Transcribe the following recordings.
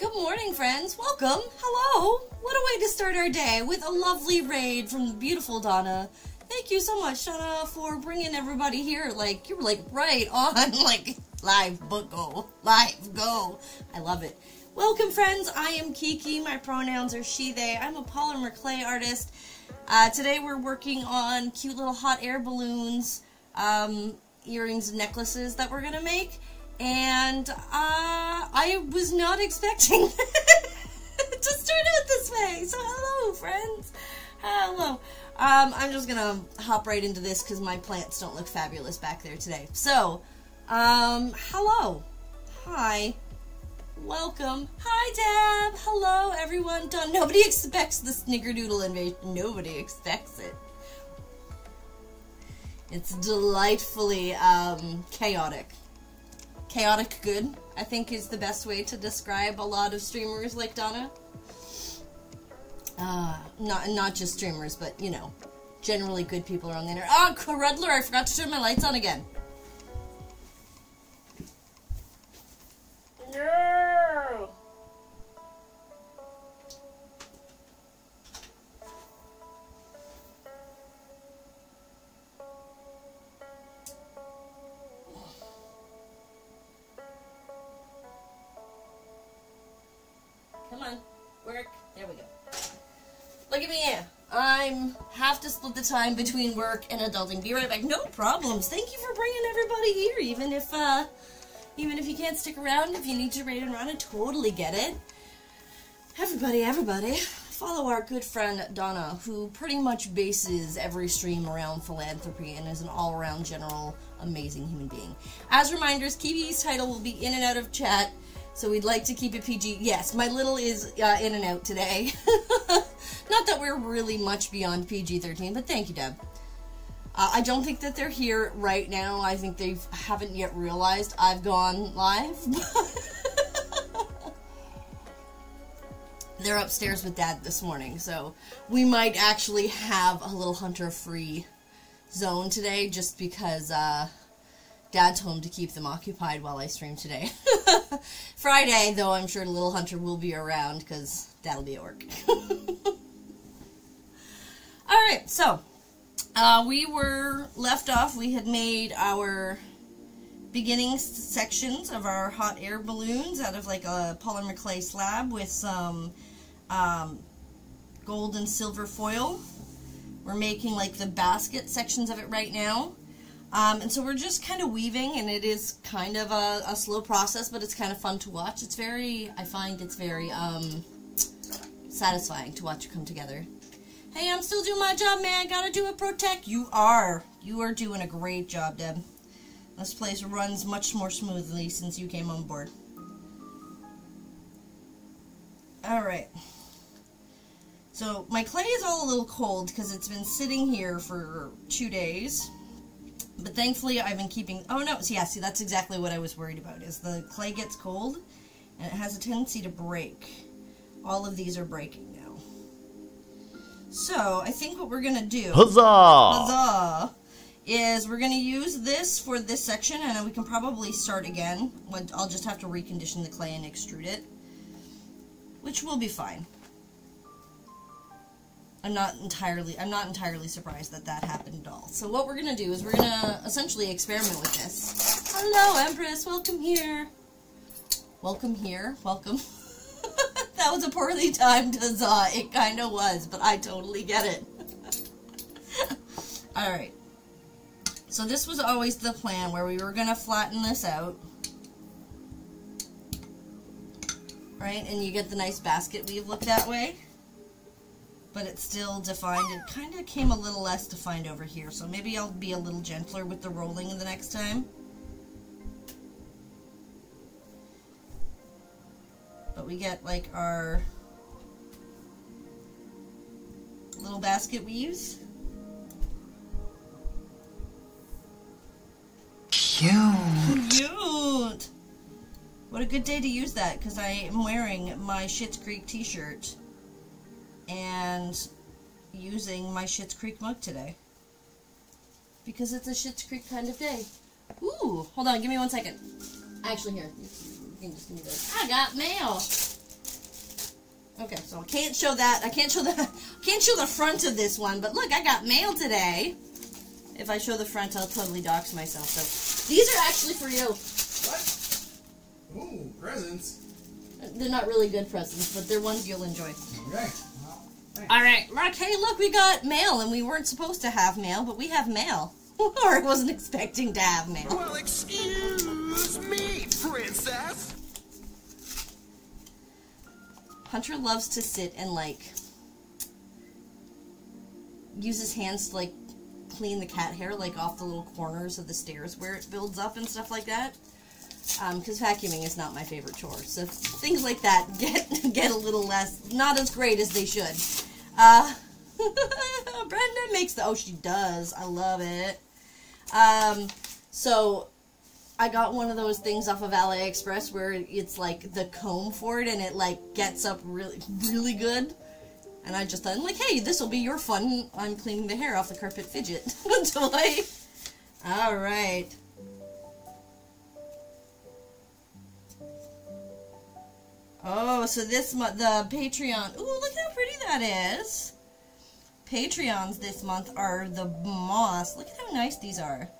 Good morning, friends. Welcome. Hello. What a way to start our day with a lovely raid from the beautiful Donna. Thank you so much, Donna, for bringing everybody here. Like, you were like right on, like, live but go. Live go. I love it. Welcome, friends. I am Kiki. My pronouns are she, they. I'm a polymer clay artist. Uh, today we're working on cute little hot air balloons, um, earrings necklaces that we're going to make and uh, I was not expecting to start out this way. So hello, friends. Hello. Um, I'm just gonna hop right into this because my plants don't look fabulous back there today. So, um, hello, hi, welcome, hi, Deb. Hello, everyone. Done. Nobody expects the snickerdoodle invasion. Nobody expects it. It's delightfully um, chaotic chaotic good, I think is the best way to describe a lot of streamers like Donna. Uh, not not just streamers, but you know, generally good people are on the internet. Oh, Corudler, I forgot to turn my lights on again. No. Come on, work. There we go. Look at me. I'm have to split the time between work and adulting. Be right back. No problems. Thank you for bringing everybody here, even if uh, even if you can't stick around. If you need to raid and run, I totally get it. Everybody, everybody, follow our good friend Donna, who pretty much bases every stream around philanthropy and is an all-around general amazing human being. As reminders, Kiwi's title will be in and out of chat so we'd like to keep it PG. Yes, my little is uh, in and out today. Not that we're really much beyond PG-13, but thank you, Deb. Uh, I don't think that they're here right now. I think they haven't yet realized I've gone live. they're upstairs with Dad this morning, so we might actually have a little hunter-free zone today just because uh, Dad's home to keep them occupied while I stream today. Friday, though, I'm sure Little Hunter will be around because that'll be at work. Alright, so uh, we were left off. We had made our beginning sections of our hot air balloons out of like a polymer clay slab with some um, gold and silver foil. We're making like the basket sections of it right now. Um, and so we're just kind of weaving, and it is kind of a, a, slow process, but it's kind of fun to watch. It's very, I find it's very um, satisfying to watch it come together. Hey, I'm still doing my job, man. Gotta do it, protect. You are. You are doing a great job, Deb. This place runs much more smoothly since you came on board. Alright. So, my clay is all a little cold because it's been sitting here for two days. But thankfully, I've been keeping... Oh, no. So, yeah, see, that's exactly what I was worried about, is the clay gets cold, and it has a tendency to break. All of these are breaking now. So, I think what we're going to do... Huzzah! Huzzah! Is we're going to use this for this section, and then we can probably start again. I'll just have to recondition the clay and extrude it. Which will be fine. I'm not entirely I'm not entirely surprised that that happened at all. So what we're gonna do is we're gonna essentially experiment with this. Hello, Empress. Welcome here. Welcome here. Welcome. that was a poorly timed huzzah. It kind of was, but I totally get it. all right. So this was always the plan where we were gonna flatten this out. Right, and you get the nice basket weave look that way but it's still defined. It kind of came a little less defined over here, so maybe I'll be a little gentler with the rolling the next time. But we get like our little basket weaves. Cute. Cute. What a good day to use that because I am wearing my Schitt's Creek t-shirt and using my Schitt's Creek mug today. Because it's a Schitt's Creek kind of day. Ooh, hold on, give me one second. Actually, here, you can just give me this. I got mail. Okay, so I can't show that. I can't show the can't show the front of this one. But look, I got mail today. If I show the front, I'll totally dox myself. So these are actually for you. What? Ooh, presents. They're not really good presents, but they're ones you'll enjoy. Okay. All right, like, hey, look, we got mail, and we weren't supposed to have mail, but we have mail. or I wasn't expecting to have mail. Well, excuse me, princess. Hunter loves to sit and like use his hands to like clean the cat hair like off the little corners of the stairs where it builds up and stuff like that. Because vacuuming is not my favorite chore, so things like that get get a little less, not as great as they should. Uh, Brenda makes the oh she does, I love it. Um, so I got one of those things off of AliExpress where it's like the comb for it and it like gets up really, really good. And I just thought, like, hey, this will be your fun. I'm cleaning the hair off the carpet fidget. All right. Oh, so this month, the Patreon. Ooh, look how pretty that is. Patreons this month are the moss. Look at how nice these are.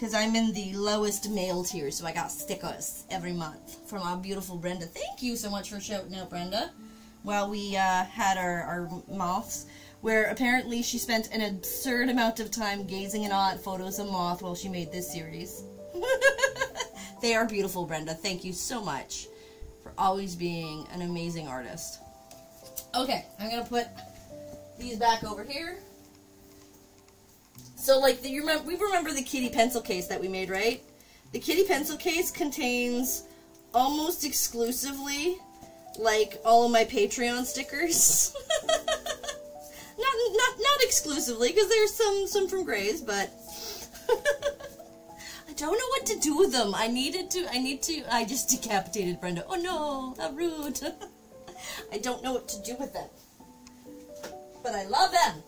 because I'm in the lowest mail tier, so I got stickers every month from our beautiful Brenda. Thank you so much for shouting out, Brenda. While we uh, had our, our moths, where apparently she spent an absurd amount of time gazing in awe at photos of moth while she made this series. they are beautiful, Brenda. Thank you so much for always being an amazing artist. Okay, I'm gonna put these back over here. So, like, the, you remember, we remember the kitty pencil case that we made, right? The kitty pencil case contains almost exclusively, like, all of my Patreon stickers. not, not, not exclusively, because there's some, some from Grays, but I don't know what to do with them. I needed to, I need to, I just decapitated Brenda. Oh no, how rude. I don't know what to do with them. But I love them.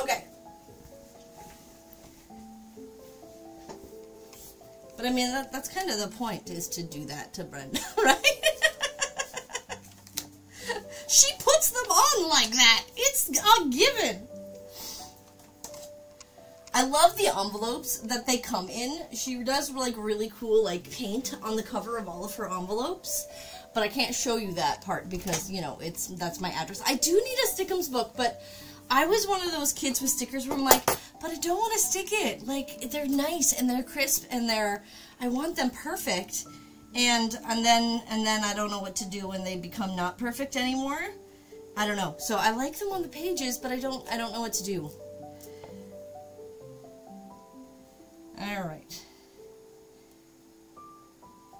Okay. But I mean, that, that's kind of the point, is to do that to Brenda, right? She puts them on like that. It's a given. I love the envelopes that they come in. She does like really cool like paint on the cover of all of her envelopes. But I can't show you that part because, you know, it's that's my address. I do need a Stickums book, but I was one of those kids with stickers where I'm like, but I don't want to stick it. Like they're nice and they're crisp and they're I want them perfect. And and then and then I don't know what to do when they become not perfect anymore. I don't know. So I like them on the pages, but I don't I don't know what to do. All right.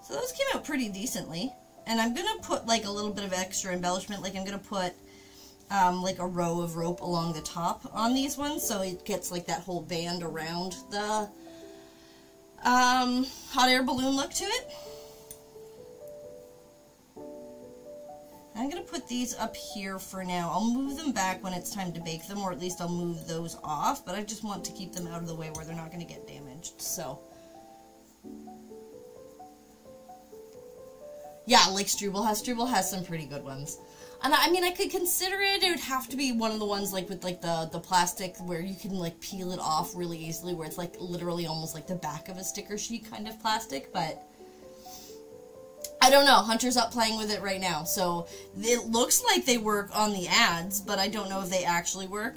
So those came out pretty decently. And I'm to put like a little bit of extra embellishment. Like I'm to put um, like a row of rope along the top on these ones. So it gets like that whole band around the um, hot air balloon look to it. I'm going to put these up here for now. I'll move them back when it's time to bake them, or at least I'll move those off, but I just want to keep them out of the way where they're not going to get damaged, so. Yeah, like Struble has. Struble has some pretty good ones. And I mean, I could consider it. It would have to be one of the ones like with like the the plastic where you can like peel it off really easily, where it's like literally almost like the back of a sticker sheet kind of plastic. But I don't know. Hunter's up playing with it right now, so it looks like they work on the ads, but I don't know if they actually work.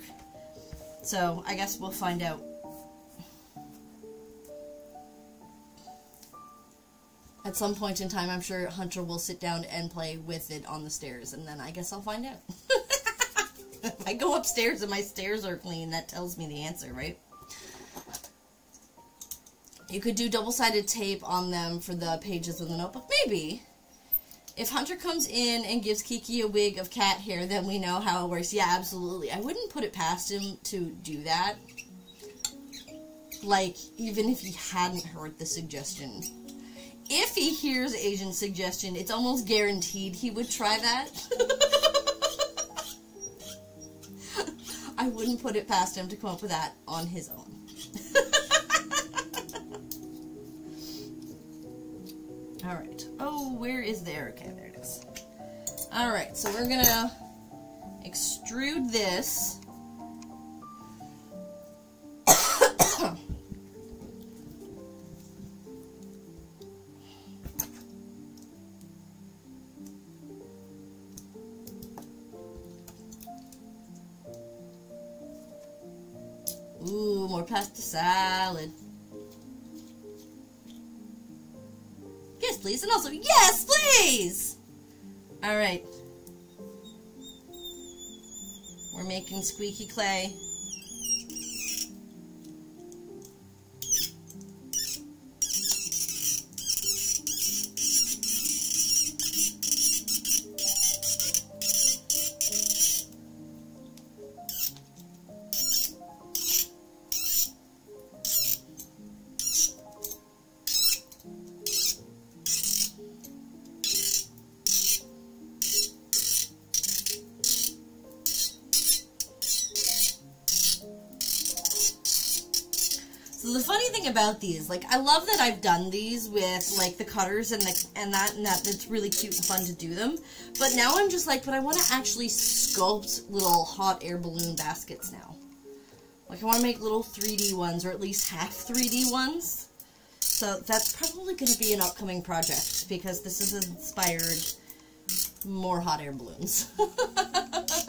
So I guess we'll find out. At some point in time, I'm sure Hunter will sit down and play with it on the stairs, and then I guess I'll find out. if I go upstairs and my stairs are clean, that tells me the answer, right? You could do double-sided tape on them for the pages of the notebook. Maybe. If Hunter comes in and gives Kiki a wig of cat hair, then we know how it works. Yeah, absolutely. I wouldn't put it past him to do that. Like, even if he hadn't heard the suggestion if he hears Asian's suggestion, it's almost guaranteed he would try that. I wouldn't put it past him to come up with that on his own. All right. Oh, where is there? Okay, there it is. All right, so we're gonna extrude this. Ooh, more pasta salad. Yes, please. And also, yes, please! Alright. We're making squeaky clay. About these, like, I love that I've done these with like the cutters and the and that and that. It's really cute and fun to do them. But now I'm just like, but I want to actually sculpt little hot air balloon baskets now. Like, I want to make little 3D ones, or at least half 3D ones. So that's probably going to be an upcoming project because this has inspired more hot air balloons.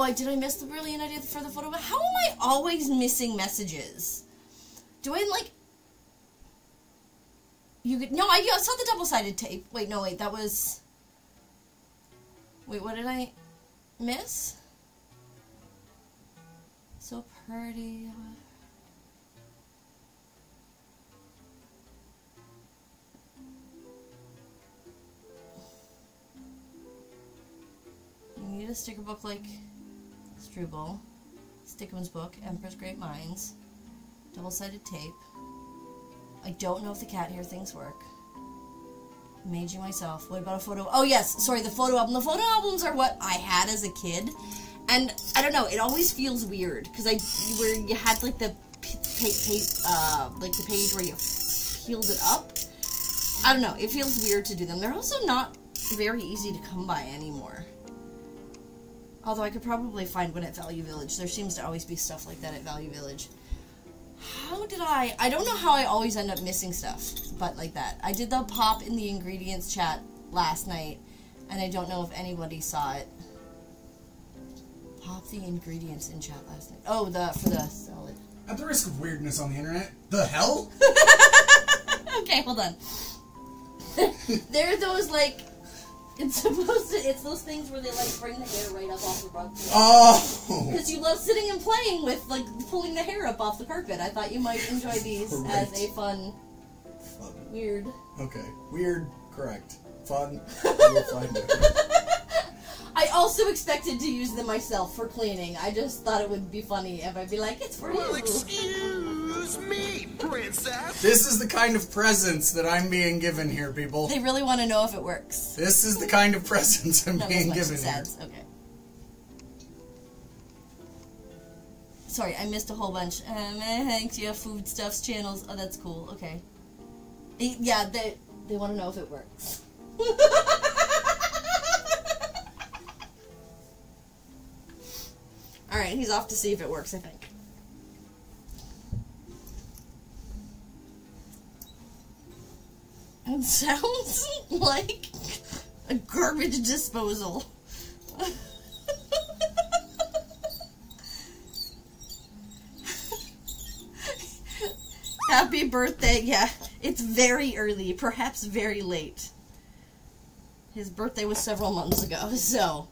Oh, did I miss the brilliant idea for the photo? How am I always missing messages? Do I like? You could no. I, I saw the double-sided tape. Wait, no, wait. That was. Wait, what did I miss? So pretty. You need a sticker book like Struble, Stickman's book, Emperor's Great Minds, double-sided tape. I don't know if the cat hair things work. Made you myself. What about a photo? Oh yes, sorry, the photo album. The photo albums are what I had as a kid, and I don't know. It always feels weird because I where you had like the pa- uh, like the page where you peeled it up. I don't know. It feels weird to do them. They're also not very easy to come by anymore. Although I could probably find one at Value Village. There seems to always be stuff like that at Value Village. How did I... I don't know how I always end up missing stuff, but like that. I did the pop in the ingredients chat last night, and I don't know if anybody saw it. Pop the ingredients in chat last night. Oh, the for the salad. At the risk of weirdness on the internet, the hell? okay, hold on. there are those like it's supposed to. It's those things where they like bring the hair right up off the rug. Oh! Because you love sitting and playing with like pulling the hair up off the carpet. I thought you might enjoy these as a fun, Fun. weird. Okay. Weird, correct. Fun, we'll find out. I also expected to use them myself for cleaning. I just thought it would be funny if I'd be like, "It's for you. Well, you." excuse me, princess. This is the kind of presents that I'm being given here, people. They really want to know if it works. This is the kind of presents I'm Not as being much given as here. ads. Okay. Sorry, I missed a whole bunch. Um, eh, thanks, you have foodstuffs channels. Oh, that's cool. Okay. Yeah, they they want to know if it works. All right, he's off to see if it works. I think. It sounds like a garbage disposal. Happy birthday. Yeah, it's very early, perhaps very late. His birthday was several months ago, so.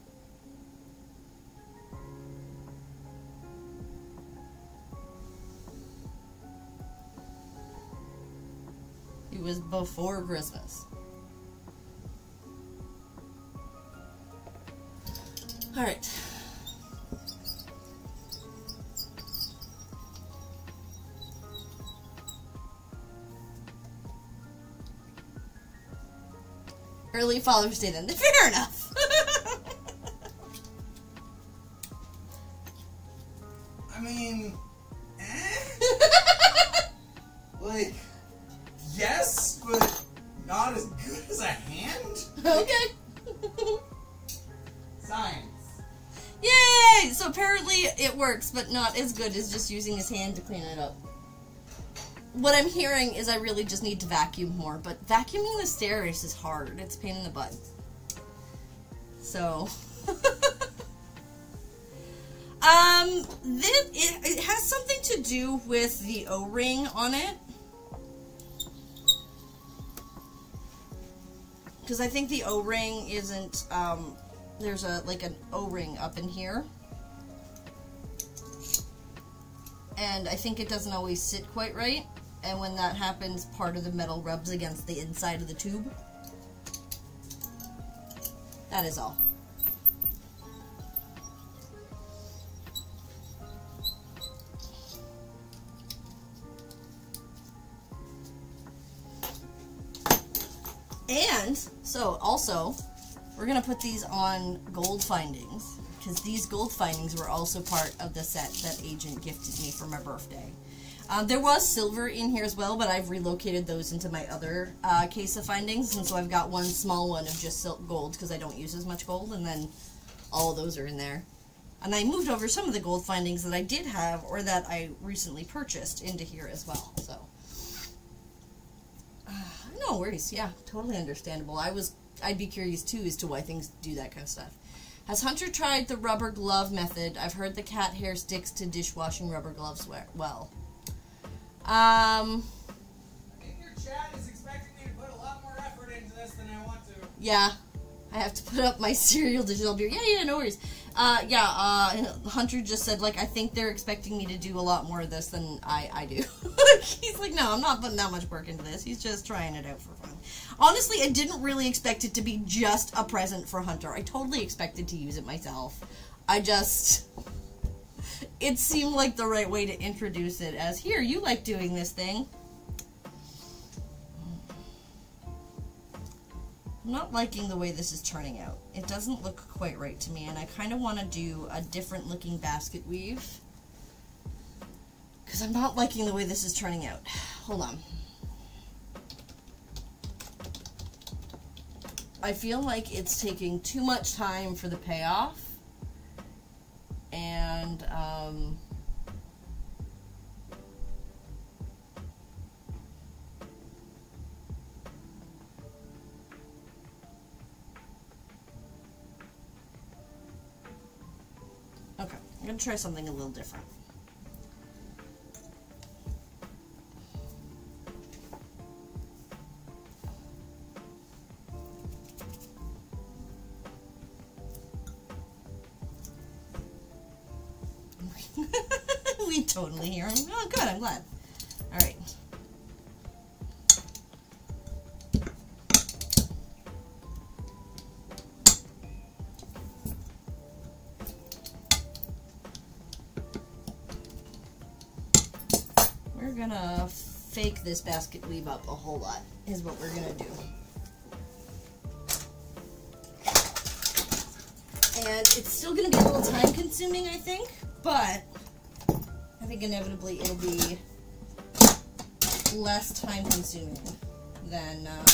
It was before Christmas. Alright. Early Father's Day then. Fair enough. I mean, eh? like, yes, but not as good as a hand. Okay. Science. Yay! So apparently it works, but not as good as just using his hand to clean it up. What I'm hearing is I really just need to vacuum more, but vacuuming the stairs is hard. It's a pain in the butt. So. um, then it, it has something to do with the O-ring on it. Because I think the O-ring isn't, um, there's a, like an O-ring up in here. And I think it doesn't always sit quite right. And when that happens, part of the metal rubs against the inside of the tube. That is all. And, so also, we're to put these on gold findings because these gold findings were also part of the set that Agent gifted me for my birthday. Um, there was silver in here as well, but I've relocated those into my other uh, case of findings, and so I've got one small one of just silk gold because I don't use as much gold, and then all of those are in there. And I moved over some of the gold findings that I did have or that I recently purchased into here as well. So, uh, no worries. Yeah, totally understandable. I was, I'd be curious too as to why things do that kind of stuff. Has Hunter tried the rubber glove method? I've heard the cat hair sticks to dishwashing rubber gloves well. Um, I think your chat is expecting me to put a lot more effort into this than I want to. yeah, I have to put up my cereal digital beer. Yeah, yeah, no worries. Uh, yeah, uh, Hunter just said, like, I think they're expecting me to do a lot more of this than I, I do. He's like, no, I'm not putting that much work into this. He's just trying it out for fun. Honestly, I didn't really expect it to be just a present for Hunter. I totally expected to use it myself. I just it seemed like the right way to introduce it as here you like doing this thing I'm not liking the way this is turning out. It doesn't look quite right to me and I kind of want to do a different looking basket weave. Because I'm not liking the way this is turning out. Hold on. I feel like it's taking too much time for the payoff. And um, I'm gonna try something a little different. This basket weave up a whole lot, is what we're gonna do. And it's still gonna be a little time consuming, I think, but I think inevitably it'll be less time consuming than uh,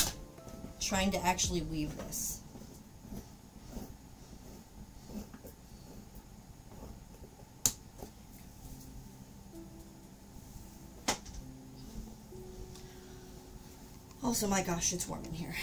trying to actually weave this. Oh, also, my gosh, it's warm in here.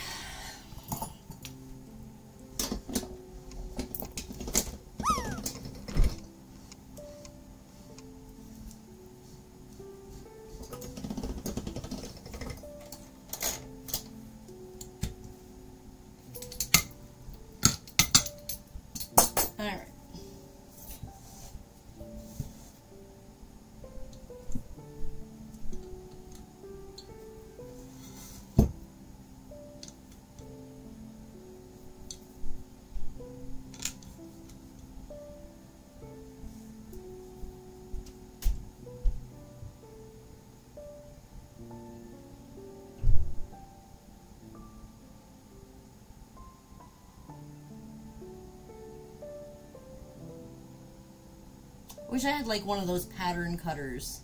Wish I had like one of those pattern cutters.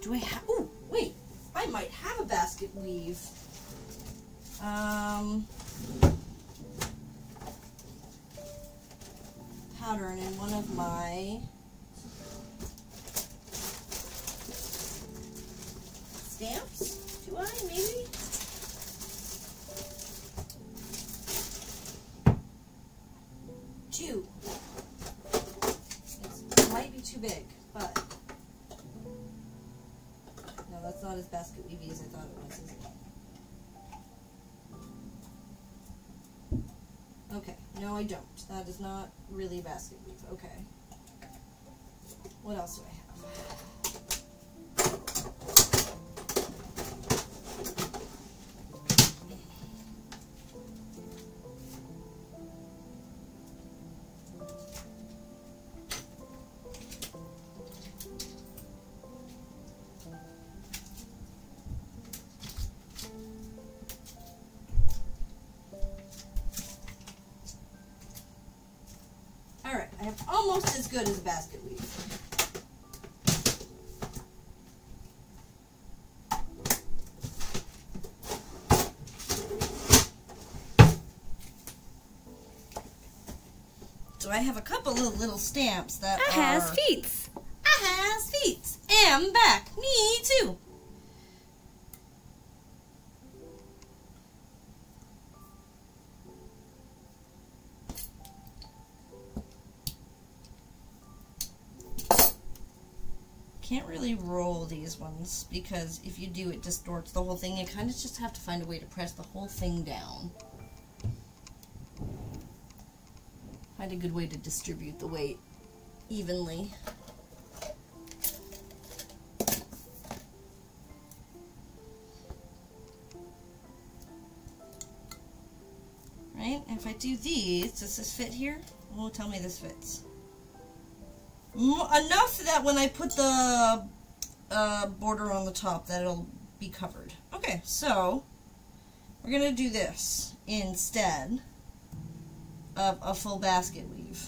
Do I have? Oh, wait. I might have a basket weave. Um, pattern in one of my That is not really basket weave. Okay. What else do I almost as good as a basket weave. So I have a couple of little stamps that I has feet. I has feet. Am back. Me too. Roll these ones because if you do, it distorts the whole thing. You kind of just have to find a way to press the whole thing down. Find a good way to distribute the weight evenly. Right? If I do these, does this fit here? Oh, tell me this fits. Enough that when I put the uh, border on the top, that it'll be covered. Okay, so we're gonna do this instead of a full basket weave.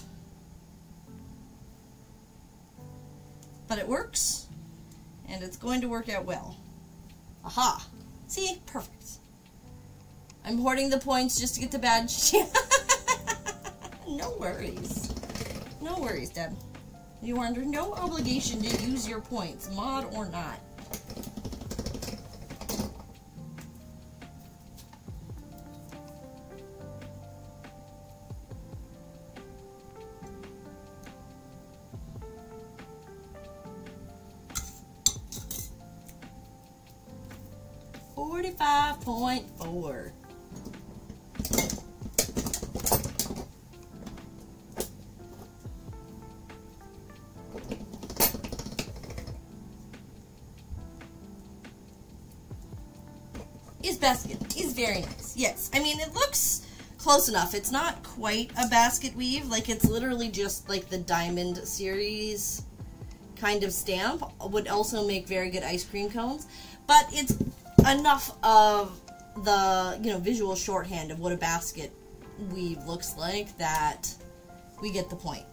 But it works, and it's going to work out well. Aha! See? Perfect. I'm hoarding the points just to get the badge. no worries. No worries, Deb. You are under no obligation to use your points, mod or not. Close enough. It's not quite a basket weave. Like it's literally just like the diamond series kind of stamp. Would also make very good ice cream cones, but it's enough of the you know visual shorthand of what a basket weave looks like that we get the point.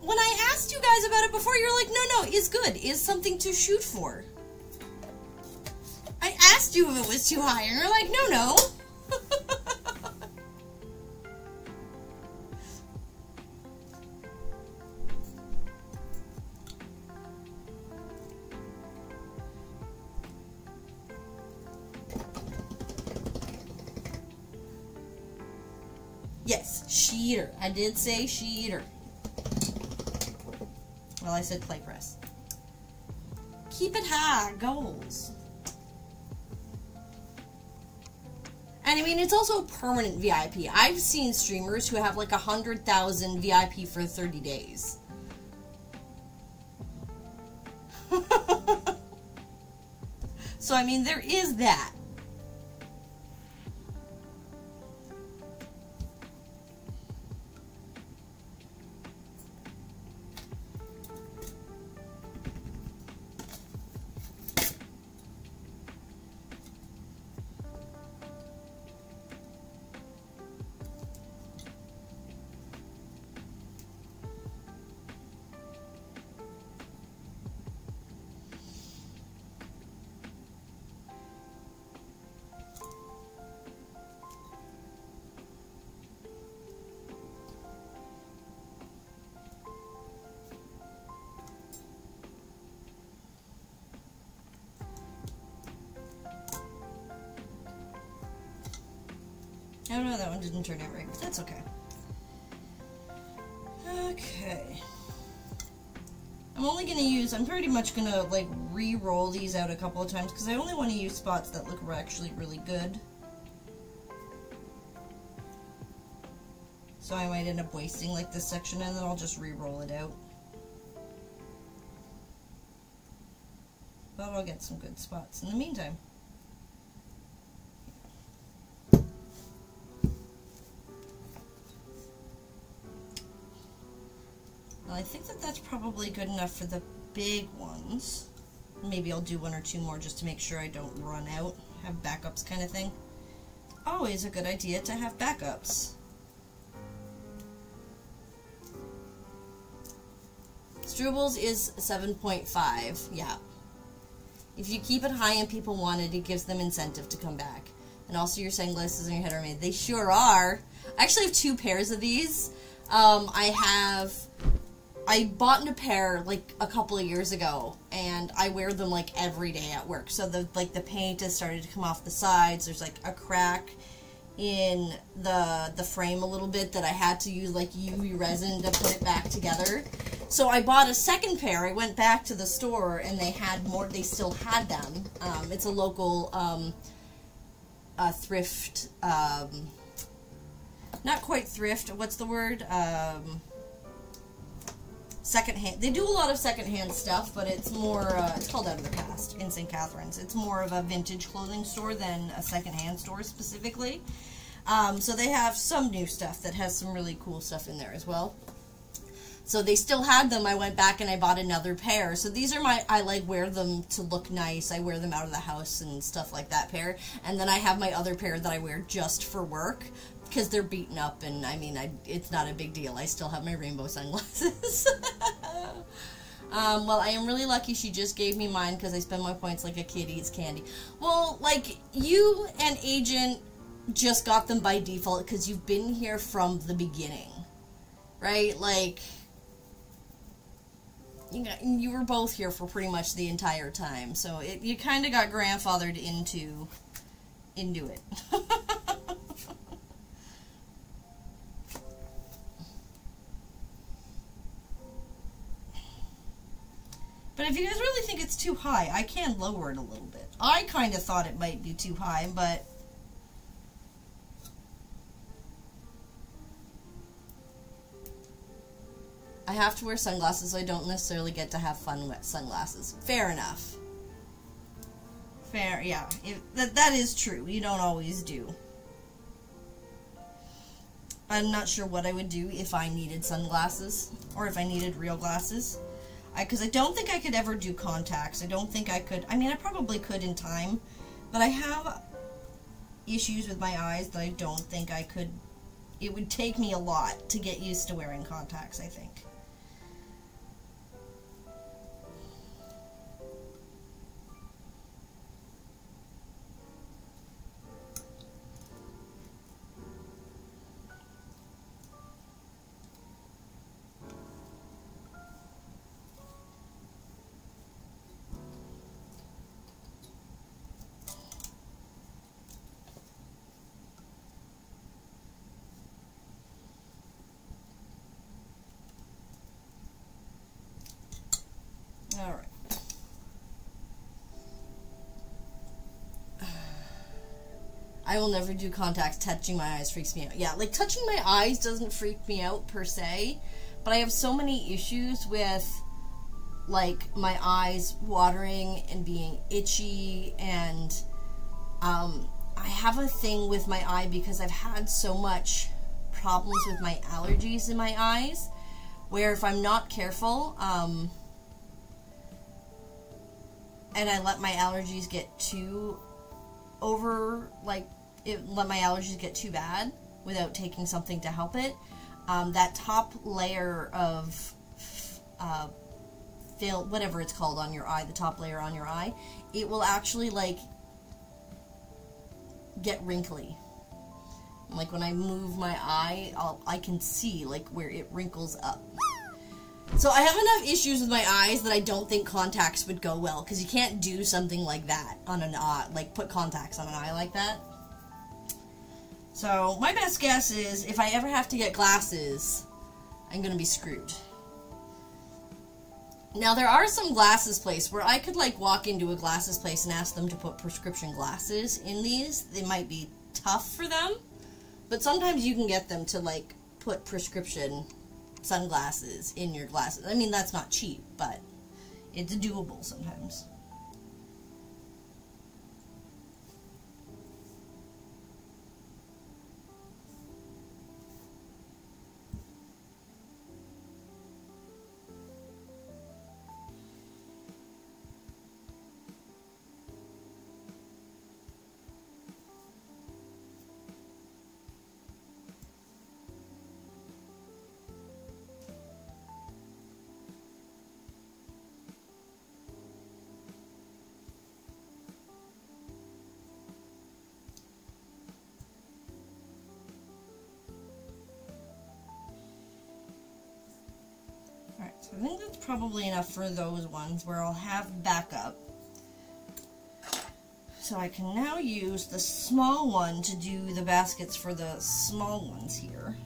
When I asked you guys about it before, you're like, no, no, is good, is something to shoot for. Asked you if it was too high, and you're like, no, no. yes, sheeter. I did say sheeter. Well, I said clay press. Keep it high, goals. And I mean, it's also permanent VIP. I've seen streamers who have like a hundred thousand VIP for thirty days. so I mean, there is that. Didn't turn out right, but that's okay. Okay. I'm only gonna use, I'm pretty much gonna like re-roll these out a couple of times because I only want to use spots that look actually really good. So I might end up wasting like this section and then I'll just re-roll it out. But I'll get some good spots in the meantime. I think that that's probably good enough for the big ones. Maybe I'll do one or two more just to make sure I don't run out. Have backups kind of thing. Always a good idea to have backups. Strubles is 7.5, yeah. If you keep it high and people want it, it gives them incentive to come back. And also your sunglasses and your head are made. They sure are. I actually have two pairs of these. Um, I have I bought a pair like a couple of years ago, and I wear them like every day at work. So the like the paint has started to come off the sides. There's like a crack in the the frame a little bit that I had to use like UV resin to put it back together. So I bought a second pair. I went back to the store and they had more. They still had them. Um, it's a local um, uh, thrift. Um, not quite thrift. What's the word? Um, secondhand. They do a lot of secondhand stuff, but it's more. Uh, it's called Out of the Past in St. Catharines. It's more of a vintage clothing store than a secondhand store specifically. Um, so they have some new stuff that has some really cool stuff in there as well. So they still had them. I went back and I bought another pair. So these are my. I like wear them to look nice. I wear them out of the house and stuff like that pair. And then I have my other pair that I wear just for work because they're beaten up and I mean I, it's not a big deal. I still have my rainbow sunglasses. um, well, I am really lucky she just gave me mine because I spend my points like a kid eats candy. Well, like you and Agent just got them by default because you've been here from the beginning, right? Like you got, you were both here for pretty much the entire time, so it you kind of got grandfathered into into it. But if you guys really think it's too high, I can lower it a little bit. I kind of thought it might be too high, but... I have to wear sunglasses, so I don't necessarily get to have fun with sunglasses. Fair enough. Fair, yeah. If, that, that is true. You don't always do. I'm not sure what I would do if I needed sunglasses, or if I needed real glasses because I, I, don't think I could ever do contacts. I don't think I could. I mean, I probably could in time, but I have issues with my eyes that I don't think I could. It would take me a lot to get used to wearing contacts, I think. Alright. I will never do contacts. Touching my eyes freaks me out. Yeah, like touching my eyes doesn't freak me out per se, but I have so many issues with like my eyes watering and being itchy and um, I have a thing with my eye because I've had so much problems with my allergies in my eyes where if I'm not careful, um, and I let my allergies get too over, like, it, let my allergies get too bad without taking something to help it, um, that top layer of uh, fill, whatever it's called on your eye, the top layer on your eye, it will actually, like, get wrinkly. Like, when I move my eye, I'll, I can see, like, where it wrinkles up. So I have enough issues with my eyes that I don't think contacts would go well because you can't do something like that on an eye, like put contacts on an eye like that. So my best guess is if I ever have to get glasses, I'm gonna be screwed. Now there are some glasses place where I could like walk into a glasses place and ask them to put prescription glasses in these. They might be tough for them, but sometimes you can get them to like put prescription sunglasses in your glasses. I mean that's not cheap, but it's doable sometimes. So I think that's probably enough for those ones where I'll have backup. So I can now use the small one to do the baskets for the small ones here.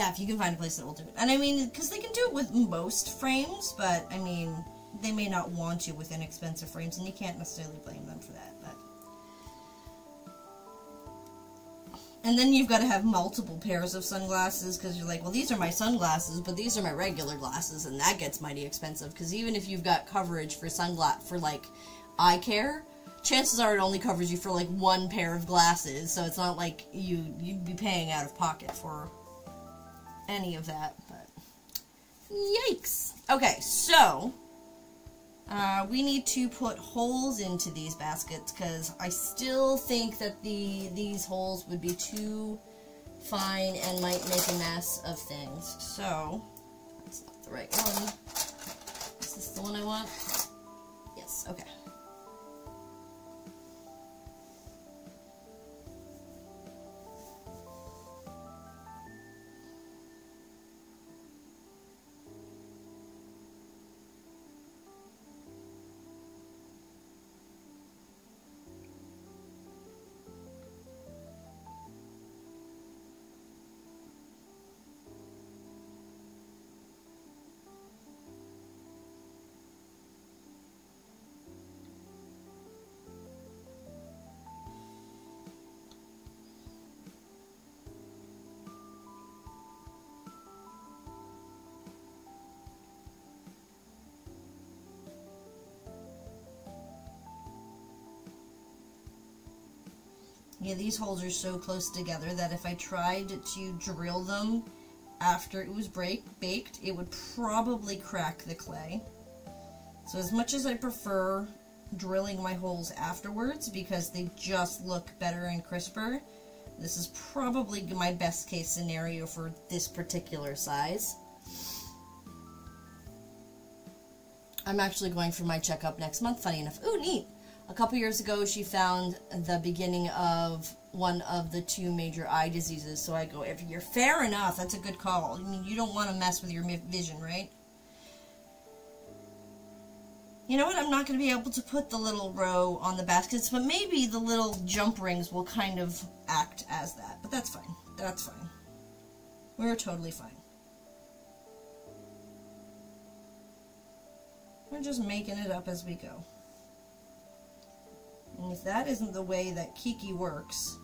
Yeah, if you can find a place that will do it. And I mean, because they can do it with most frames, but I mean, they may not want to with inexpensive frames, and you can't necessarily blame them for that. But And then you've got to have multiple pairs of sunglasses because you're like, well, these are my sunglasses, but these are my regular glasses, and that gets mighty expensive. Because even if you've got coverage for sunglass for like eye care, chances are it only covers you for like one pair of glasses, so it's not like you you'd be paying out of pocket for any of that. But yikes! Okay, so uh, we need to put holes into these baskets because I still think that the these holes would be too fine and might make a mess of things. So, that's not the right one. Is this the one I want? Yes, okay. Yeah, these holes are so close together that if I tried to drill them after it was break baked, it would probably crack the clay. So as much as I prefer drilling my holes afterwards because they just look better and crisper, this is probably my best case scenario for this particular size. I'm actually going for my checkup next month, funny enough. Ooh, neat! A couple years ago, she found the beginning of one of the two major eye diseases. So I go every year. Fair enough. That's a good call. I mean, you don't want to mess with your vision, right? You know what? I'm not going to be able to put the little row on the baskets, but maybe the little jump rings will kind of act as that. But that's fine. That's fine. We're totally fine. We're just making it up as we go. And if that isn't the way that Kiki works,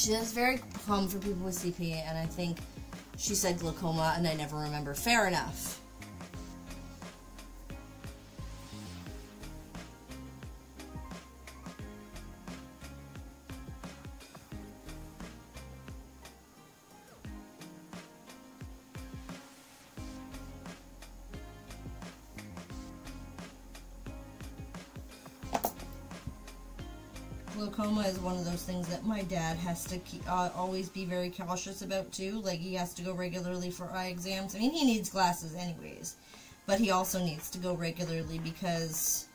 She very common for people with CP, and I think she said glaucoma, and I never remember. Fair enough. Things that my dad has to keep, uh, always be very cautious about too. Like he has to go regularly for eye exams. I mean, he needs glasses anyways, but he also needs to go regularly because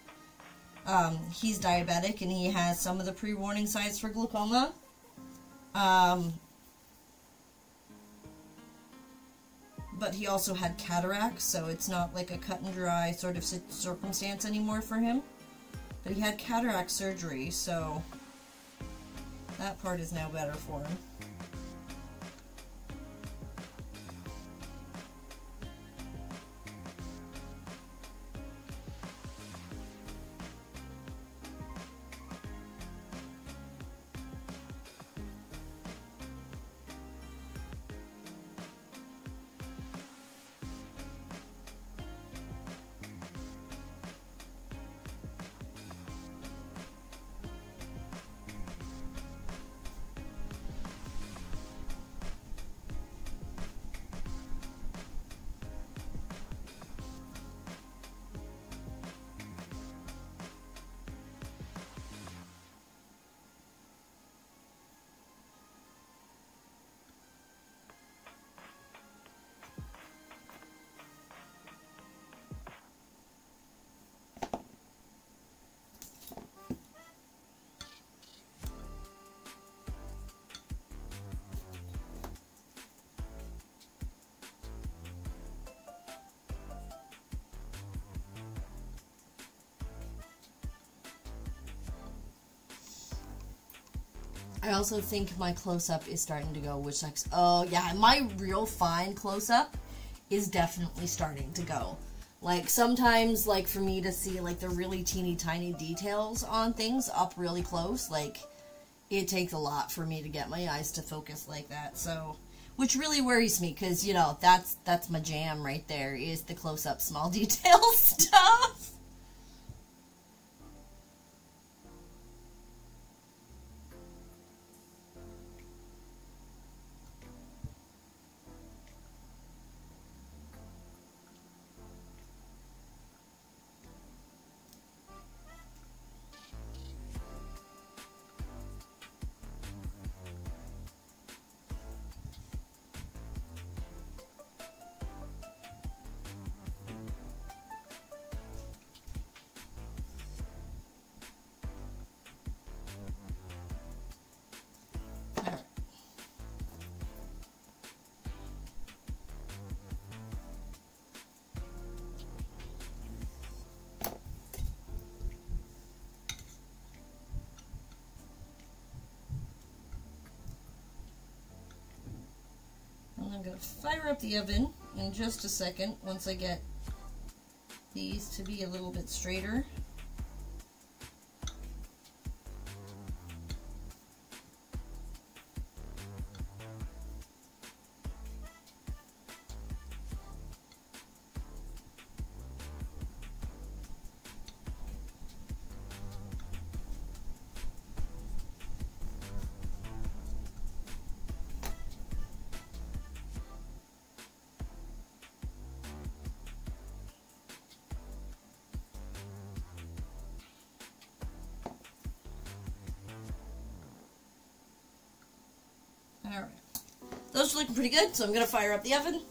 um, he's diabetic and he has some of the pre-warning signs for glaucoma. Um, but he also had cataracts, so it's not like a cut and dry sort of circumstance anymore for him. But he had cataract surgery, so that part is now better for him. Also think my close up is starting to go, which sucks. Oh, yeah, my real fine close up is definitely starting to go. Like, sometimes, like, for me to see, like, the really teeny tiny details on things up really close, like, it takes a lot for me to get my eyes to focus like that, so... Which really worries me, because, you know, that's, that's my jam right there, is the close-up small detail stuff. Fire up the oven in just a second once I get these to be a little bit straighter. Pretty good, so I'm going to fire up the oven.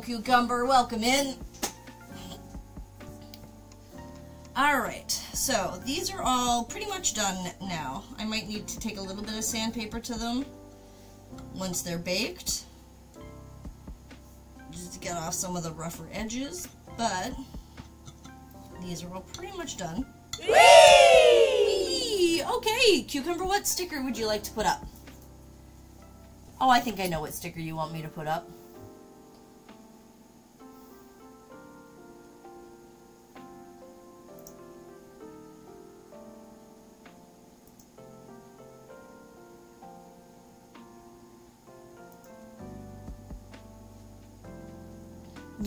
Cucumber. Welcome in. Alright, so these are all pretty much done now. I might need to take a little bit of sandpaper to them. once they're baked. Just to get off some of the rougher edges, but these are all pretty much done. Whee! Okay, Cucumber, what sticker would you like to put up? Oh, I think I know what sticker you want me to put up.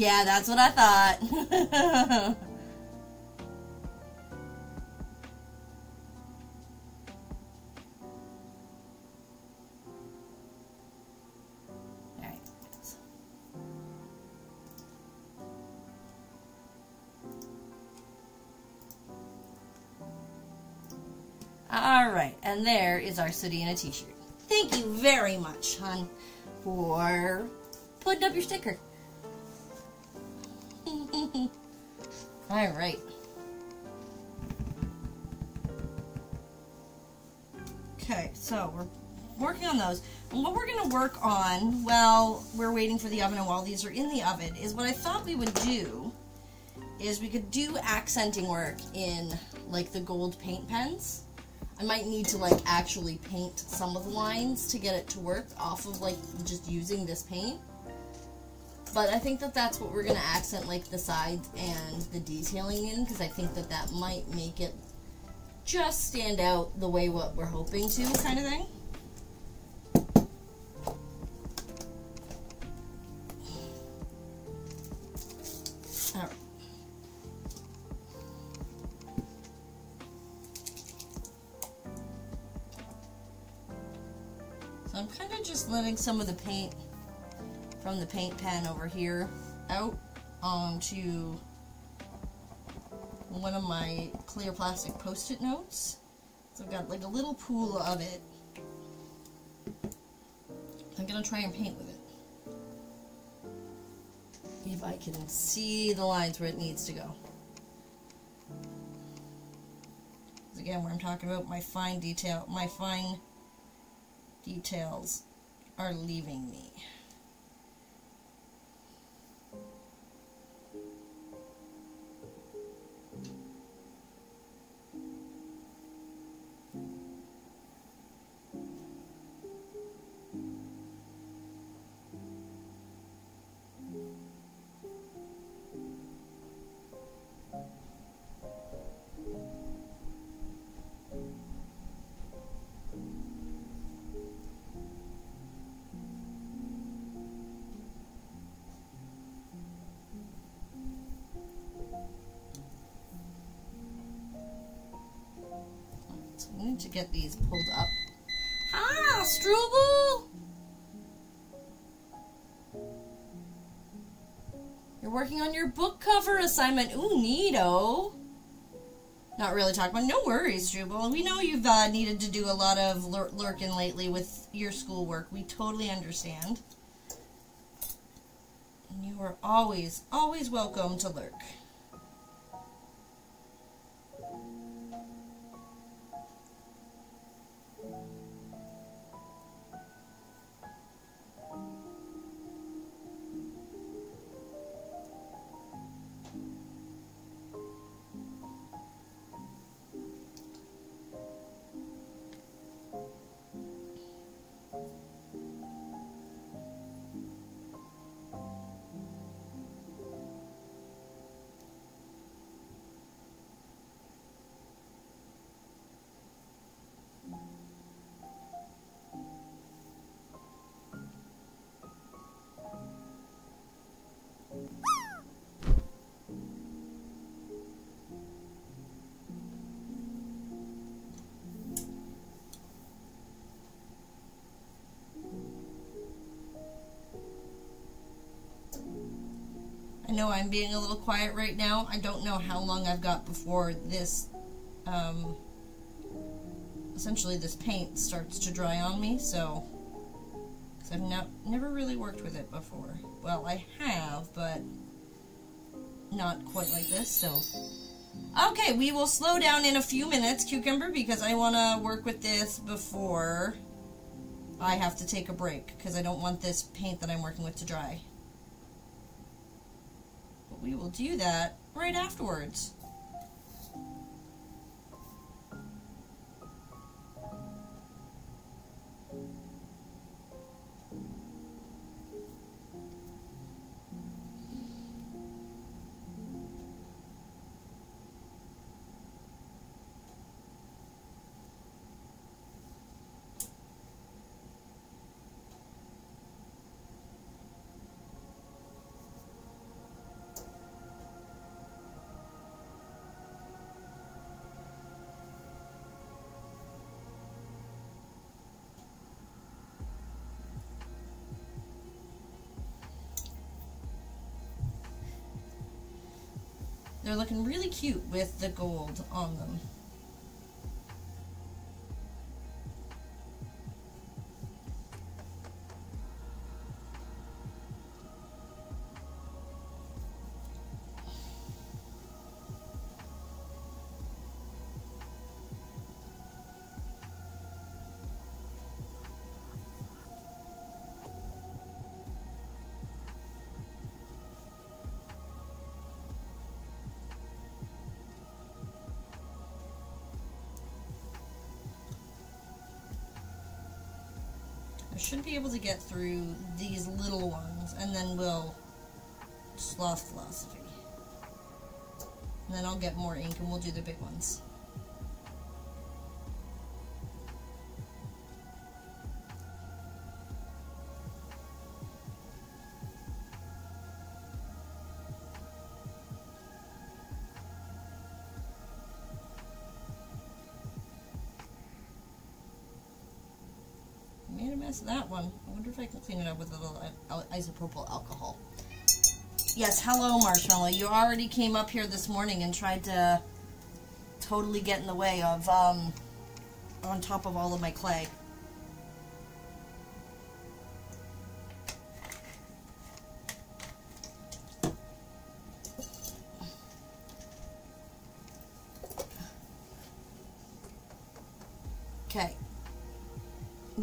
Yeah, that's what I thought. Alright. Alright, and there is our Sooty in a t-shirt. Thank you very much, hon, for putting up your sticker. Alright. Okay, so we're working on those. What we're going to work on while we're waiting for the oven and while these are in the oven is what I thought we would do is we could do accenting work in like the gold paint pens. I might need to like actually paint some of the lines to get it to work off of like just using this paint. But I think that that's what we're going to accent like the sides and the detailing in because I think that that might make it just stand out the way what we're hoping to kind of thing. I'm kind of just letting some of the paint from the paint pen over here out onto one of my clear plastic post-it notes. So I've got like a little pool of it. I'm gonna try and paint with it. If I can see the lines where it needs to go. Again, where I'm talking about my fine detail, my fine details are leaving me. Need to get these pulled up. Ah, Struble! You're working on your book cover assignment. Ooh, neato. Not really talking about. No worries, Struble. We know you've uh, needed to do a lot of lur- lurking lately with your schoolwork. We totally understand. And you are always, always welcome to lurk. Know I'm being a little quiet right now. I don't know how long I've got before this, um, essentially this paint starts to dry on me, so, because I've not, never really worked with it before. Well, I have, but not quite like this, so. Okay, we will slow down in a few minutes, Cucumber, because I want to work with this before I have to take a break because I don't want this paint that I'm working with to dry. We will do that right afterwards. They're looking really cute with the gold on them. Able to get through these little ones, and then we'll sloth philosophy. And then I'll get more ink, and we'll do the big ones. That one. I wonder if I can clean it up with a little isopropyl alcohol. Yes, hello, Marshmallow. You already came up here this morning and tried to totally get in the way of, um, on top of all of my clay.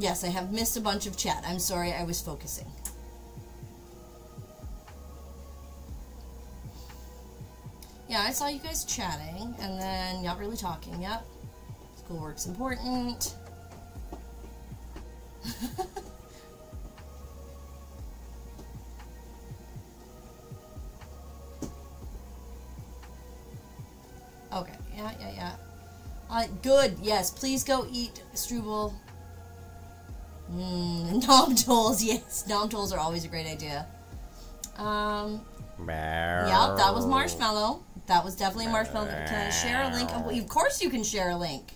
Yes, I have missed a bunch of chat. I'm sorry, I was focusing. Yeah, I saw you guys chatting, and then not really talking. Yep. Schoolwork's important. okay, yeah, yeah, yeah. Uh, good, yes, please go eat Struble. Mmm, nom tools, yes, nom tools are always a great idea. Um, yeah, that was marshmallow. That was definitely marshmallow. Can I share a link? Of, of course, you can share a link.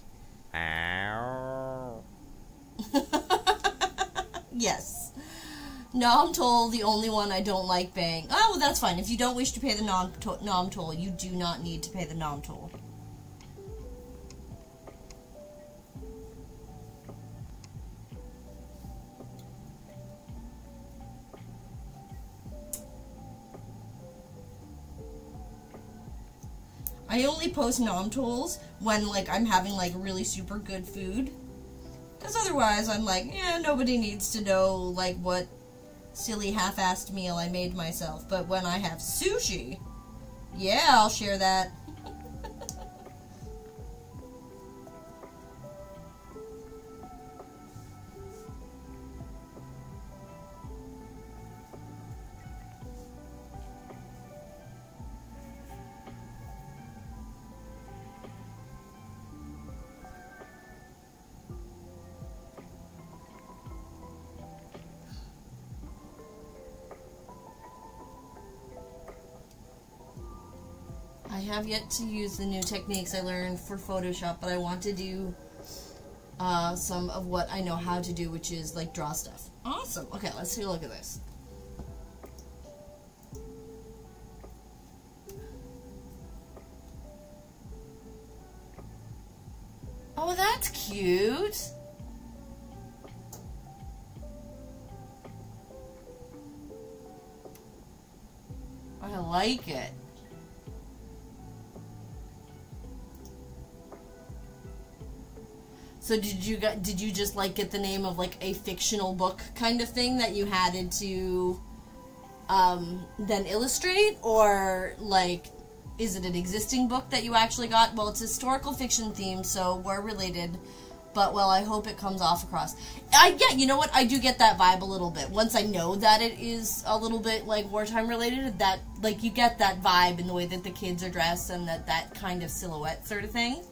yes. Nom toll, the only one I don't like paying. Oh, well, that's fine. If you don't wish to pay the nom, nom toll, you do not need to pay the nom toll. Post nom tolls when like I'm having like really super good food. Cause otherwise I'm like, yeah, nobody needs to know like what silly half-assed meal I made myself. But when I have sushi, yeah, I'll share that. Have yet to use the new techniques I learned for Photoshop, but I want to do uh, some of what I know how to do, which is like draw stuff. Awesome. Okay, let's take a look at this. Oh, that's cute. I like it. So did you get, did you just like get the name of like a fictional book kind of thing that you had to um, then illustrate, or like is it an existing book that you actually got? Well, it's historical fiction themed, so we're related. But well, I hope it comes off across. I yeah, you know what? I do get that vibe a little bit. Once I know that it is a little bit like wartime related, that like you get that vibe in the way that the kids are dressed and that that kind of silhouette sort of thing.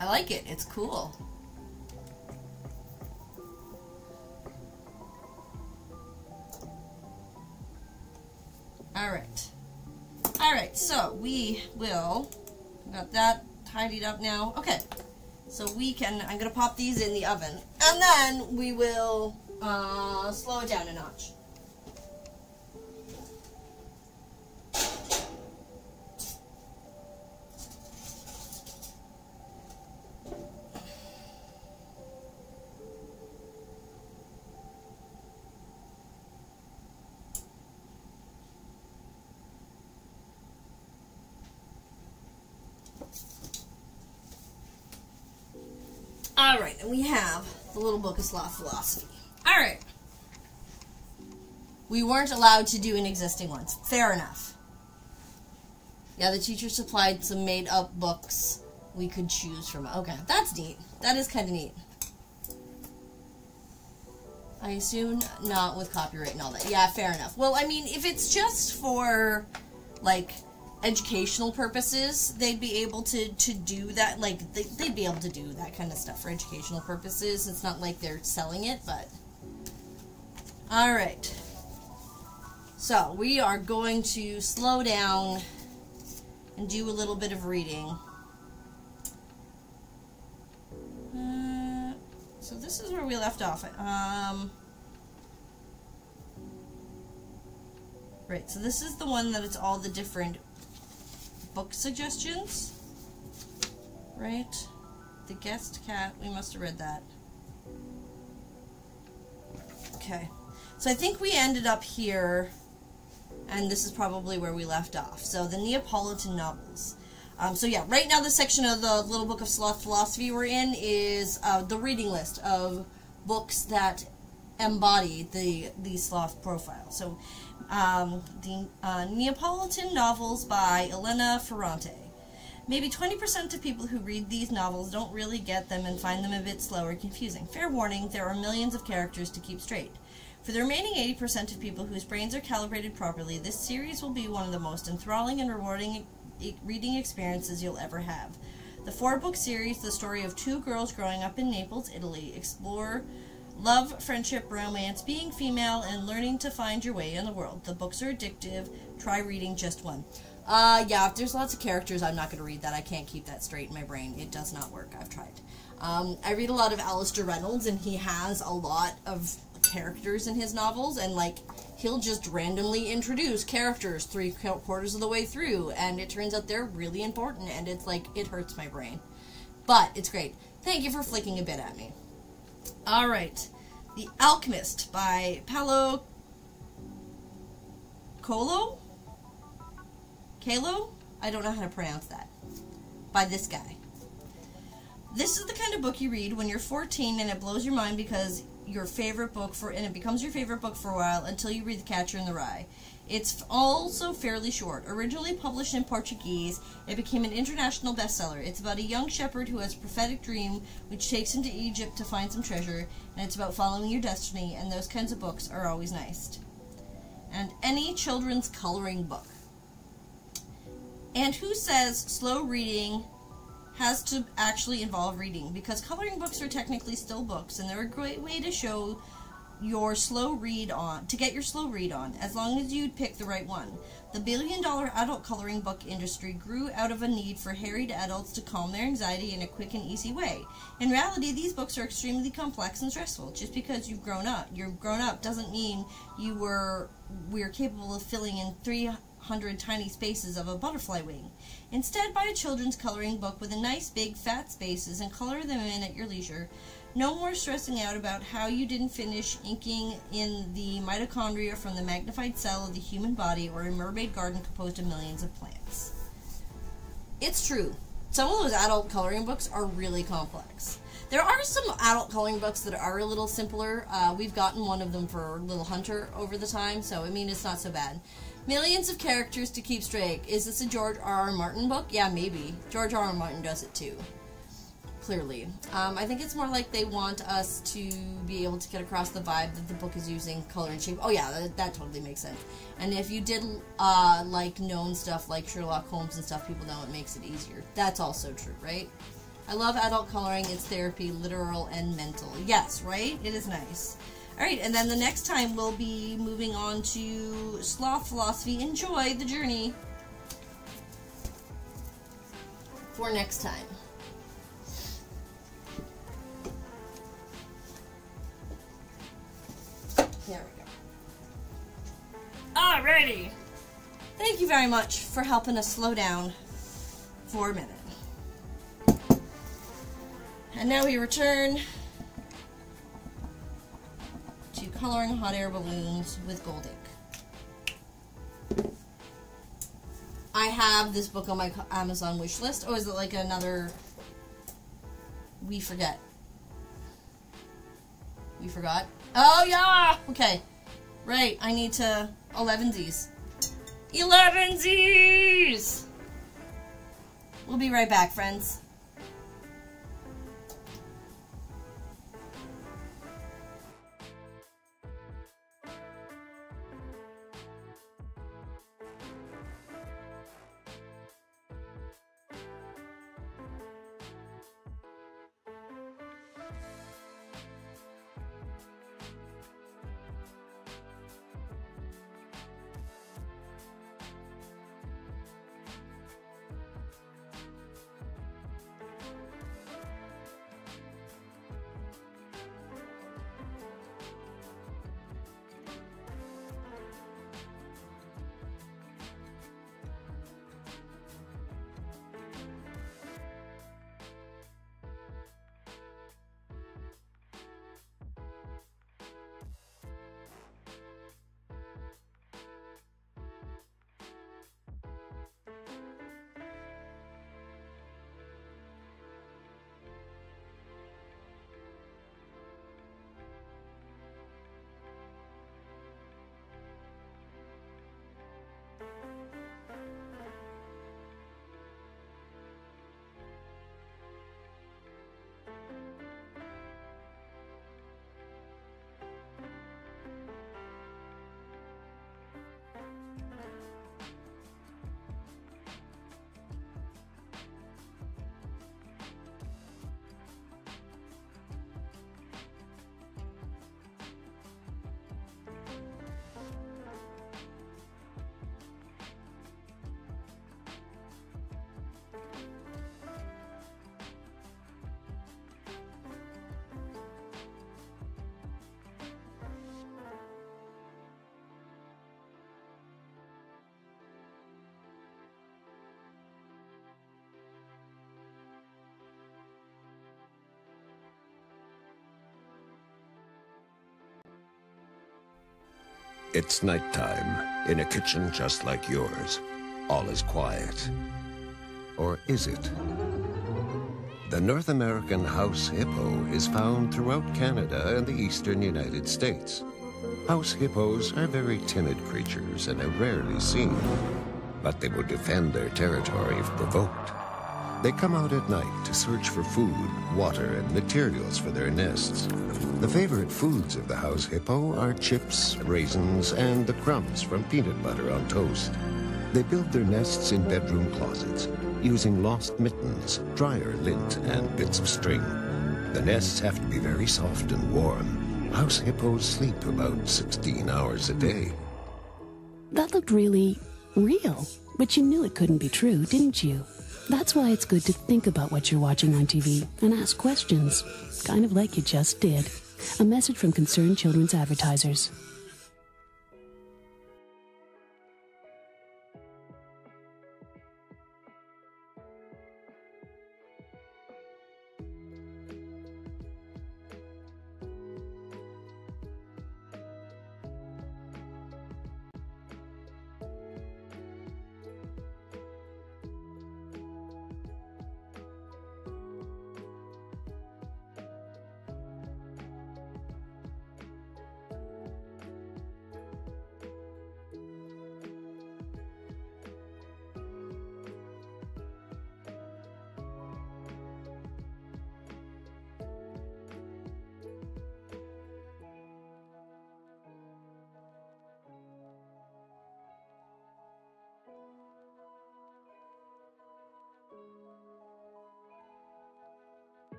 I like it. It's cool. All right. All right. So we will got that tidied up now. Okay. So we can. I'm gonna pop these in the oven, and then we will uh, slow it down a notch. All right, and we have the Little Book of Sloth Philosophy. All right. We weren't allowed to do an existing ones. Fair enough. Yeah, the teacher supplied some made up books we could choose from. Okay, that's neat. That is kind of neat. I assume not with copyright and all that. Yeah, fair enough. Well, I mean, if it's just for, like, educational purposes, they'd be able to, to do that. Like, they, they'd be able to do that kind of stuff for educational purposes. It's not like they're selling it, but. Alright. So, we are going to slow down and do a little bit of reading. Uh, so, this is where we left off. Um. Right, so this is the one that it's all the different book suggestions. Right? The guest cat, we must have read that. Okay. So I think we ended up here, and this is probably where we left off. So the Neapolitan novels. Um, so yeah, right now the section of the Little Book of Sloth Philosophy we're in is uh, the reading list of books that embody the the sloth profile. So um, the uh, Neapolitan novels by Elena Ferrante. Maybe 20% of people who read these novels don't really get them and find them a bit slow or confusing. Fair warning, there are millions of characters to keep straight. For the remaining 80% of people whose brains are calibrated properly, this series will be one of the most enthralling and rewarding reading experiences you'll ever have. The four book series, the story of two girls growing up in Naples, Italy, explore love, friendship, romance, being female, and learning to find your way in the world. The books are addictive. Try reading just one. Uh, yeah, if there's lots of characters, I'm not going to read that. I can't keep that straight in my brain. It does not work. I've tried. Um, I read a lot of Alastair Reynolds, and he has a lot of characters in his novels, and like he'll just randomly introduce characters three quarters of the way through, and it turns out they're really important, and it's like it hurts my brain, but it's great. Thank you for flicking a bit at me. All right, The Alchemist by Paulo Colo. Kalo? I don't know how to pronounce that. By this guy. This is the kind of book you read when you're 14 and it blows your mind because your favorite book for and it becomes your favorite book for a while until you read The Catcher in the Rye. It's also fairly short. Originally published in Portuguese, it became an international bestseller. It's about a young shepherd who has a prophetic dream which takes him to Egypt to find some treasure, and it's about following your destiny, and those kinds of books are always nice. And any children's coloring book. And who says slow reading has to actually involve reading? Because coloring books are technically still books, and they're a great way to show your slow read on to get your slow read on as long as you'd pick the right one. The billion dollar adult coloring book industry grew out of a need for harried adults to calm their anxiety in a quick and easy way. In reality these books are extremely complex and stressful. Just because you've grown up you're grown up doesn't mean you were we're capable of filling in 300 tiny spaces of a butterfly wing. Instead buy a children's coloring book with a nice big fat spaces and color them in at your leisure no more stressing out about how you didn't finish inking in the mitochondria from the magnified cell of the human body or a mermaid garden composed of millions of plants. it's true. Some of those adult coloring books are really complex. There are some adult coloring books that are a little simpler. Uh, we've gotten one of them for Little Hunter over the time, so I mean, it's not so bad. Millions of characters to keep straight. Is this a George R. R. Martin book? Yeah, maybe. George R. R. Martin does it too. Clearly. Um, I think it's more like they want us to be able to get across the vibe that the book is using color and shape. Oh, yeah, that, that totally makes sense. And if you did uh, like known stuff like Sherlock Holmes and stuff, people know it makes it easier. That's also true, right? I love adult coloring. It's therapy, literal and mental. Yes, right? It is nice. All right, and then the next time we'll be moving on to sloth philosophy. Enjoy the journey for next time. Alrighty. Thank you very much for helping us slow down for a minute. And now we return to coloring hot air balloons with gold ink. I have this book on my Amazon wish list. Oh, is it like another? We forget. We forgot. Oh yeah. Okay. Right. I need to elevensies. Elevensies. We'll be right back, friends. It's nighttime in a kitchen just like yours. All is quiet. Or is it? The North American house hippo is found throughout Canada and the eastern United States. House hippos are very timid creatures and are rarely seen, but they will defend their territory if provoked. They come out at night to search for food, water, and materials for their nests. The favorite foods of the house hippo are chips, raisins, and the crumbs from peanut butter on toast. They build their nests in bedroom closets using lost mittens, dryer lint, and bits of string. The nests have to be very soft and warm. House hippos sleep about 16 hours a day. That looked really real, but you knew it couldn't be true, didn't you? That's why it's good to think about what you're watching on TV and ask questions, kind of like you just did. A message from Concerned Children's Advertisers.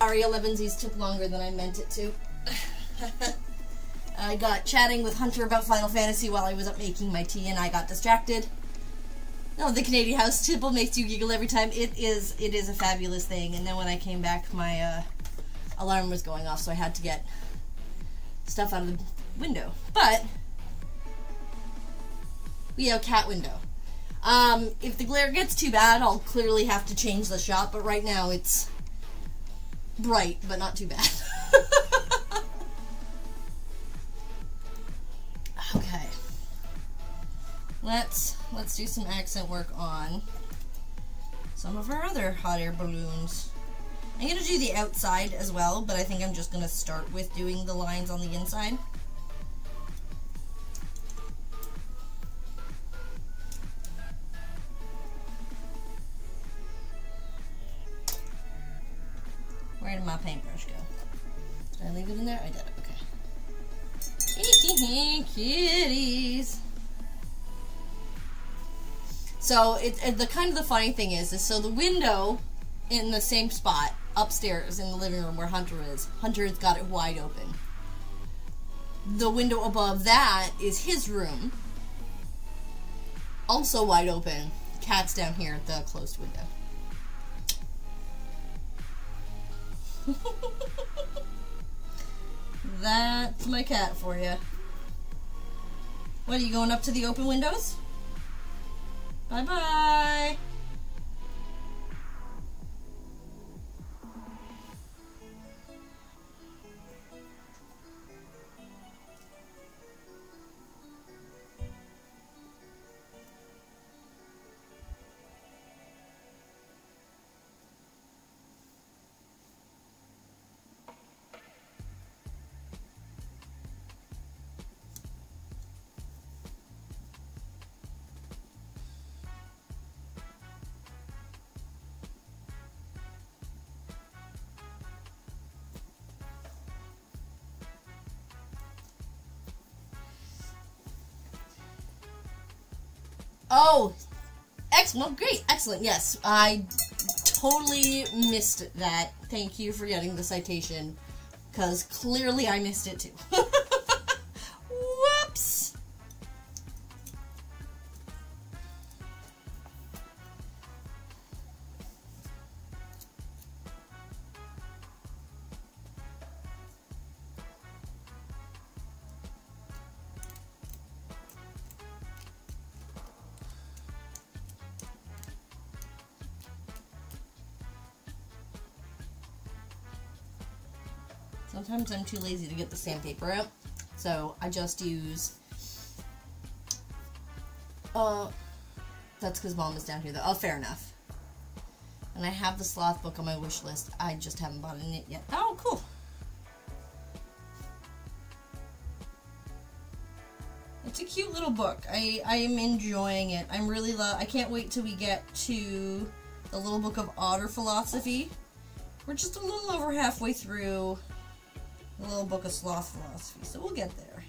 Sorry, 11sies took longer than I meant it to. I got chatting with Hunter about Final Fantasy while I was up making my tea and I got distracted. No, the Canadian House hippo makes you giggle every time. It is it is a fabulous thing. And then when I came back, my uh, alarm was going off, so I had to get stuff out of the window. But we have a cat window. Um, if the glare gets too bad, I'll clearly have to change the shot. But right now, it's bright, but not too bad. okay. Let's let's do some accent work on some of our other hot air balloons. I'm gonna do the outside as well, but I think I'm just gonna start with doing the lines on the inside. It, it, the kind of the funny thing is, is so the window in the same spot upstairs in the living room where Hunter is. Hunter's got it wide open. The window above that is his room, also wide open. Cat's down here at the closed window. That's my cat for you. What, are you going up to the open windows? Bye excellent, great, excellent. Yes, I totally missed that. Thank you for getting the citation, because clearly I missed it too. Sometimes I'm too lazy to get the sandpaper out, so I just use. Uh, that's because mom is down here though. Oh, fair enough. And I have the sloth book on my wish list. I just haven't bought it yet. Oh, cool. It's a cute little book. I, I am enjoying it. I'm really love. I can't wait till we get to the little book of otter philosophy. We're just a little over halfway through little book of sloth philosophy, so we'll get there.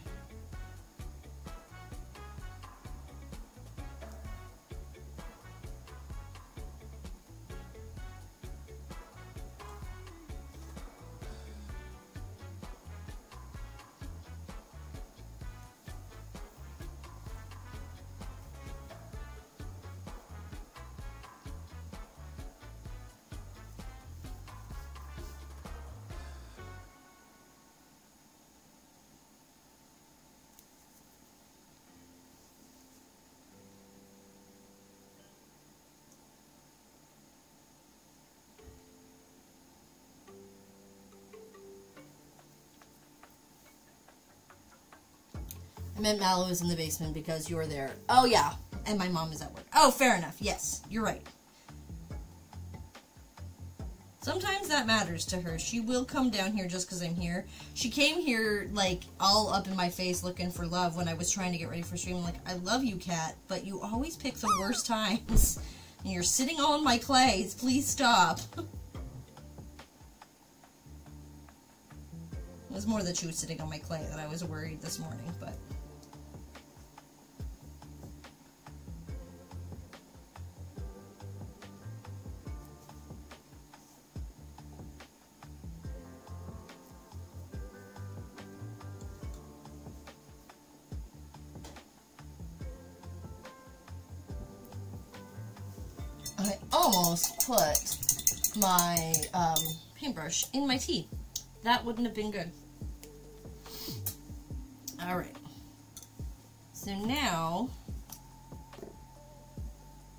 Meant Mallow is in the basement because you're there. Oh, yeah. And my mom is at work. Oh, fair enough. Yes, you're right. Sometimes that matters to her. She will come down here just because I'm here. She came here, like, all up in my face looking for love when I was trying to get ready for stream. I'm like, I love you, cat, but you always pick the worst times. And you're sitting on my clays. Please stop. it was more that she was sitting on my clay that I was worried this morning, but... my um, paintbrush in my tea. That wouldn't have been good. Alright. So now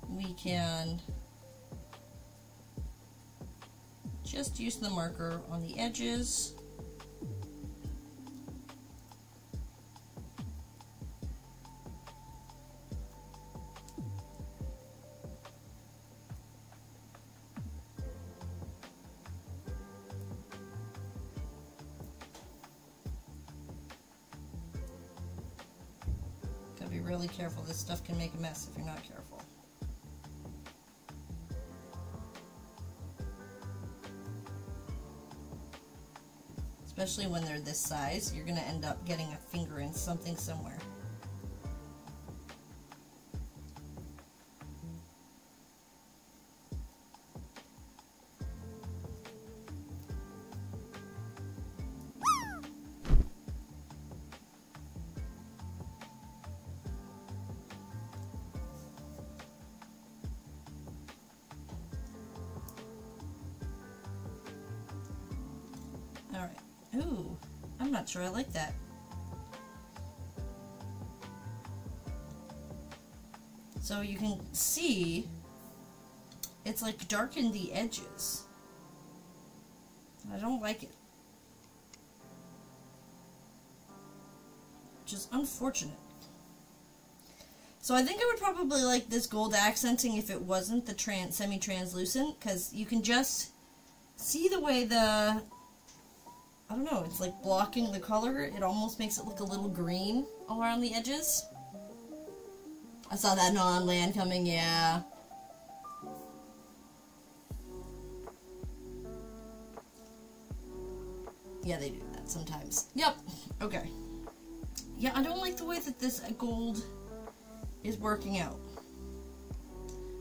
we can just use the marker on the edges. Stuff can make a mess if you're not careful. Especially when they're this size, you're gonna end up getting a finger in something somewhere. I like that. So you can see it's like darkened the edges. I don't like it. Which is unfortunate. So I think I would probably like this gold accenting if it wasn't the trans semi-translucent, because you can just see the way the I don't know, it's like blocking the color. It almost makes it look a little green all around the edges. I saw that non-land coming, yeah. Yeah, they do that sometimes. Yep, okay. Yeah, I don't like the way that this gold is working out.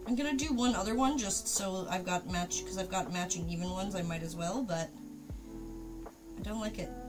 I'm gonna do one other one just so I've got match, because I've got matching even ones, I might as well, but don't like it.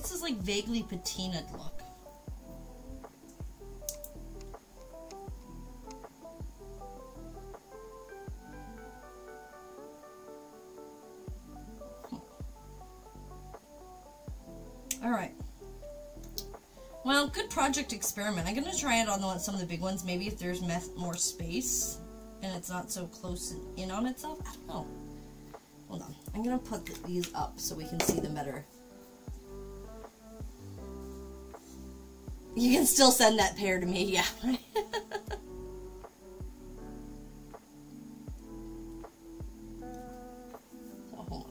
Gets this like vaguely patinaed look. Hmm. All right. Well, good project experiment. I'm gonna try it on some of the big ones. Maybe if there's more space and it's not so close in on itself. I don't know. Hold on. I'm gonna put these up so we can see them better. You can still send that pair to me, yeah. oh.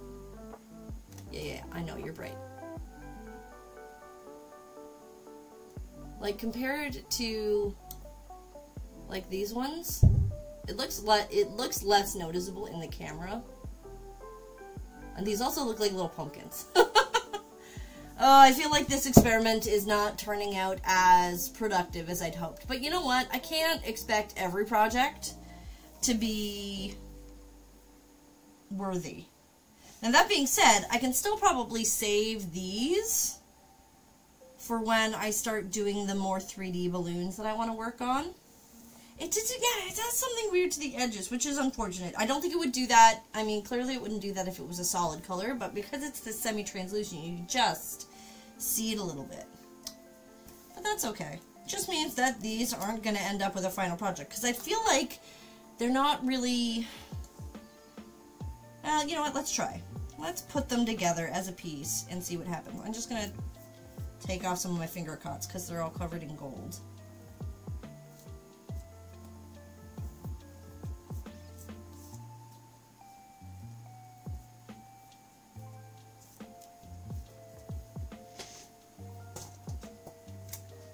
Yeah, yeah, I know, you're bright. Like, compared to, like, these ones, it looks it looks less noticeable in the camera. And these also look like little pumpkins. Oh, I feel like this experiment is not turning out as productive as I'd hoped. But you know what? I can't expect every project to be worthy. Now that being said, I can still probably save these for when I start doing the more 3D balloons that I want to work on. It did, yeah, it does something weird to the edges, which is unfortunate. I don't think it would do that. I mean, clearly it wouldn't do that if it was a solid color, but because it's the semi-translucent, you just see it a little bit. But that's okay. Just means that these aren't going to end up with a final project, because I feel like they're not really... Well, you know what, let's try. Let's put them together as a piece and see what happens. I'm just going to take off some of my finger cuts, because they're all covered in gold.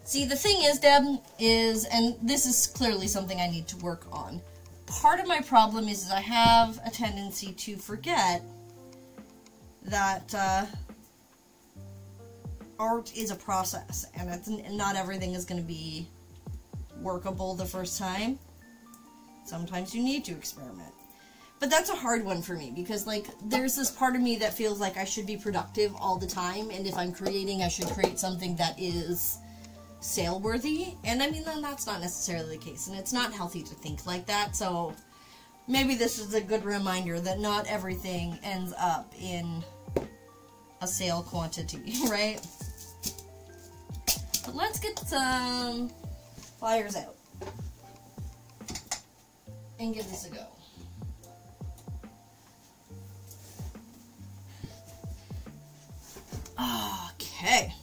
See, the thing is, Deb, is, and this is clearly something I need to work on, part of my problem is, I have a tendency to forget that uh, art is a process, and it's not everything is going to be workable the first time. Sometimes you need to experiment. But that's a hard one for me because, like, there's this part of me that feels like I should be productive all the time, and if I'm creating, I should create something that is sale worthy. And I mean, that's not necessarily the case, and it's not healthy to think like that. So maybe this is a good reminder that not everything ends up in a sale quantity, right? But let's get some flyers out and give this a go. Okay.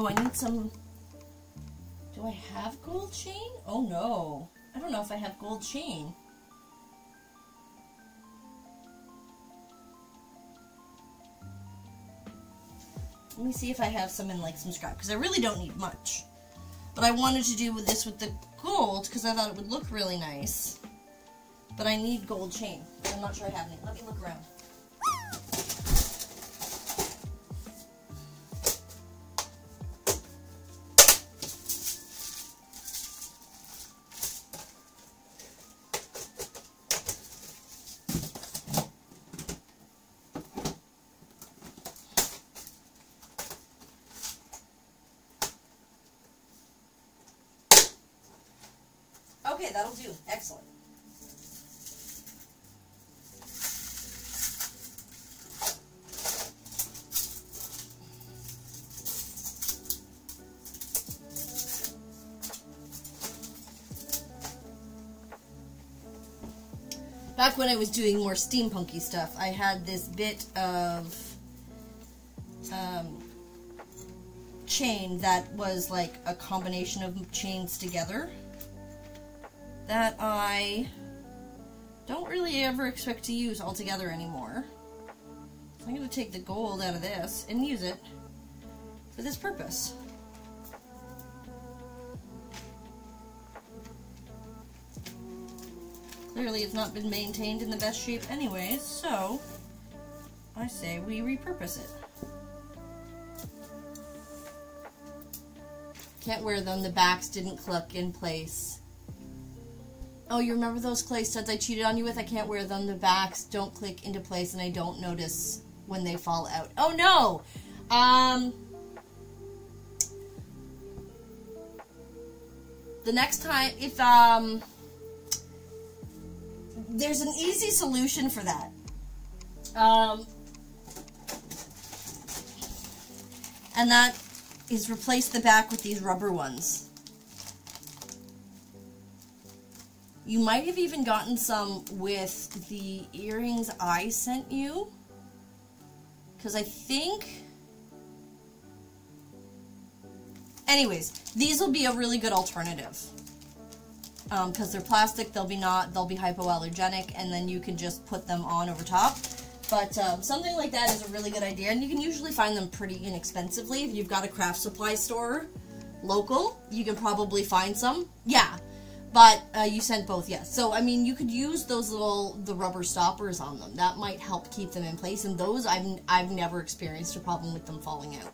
Oh, I need some... Do I have gold chain? Oh no. I don't know if I have gold chain. Let me see if I have some in like some scrap, because I really don't need much. But I wanted to do with this with the gold, because I thought it would look really nice. But I need gold chain. I'm not sure I have any. Let me look around. Back when I was doing more steampunky stuff, I had this bit of um, chain that was like a combination of chains together that I don't really ever expect to use altogether anymore. So I'm going to take the gold out of this and use it for this purpose. Clearly it's not been maintained in the best shape anyways, so I say we repurpose it. Can't wear them, the backs didn't click in place. Oh, you remember those clay studs I cheated on you with? I can't wear them. The backs don't click into place and I don't notice when they fall out. Oh no! Um, the next time, if, um, there's an easy solution for that. Um, and that is replace the back with these rubber ones. You might have even gotten some with the earrings I sent you. Because I think... Anyways, these will be a really good alternative. Because um, they're plastic, they'll be not, they'll be hypoallergenic, and then you can just put them on over top. But um, something like that is a really good idea, and you can usually find them pretty inexpensively. If you've got a craft supply store local, you can probably find some. Yeah, but uh, you sent both, yes. So I mean, you could use those little the rubber stoppers on them. That might help keep them in place. And those, I've I've never experienced a problem with them falling out.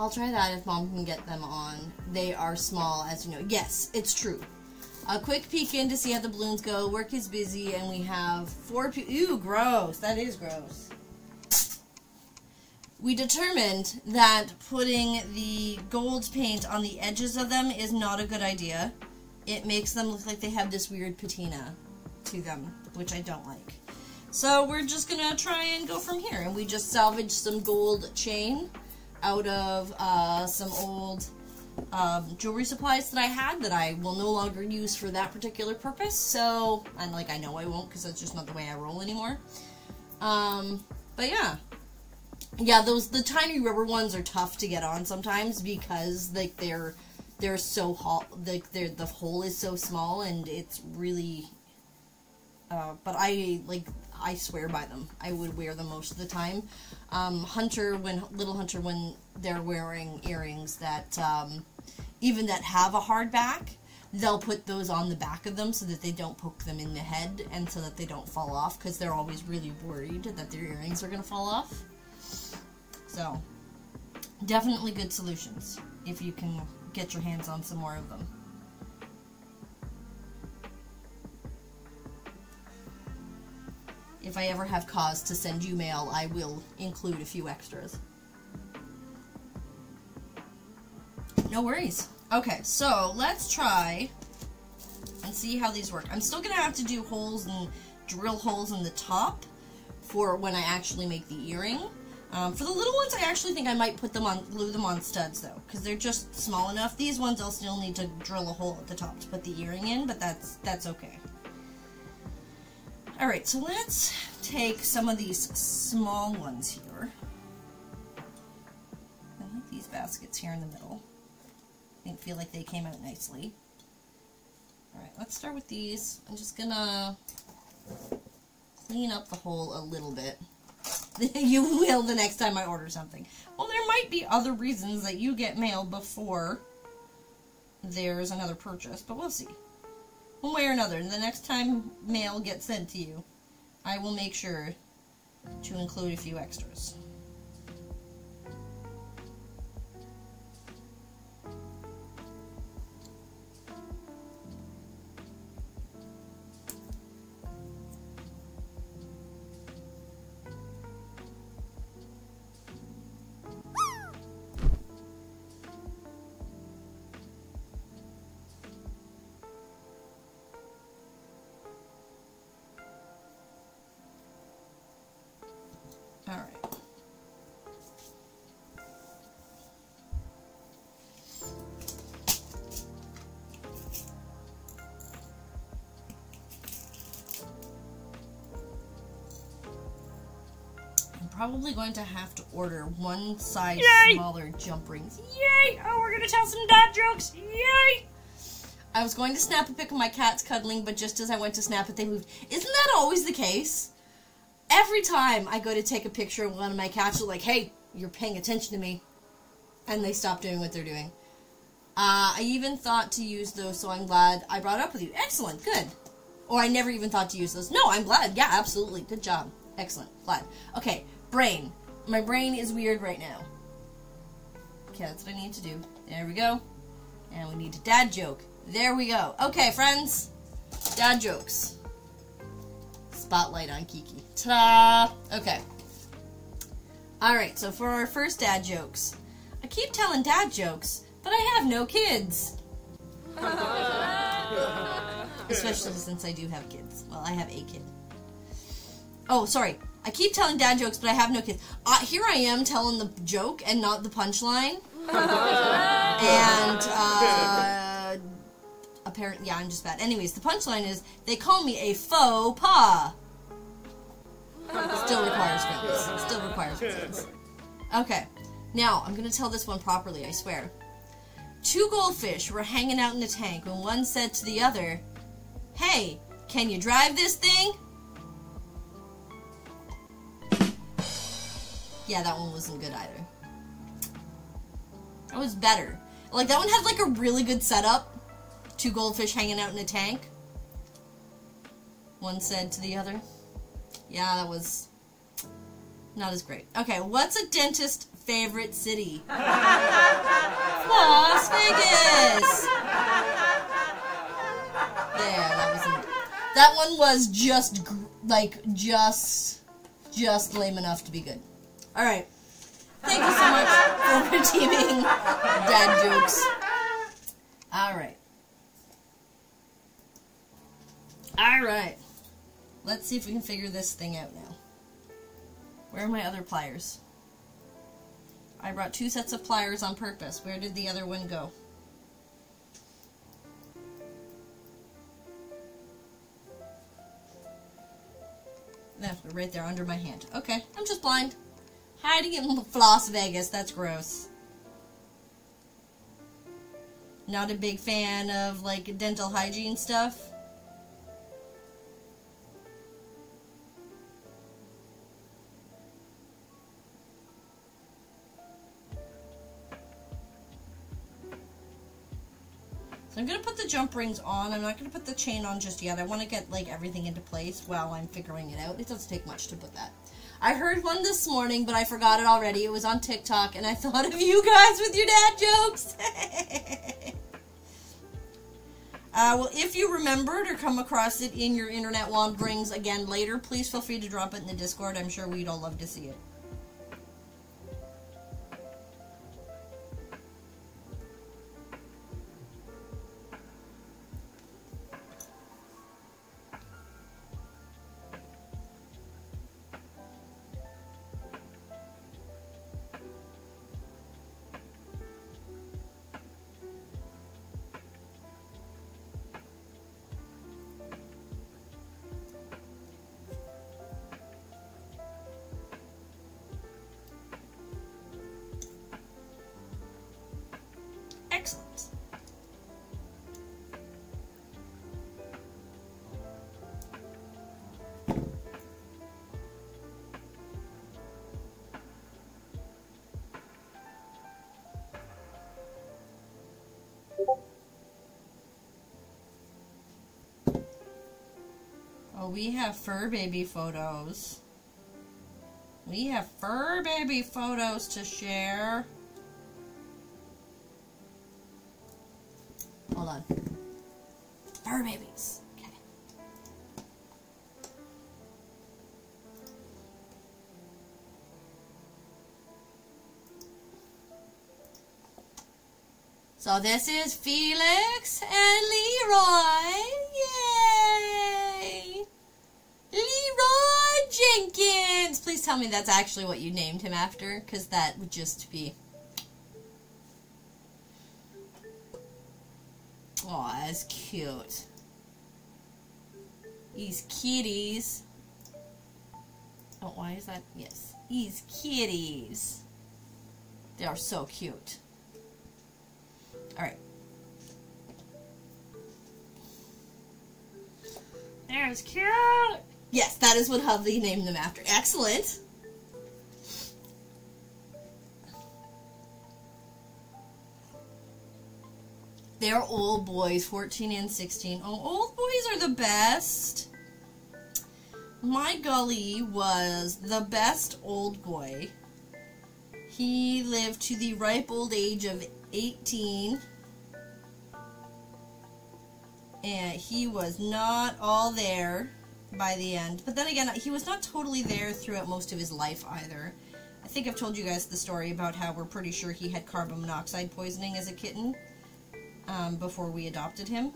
I'll try that if mom can get them on. They are small, as you know. Yes, it's true. A quick peek in to see how the balloons go. Work is busy, and we have four. Pe- Ew, gross. That is gross. We determined that putting the gold paint on the edges of them is not a good idea. It makes them look like they have this weird patina to them, which I don't like. So we're just gonna try and go from here. And we just salvaged some gold chain out of uh, some old um, jewelry supplies that I had that I will no longer use for that particular purpose. So, and like I know I won't because that's just not the way I roll anymore. Um, but yeah, yeah, those the tiny rubber ones are tough to get on sometimes because like they're they're so hot. Like they're the hole is so small and it's really. Uh, but I like I swear by them. I would wear them most of the time. Um, Hunter, when little Hunter, when they're wearing earrings that um, even that have a hard back, they'll put those on the back of them so that they don't poke them in the head and so that they don't fall off because they're always really worried that their earrings are going to fall off. So, definitely good solutions if you can get your hands on some more of them. If I ever have cause to send you mail, I will include a few extras. No worries. Okay, so let's try and see how these work. I'm still going to have to do holes and drill holes in the top for when I actually make the earring. Um, for the little ones, I actually think I might put them on, glue them on studs though, because they're just small enough. These ones I'll still need to drill a hole at the top to put the earring in, but that's that's okay. All right, so let's take some of these small ones here. I like these baskets here in the middle. I feel like they came out nicely. All right, let's start with these. I'm just gonna clean up the hole a little bit. you will the next time I order something. Well, there might be other reasons that you get mail before there's another purchase, but we'll see. One way or another, the next time mail gets sent to you, I will make sure to include a few extras. Probably going to have to order one size Yay! smaller jump rings. Yay! Oh, we're gonna tell some dad jokes. Yay! I was going to snap a pic of my cats cuddling, but just as I went to snap it, they moved. Isn't that always the case? Every time I go to take a picture of one of my cats, they're like, hey, you're paying attention to me. And they stop doing what they're doing. Uh, I even thought to use those, so I'm glad I brought it up with you. Excellent, good. Or I never even thought to use those. No, I'm glad. Yeah, absolutely. Good job. Excellent. Glad. Okay, brain. My brain is weird right now. Okay, that's what I need to do. There we go. And we need a dad joke. There we go. Okay, friends. Dad jokes. Spotlight on Kiki. Ta-da! Okay. Alright, so for our first dad jokes. I keep telling dad jokes, but I have no kids. Especially since I do have kids. Well, I have a kid. Oh, sorry. I keep telling dad jokes, but I have no kids. Uh, here I am telling the joke and not the punchline. and, uh, apparently, yeah, I'm just bad. Anyways, the punchline is they call me a faux pas. Still requires films. Still requires films. Okay, now I'm gonna tell this one properly. I swear. Two goldfish were hanging out in a tank when one said to the other, "Hey, can you drive this thing?" Yeah, that one wasn't good either. That was better. Like that one had like a really good setup. Two goldfish hanging out in a tank. One said to the other. Yeah, that was not as great. Okay, what's a dentist favorite city. Las Vegas. There, that was. That one was just gr- like just just lame enough to be good. All right. Thank you so much for redeeming dad jokes. All right. All right. Let's see if we can figure this thing out now. Where are my other pliers? I brought two sets of pliers on purpose. Where did the other one go? No, right there under my hand. Okay, I'm just blind. Hiding in Las Vegas, that's gross. Not a big fan of like dental hygiene stuff. So I'm gonna put the jump rings on. I'm not gonna put the chain on just yet. I want to get like everything into place while I'm figuring it out. It doesn't take much to put that. I heard one this morning, but I forgot it already. It was on TikTok, and I thought of you guys with your dad jokes. uh, well, if you remembered or come across it in your internet wanderings again later, please feel free to drop it in the Discord. I'm sure we'd all love to see it. We have fur baby photos. We have fur baby photos to share. Hold on. Fur babies. So this is Felix and Leroy. Yay! Leroy Jenkins! Please tell me that's actually what you named him after, because that would just be. Aw, that's cute. These kitties. Oh, why is that? Yes. These kitties. They are so cute. Alright. There's cute. Yes, that is what Hovey named them after. Excellent. They're old boys, 14 and 16. Oh, old boys are the best. My gully was the best old boy. He lived to the ripe old age of 18. And he was not all there by the end. But then again, he was not totally there throughout most of his life either. I think I've told you guys the story about how we're pretty sure he had carbon monoxide poisoning as a kitten um, before we adopted him.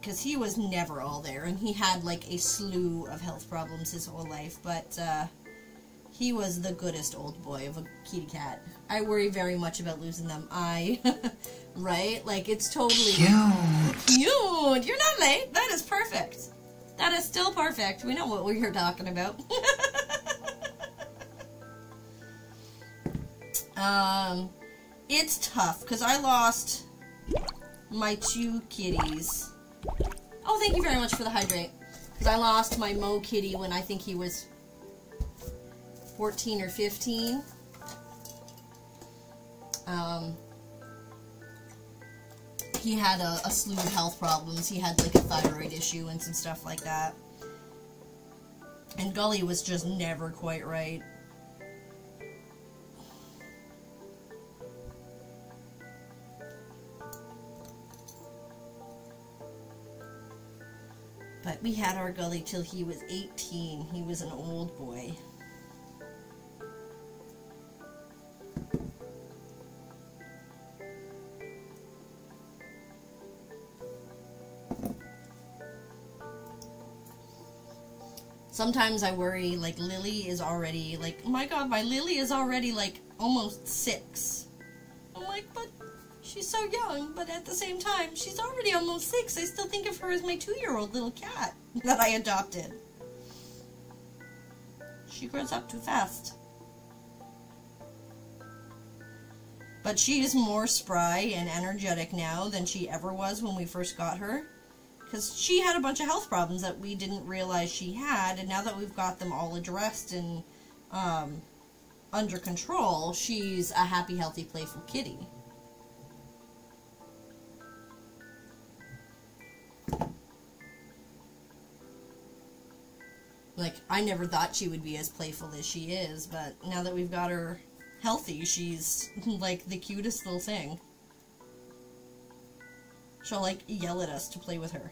Because he was never all there, and he had like a slew of health problems his whole life, but uh, he was the goodest old boy of a kitty cat. I worry very much about losing them. I, right? Like, it's totally. Cute. Cute! You're not late. That is perfect. That is still perfect. We know what we're talking about. um, it's tough because I lost my two kitties. Oh, thank you very much for the hydrate. Because I lost my Mo kitty when I think he was 14 or 15. Um, he had a, a slew of health problems. He had like a thyroid issue and some stuff like that. And Gully was just never quite right. But we had our Gully till he was 18. He was an old boy. Sometimes I worry, like, Lily is already, like, oh my god, my Lily is already, like, almost six. I'm like, but she's so young, but at the same time, she's already almost six. I still think of her as my two year old little cat that I adopted. She grows up too fast. But she is more spry and energetic now than she ever was when we first got her. Because she had a bunch of health problems that we didn't realize she had, and now that we've got them all addressed and um, under control, she's a happy, healthy, playful kitty. Like, I never thought she would be as playful as she is, but now that we've got her healthy, she's like the cutest little thing. She'll like yell at us to play with her.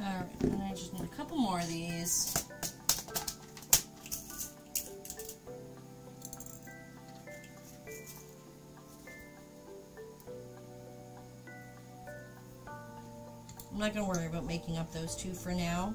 Alright, and I just need a couple more of these. I'm not going to worry about making up those two for now.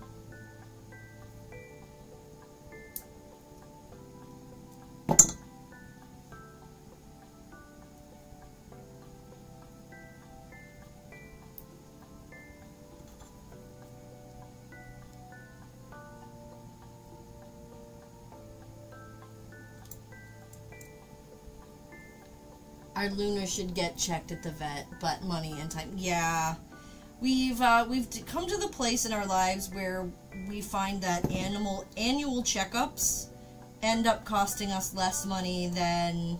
Our Luna should get checked at the vet, but money and time. Yeah, we've uh, we've come to the place in our lives where we find that animal annual checkups end up costing us less money than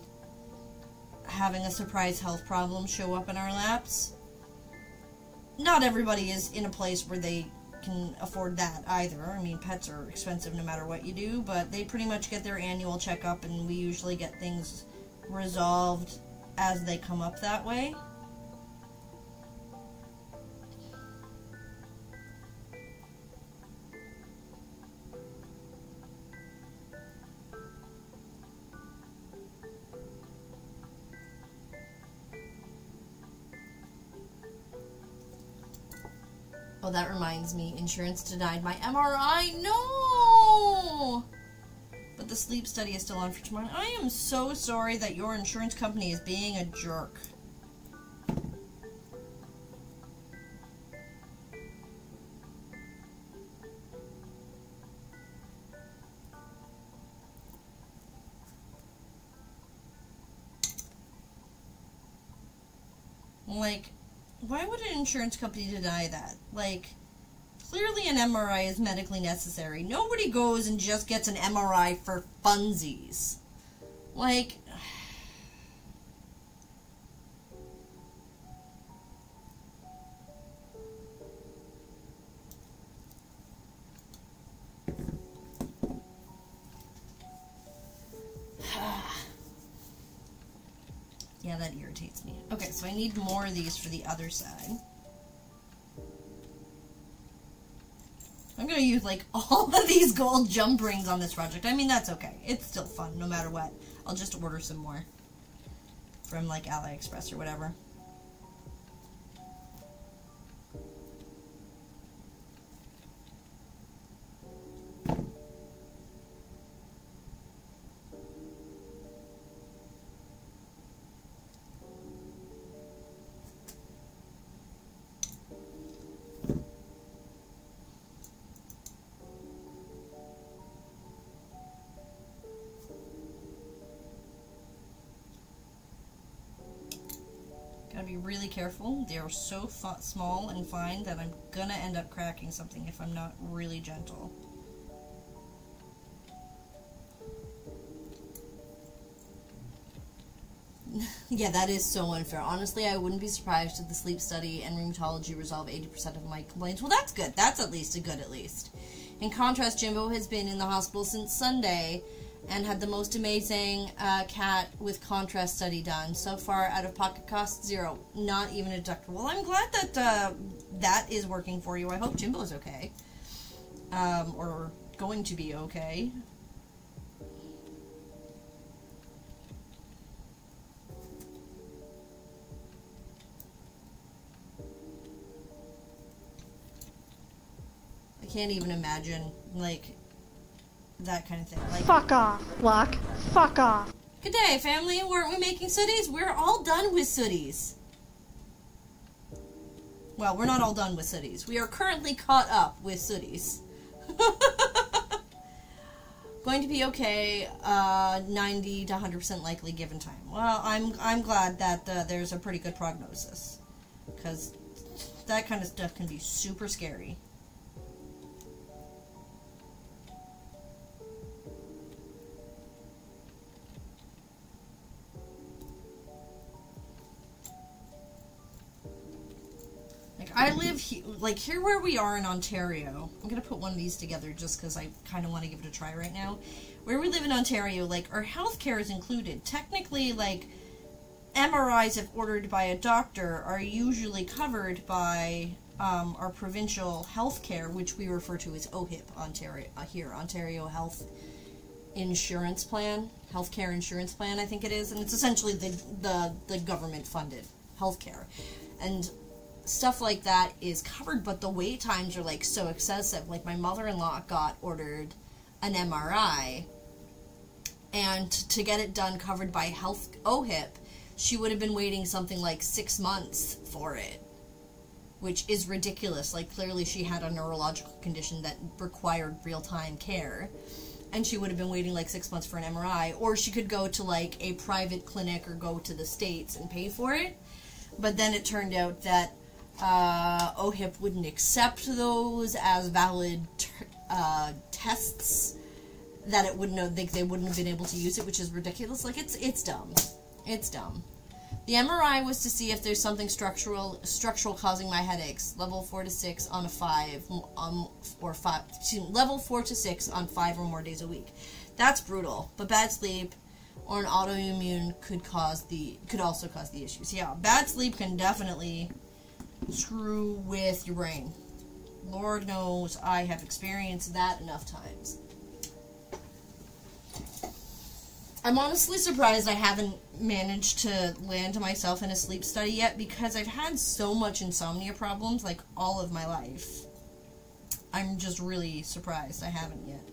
having a surprise health problem show up in our laps. Not everybody is in a place where they can afford that either. I mean, pets are expensive no matter what you do, but they pretty much get their annual checkup, and we usually get things resolved as they come up that way. Oh, that reminds me. Insurance denied my MRI. No! The sleep study is still on for tomorrow. I am so sorry that your insurance company is being a jerk. Like, why would an insurance company deny that? Like, clearly an MRI is medically necessary. Nobody goes and just gets an MRI for funsies. Like, yeah, that irritates me. Okay, so I need more of these for the other side. I'm gonna use like all of these gold jump rings on this project. I mean, that's okay. It's still fun no matter what. I'll just order some more from like AliExpress or whatever. Gotta be really careful. They're so small and fine that I'm gonna end up cracking something if I'm not really gentle. yeah, that is so unfair. Honestly, I wouldn't be surprised if the sleep study and rheumatology resolve 80% of my complaints. Well, that's good. That's at least a good at least. In contrast, Jimbo has been in the hospital since Sunday and had the most amazing uh, cat with contrast study done. So far, out of pocket cost, zero. Not even a deductible. I'm glad that uh, that is working for you. I hope Jimbo's okay. Um, or going to be okay. I can't even imagine, like, that kind of thing. Like, Fuck off, Locke. Fuck off. Good day, family. Weren't we making sooties? We're all done with sooties. Well, we're not all done with sooties. We are currently caught up with sooties. Going to be okay. Uh, 90 to 100% likely given time. Well, I'm I'm glad that uh, there's a pretty good prognosis, because that kind of stuff can be super scary. Like here where we are in Ontario. I'm gonna put one of these together just because I kind of want to give it a try right now. Where we live in Ontario, like our healthcare is included. Technically, like MRIs, if ordered by a doctor, are usually covered by um, our provincial healthcare, which we refer to as OHIP, Ontario uh, here, Ontario Health Insurance Plan, Healthcare Insurance Plan, I think it is, and it's essentially the the, the government funded healthcare, and stuff like that is covered, but the wait times are like so excessive. Like my mother-in-law got ordered an MRI, and to get it done covered by Health OHIP, she would have been waiting something like six months for it, which is ridiculous. Like clearly she had a neurological condition that required real-time care. And she would have been waiting like six months for an MRI, or she could go to like a private clinic or go to the States and pay for it. But then it turned out that uh, OHIP wouldn't accept those as valid uh, tests. That it wouldn't have, they, they wouldn't have been able to use it, which is ridiculous. Like it's it's dumb, it's dumb. The MRI was to see if there's something structural structural causing my headaches. Level four to six on a five, um, or five. me, Level four to six on five or more days a week. That's brutal. But bad sleep or an autoimmune could cause the could also cause the issues. Yeah, bad sleep can definitely screw with your brain. Lord knows I have experienced that enough times. I'm honestly surprised I haven't managed to land myself in a sleep study yet because I've had so much insomnia problems like all of my life. I'm just really surprised I haven't yet.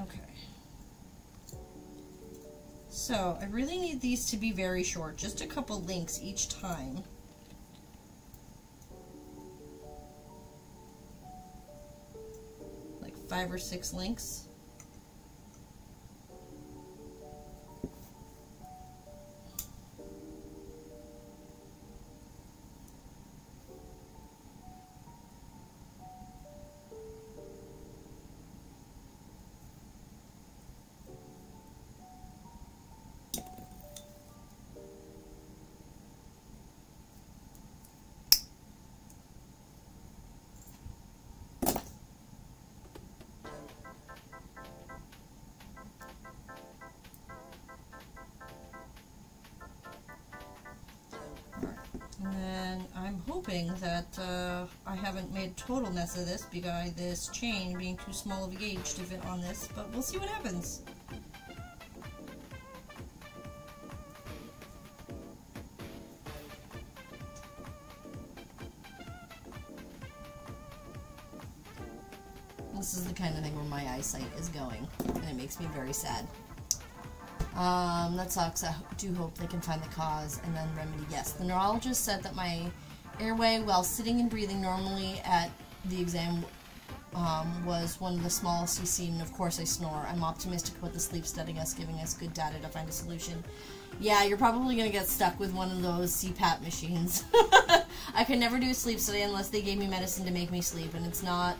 Okay. So, I really need these to be very short, just a couple links each time. Five or six links. Hoping that uh, I haven't made total mess of this by this chain being too small of a gauge to fit on this, but we'll see what happens. This is the kind of thing where my eyesight is going, and it makes me very sad. Um, that sucks. I do hope they can find the cause and then remedy. Yes, the neurologist said that my airway while sitting and breathing normally at the exam um, was one of the smallest he's seen. Of course, I snore. I'm optimistic about the sleep study us giving us good data to find a solution. Yeah, you're probably going to get stuck with one of those CPAP machines. I could never do a sleep study unless they gave me medicine to make me sleep, and it's not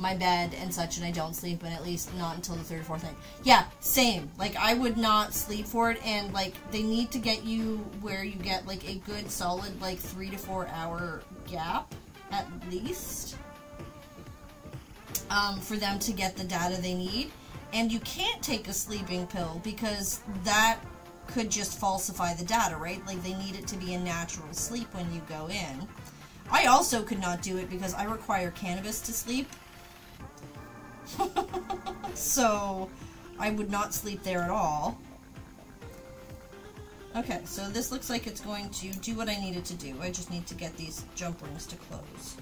my bed and such, and I don't sleep, and at least not until the third or fourth night. Yeah, same. Like, I would not sleep for it, and, like, they need to get you where you get, like, a good solid, like, three to four hour gap, at least, um, for them to get the data they need. And you can't take a sleeping pill because that could just falsify the data, right? Like, they need it to be a natural sleep when you go in. I also could not do it because I require cannabis to sleep. so I would not sleep there at all. Okay, so this looks like it's going to do what I needed to do. I just need to get these jump rings to close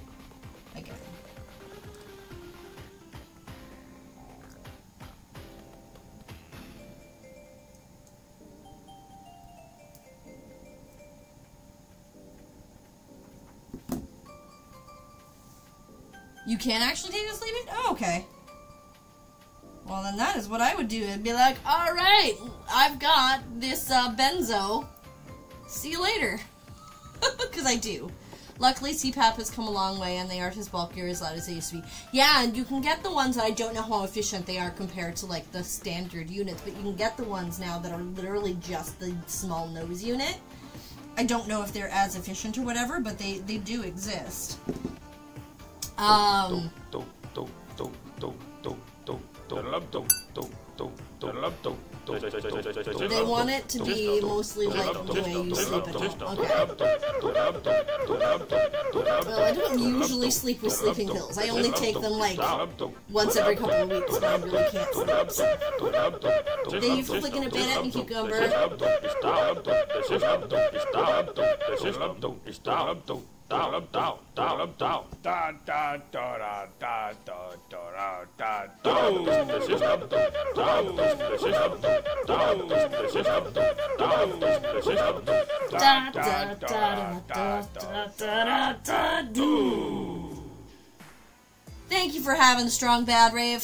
again. You can actually take a sleeping? Oh, okay. Well, then that is what I would do. I'd be like, all right, I've got this uh, benzo. See you later. Because I do. Luckily, CPAP has come a long way, and they aren't as bulky or as loud as they used to be. Yeah, and you can get the ones that I don't know how efficient they are compared to like the standard units, but you can get the ones now that are literally just the small nose unit. I don't know if they're as efficient or whatever, but they they do exist. Um. They want it to be mostly like the way you sleep at home. Okay. Well, I don't usually sleep with sleeping pills. I only take them like once every couple of weeks when I really can't sleep. So. Thank you for flicking a bit at me, cucumber. Da, da, da, da, da, da, da, da, do. Thank you for having Strong Bad Rave.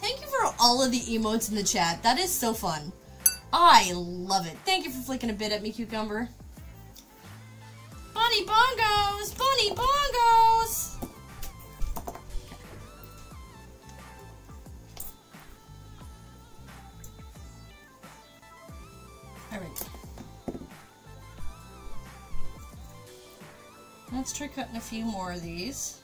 Thank you for all of the emotes in the chat. That is so fun. I love it. Thank you for flicking a bit at me, Cucumber. Bunny bongos! Bunny bongos! Alright. Let's try cutting a few more of these.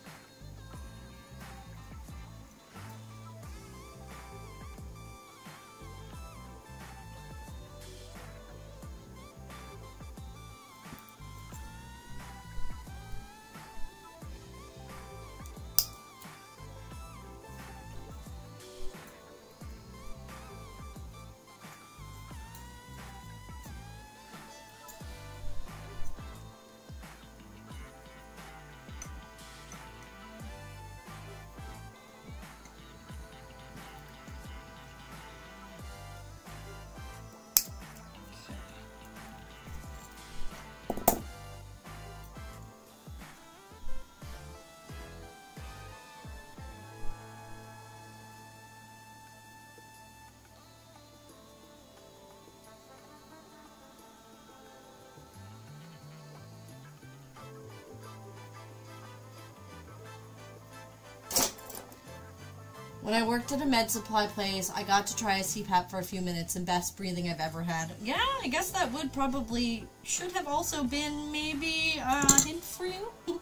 When I worked at a med supply place, I got to try a CPAP for a few minutes and best breathing I've ever had. Yeah, I guess that would probably, should have also been maybe uh, a hint for you.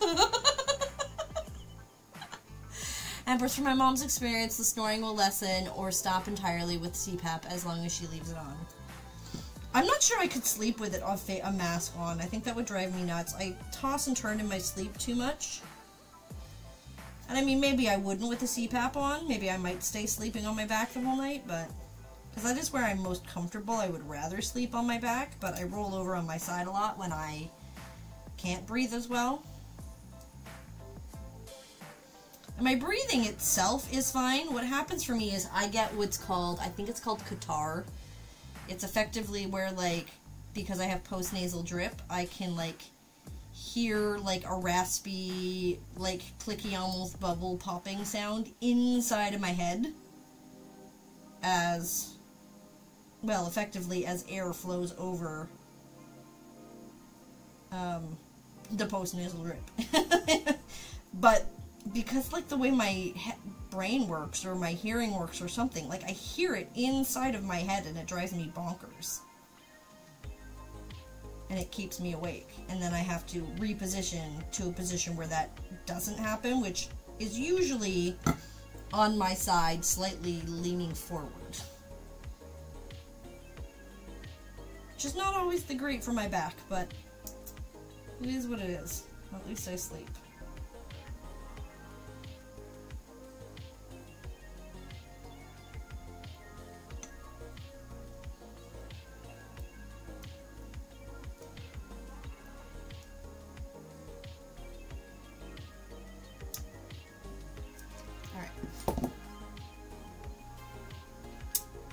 Empress, from my mom's experience, the snoring will lessen or stop entirely with CPAP as long as she leaves it on. I'm not sure I could sleep with it on fa- a mask on. I think that would drive me nuts. I toss and turn in my sleep too much. And I mean, maybe I wouldn't with the CPAP on. Maybe I might stay sleeping on my back the whole night, but because that is where I'm most comfortable. I would rather sleep on my back, but I roll over on my side a lot when I can't breathe as well. And my breathing itself is fine. What happens for me is I get what's called, I think it's called catarrh. It's effectively where, like, because I have post nasal drip, I can, like, hear, like, a raspy, like, clicky, almost bubble popping sound inside of my head as, well, effectively as air flows over um, the post nasal drip. but because like the way my brain works or my hearing works or something, like I hear it inside of my head and it drives me bonkers. And it keeps me awake. And then I have to reposition to a position where that doesn't happen, which is usually on my side, slightly leaning forward. Which is not always the great for my back, but it is what it is. At least I sleep.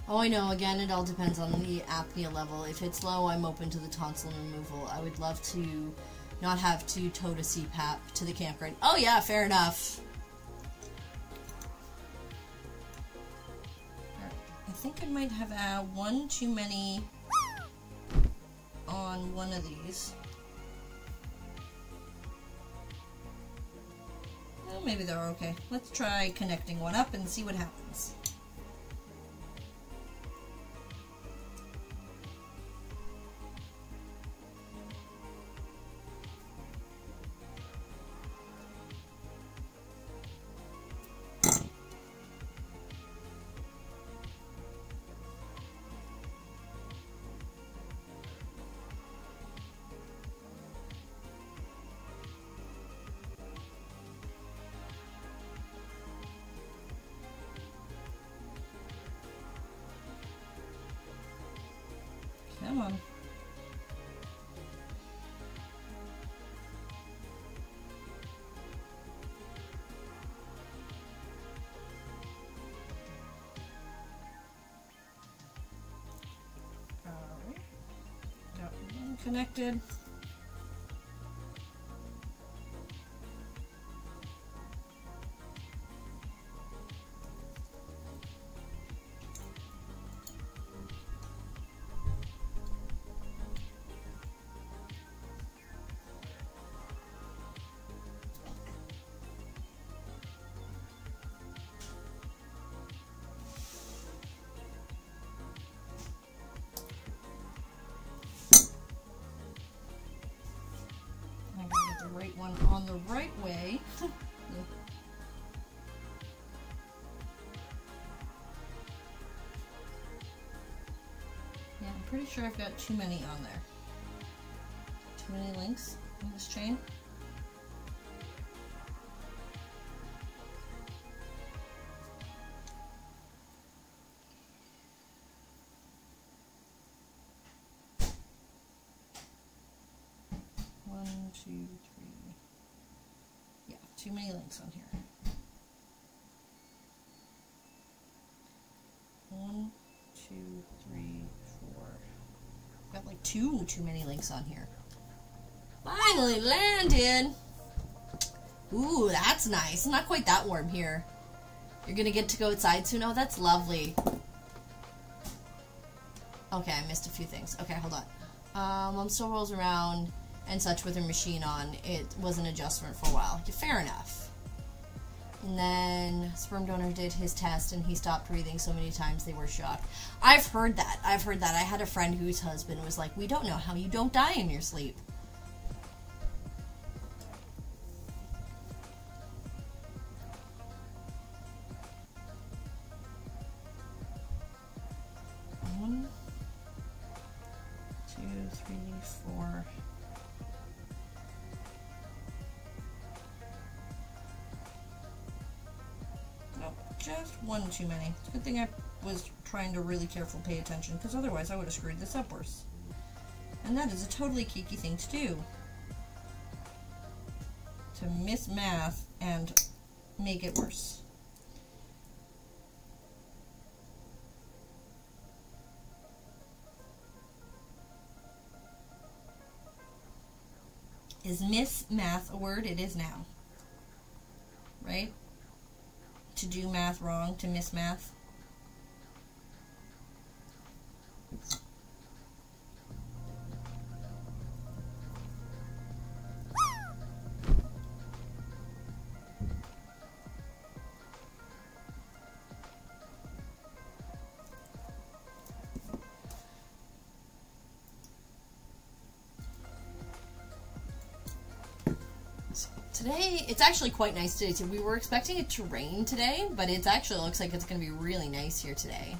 Oh, I know. Again, it all depends on the apnea level. If it's low, I'm open to the tonsil removal. I would love to not have to tote a CPAP to the campground. Oh, yeah, fair enough. I think I might have uh, one too many on one of these. Well, maybe they're okay. Let's try connecting one up and see what happens. Come on. Connected. The right way. yeah, I'm pretty sure I've got too many on there. Too many links on this chain. Two, too many links on here. One, two, three, four. Got like two too many links on here. Finally landed! Ooh, that's nice. Not quite that warm here. You're gonna get to go outside soon? Oh, that's lovely. Okay, I missed a few things. Okay, hold on. Um, mom still rolls around and such with her machine on. It was an adjustment for a while. Fair enough. And then sperm donor did his test and he stopped breathing so many times they were shocked. I've heard that. I've heard that. I had a friend whose husband was like, "We don't know how you don't die in your sleep." Too many. It's a good thing I was trying to really careful pay attention, because otherwise I would have screwed this up worse. And that is a totally kiki thing to do. To miss math and make it worse. Is miss math a word? It is now. Right? To do math wrong, to miss math. Today, it's actually quite nice today too. We were expecting it to rain today, but it actually looks like it's going to be really nice here today.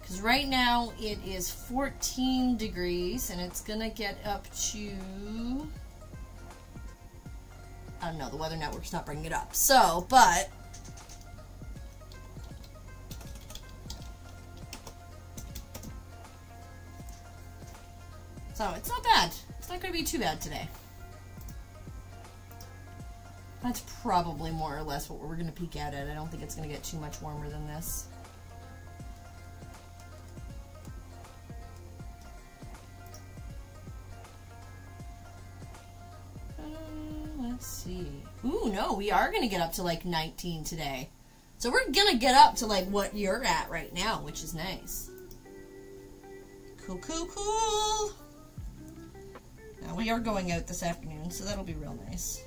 Because right now it is 14 degrees and it's going to get up to. I don't know, the Weather Network's not bringing it up. So, but. So, it's not bad. It's not going to be too bad today. That's probably more or less what we're going to peak out at. I don't think it's going to get too much warmer than this. Uh, let's see. Ooh, no, we are going to get up to like 19 today. So we're going to get up to like what you're at right now, which is nice. Cool, cool, cool. Now we are going out this afternoon, so that'll be real nice.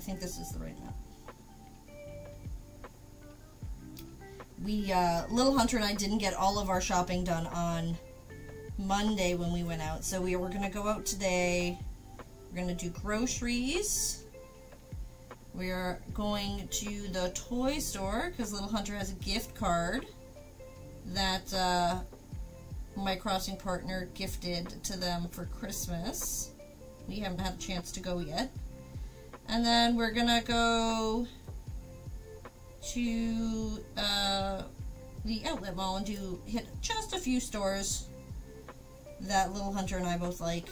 I think this is the right map. We, uh, Little Hunter and I didn't get all of our shopping done on Monday when we went out, so we were gonna go out today. We're gonna do groceries. We are going to the toy store because Little Hunter has a gift card that uh, my crossing partner gifted to them for Christmas. We haven't had a chance to go yet. And then we're gonna go to uh, the outlet mall and do hit just a few stores that Little Hunter and I both like.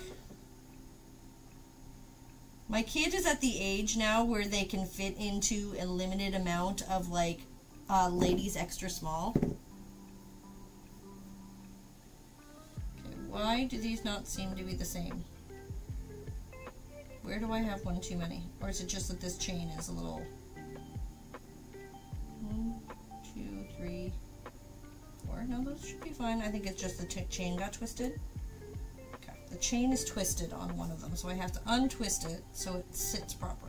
My kid is at the age now where they can fit into a limited amount of like uh, ladies extra small. Okay, why do these not seem to be the same? Where do I have one too many? Or is it just that this chain is a little... One, two, three, four. No, those should be fine. I think it's just the chain got twisted. Okay. The chain is twisted on one of them, so I have to untwist it so it sits properly.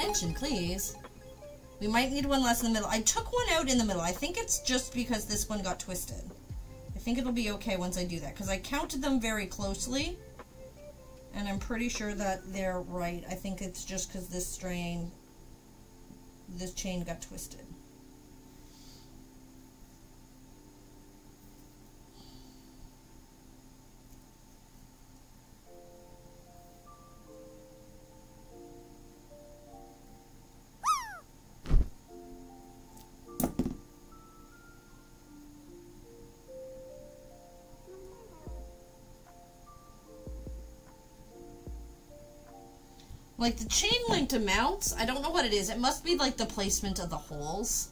Attention, please. We might need one less in the middle. I took one out in the middle. I think it's just because this one got twisted. I think it'll be okay once I do that, because I counted them very closely, and I'm pretty sure that they're right. I think it's just because this strain, this chain got twisted. Like the chain linked amounts, I don't know what it is. It must be like the placement of the holes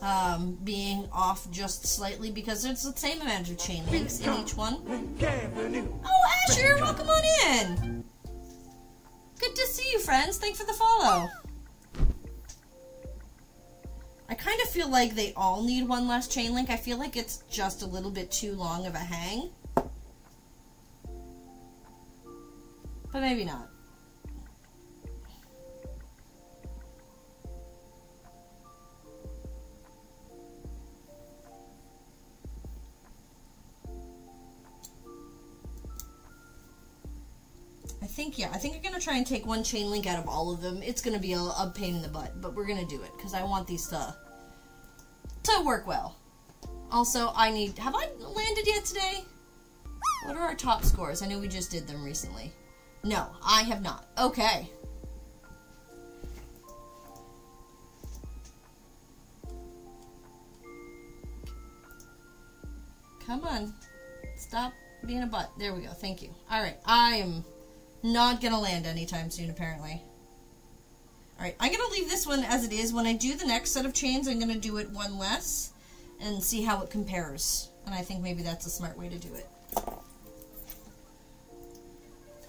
um, being off just slightly because it's the same amount of chain links in each one. Oh, Asher, welcome on in. Good to see you, friends. Thanks for the follow. I kind of feel like they all need one less chain link. I feel like it's just a little bit too long of a hang. But maybe not. Think, yeah, I think I'm going to try and take one chain link out of all of them. It's going to be a, a pain in the butt, but we're going to do it because I want these to, to work well. Also, I need, have I landed yet today? What are our top scores? I know we just did them recently. No, I have not. Okay. Come on. Stop being a butt. There we go. Thank you. Alright, I am not gonna land anytime soon, apparently. Alright, I'm gonna leave this one as it is. When I do the next set of chains, I'm gonna do it one less and see how it compares. And I think maybe that's a smart way to do it.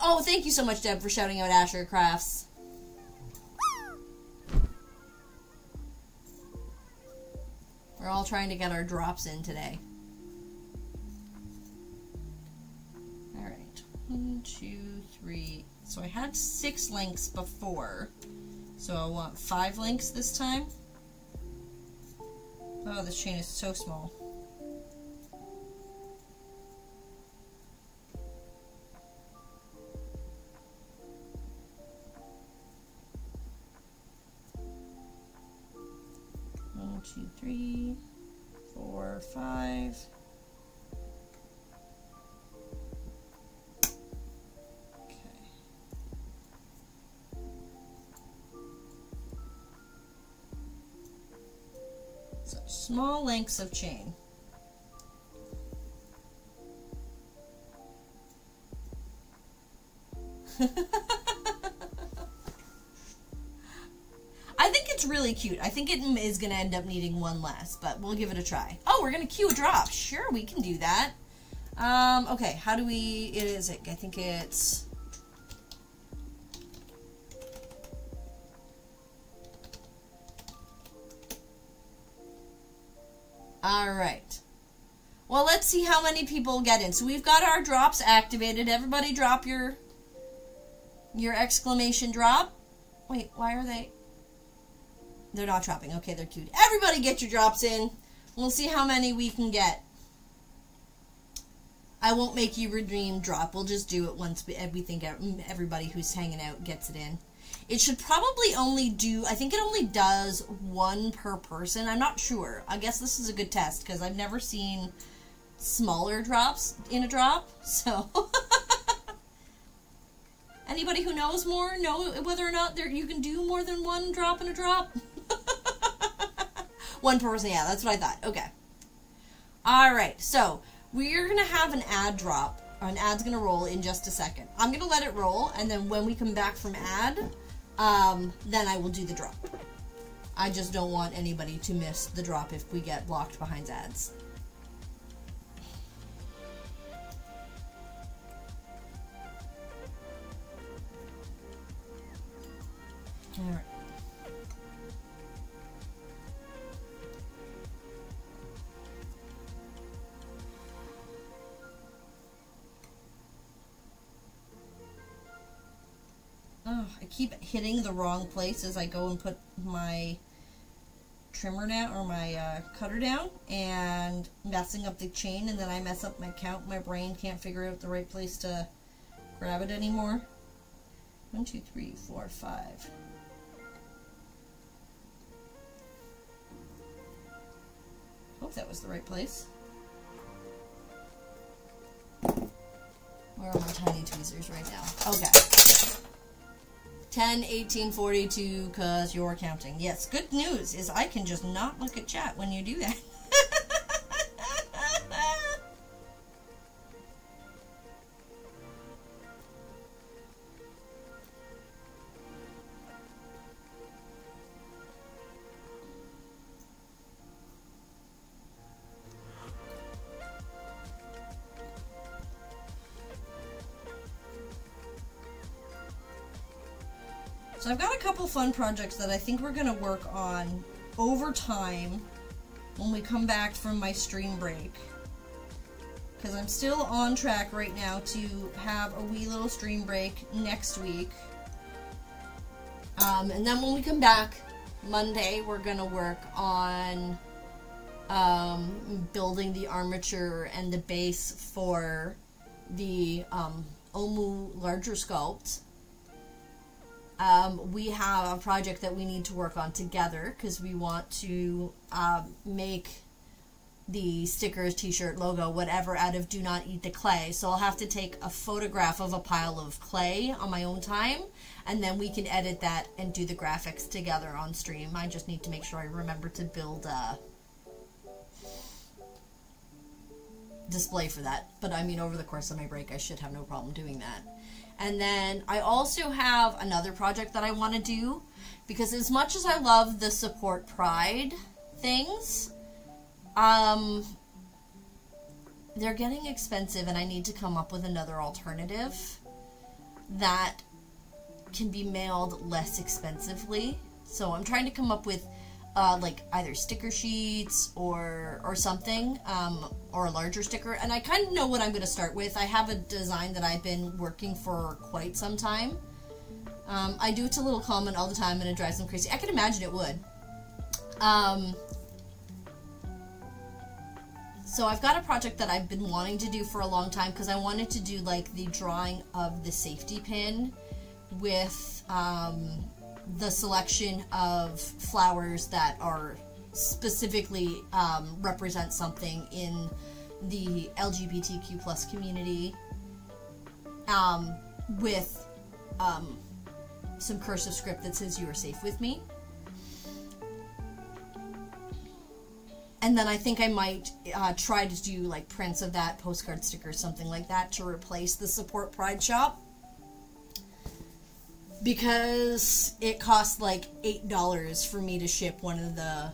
Oh, thank you so much, Deb, for shouting out Asher Crafts. We're all trying to get our drops in today. Alright. One, two, three. So I had six links before. So I want five links this time. Oh, this chain is so small. One, two, three, four, five. Small lengths of chain. I think it's really cute. I think it is going to end up needing one less, but we'll give it a try. Oh, we're going to cue a drop. Sure, we can do that. Um, okay, how do we... It is, it? I think it's... Alright. Well, let's see how many people get in. So we've got our drops activated. Everybody drop your your exclamation drop. Wait, why are they... They're not dropping. Okay, they're cute. Everybody get your drops in. We'll see how many we can get. I won't make you redeem drop. We'll just do it once we think everybody who's hanging out gets it in. It should probably only do, I think it only does one per person. I'm not sure. I guess this is a good test because I've never seen smaller drops in a drop. So, anybody who knows more know whether or not there you can do more than one drop in a drop? one per person, yeah, that's what I thought. Okay. All right, so we're going to have an ad drop. An ad's going to roll in just a second. I'm going to let it roll, and then when we come back from ad, um, then I will do the drop. I just don't want anybody to miss the drop if we get blocked behind ads. Alright. Oh, I keep hitting the wrong place as I go and put my trimmer down or my uh, cutter down and messing up the chain and then I mess up my count. My brain can't figure out the right place to grab it anymore. One, two, three, four, five. Hope that was the right place. Where are my tiny tweezers right now? Okay. 10, 18, 42, because you're counting. Yes, good news is I can just not look at chat when you do that. Fun projects that I think we're going to work on over time when we come back from my stream break. Because I'm still on track right now to have a wee little stream break next week. Um, and then when we come back Monday, we're going to work on um, building the armature and the base for the um, Omu Larger Sculpt, um, we have a project that we need to work on together because we want to um, make the stickers, t-shirt, logo, whatever out of Do Not Eat the Clay. So I'll have to take a photograph of a pile of clay on my own time and then we can edit that and do the graphics together on stream. I just need to make sure I remember to build a display for that. But I mean over the course of my break I should have no problem doing that. And then I also have another project that I want to do because as much as I love the support pride things, um, they're getting expensive, and I need to come up with another alternative that can be mailed less expensively. So I'm trying to come up with uh, like either sticker sheets or or something, um, or a larger sticker. And I kind of know what I'm going to start with. I have a design that I've been working for quite some time. Um, I do it to little comment all the time, and it drives them crazy. I can imagine it would. Um, so I've got a project that I've been wanting to do for a long time because I wanted to do like the drawing of the safety pin with um, the selection of flowers that are specifically um, represent something in the LGBTQ plus community um, with um, some cursive script that says you are safe with me. and then I think I might uh, try to do like prints of that postcard stickers, something like that, to replace the support Pride shop because it costs like eight dollars for me to ship one of the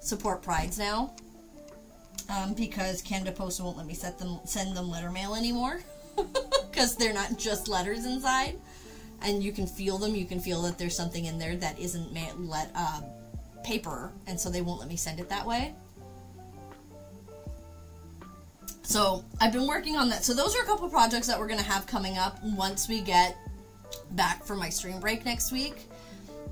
support prides now. Um, because Canada Post won't let me set them send them letter mail anymore because they're not just letters inside, and you can feel them. You can feel that there's something in there that isn't ma- let uh, paper, and so they won't let me send it that way. So I've been working on that. So those are a couple projects that we're going to have coming up once we get back for my stream break next week.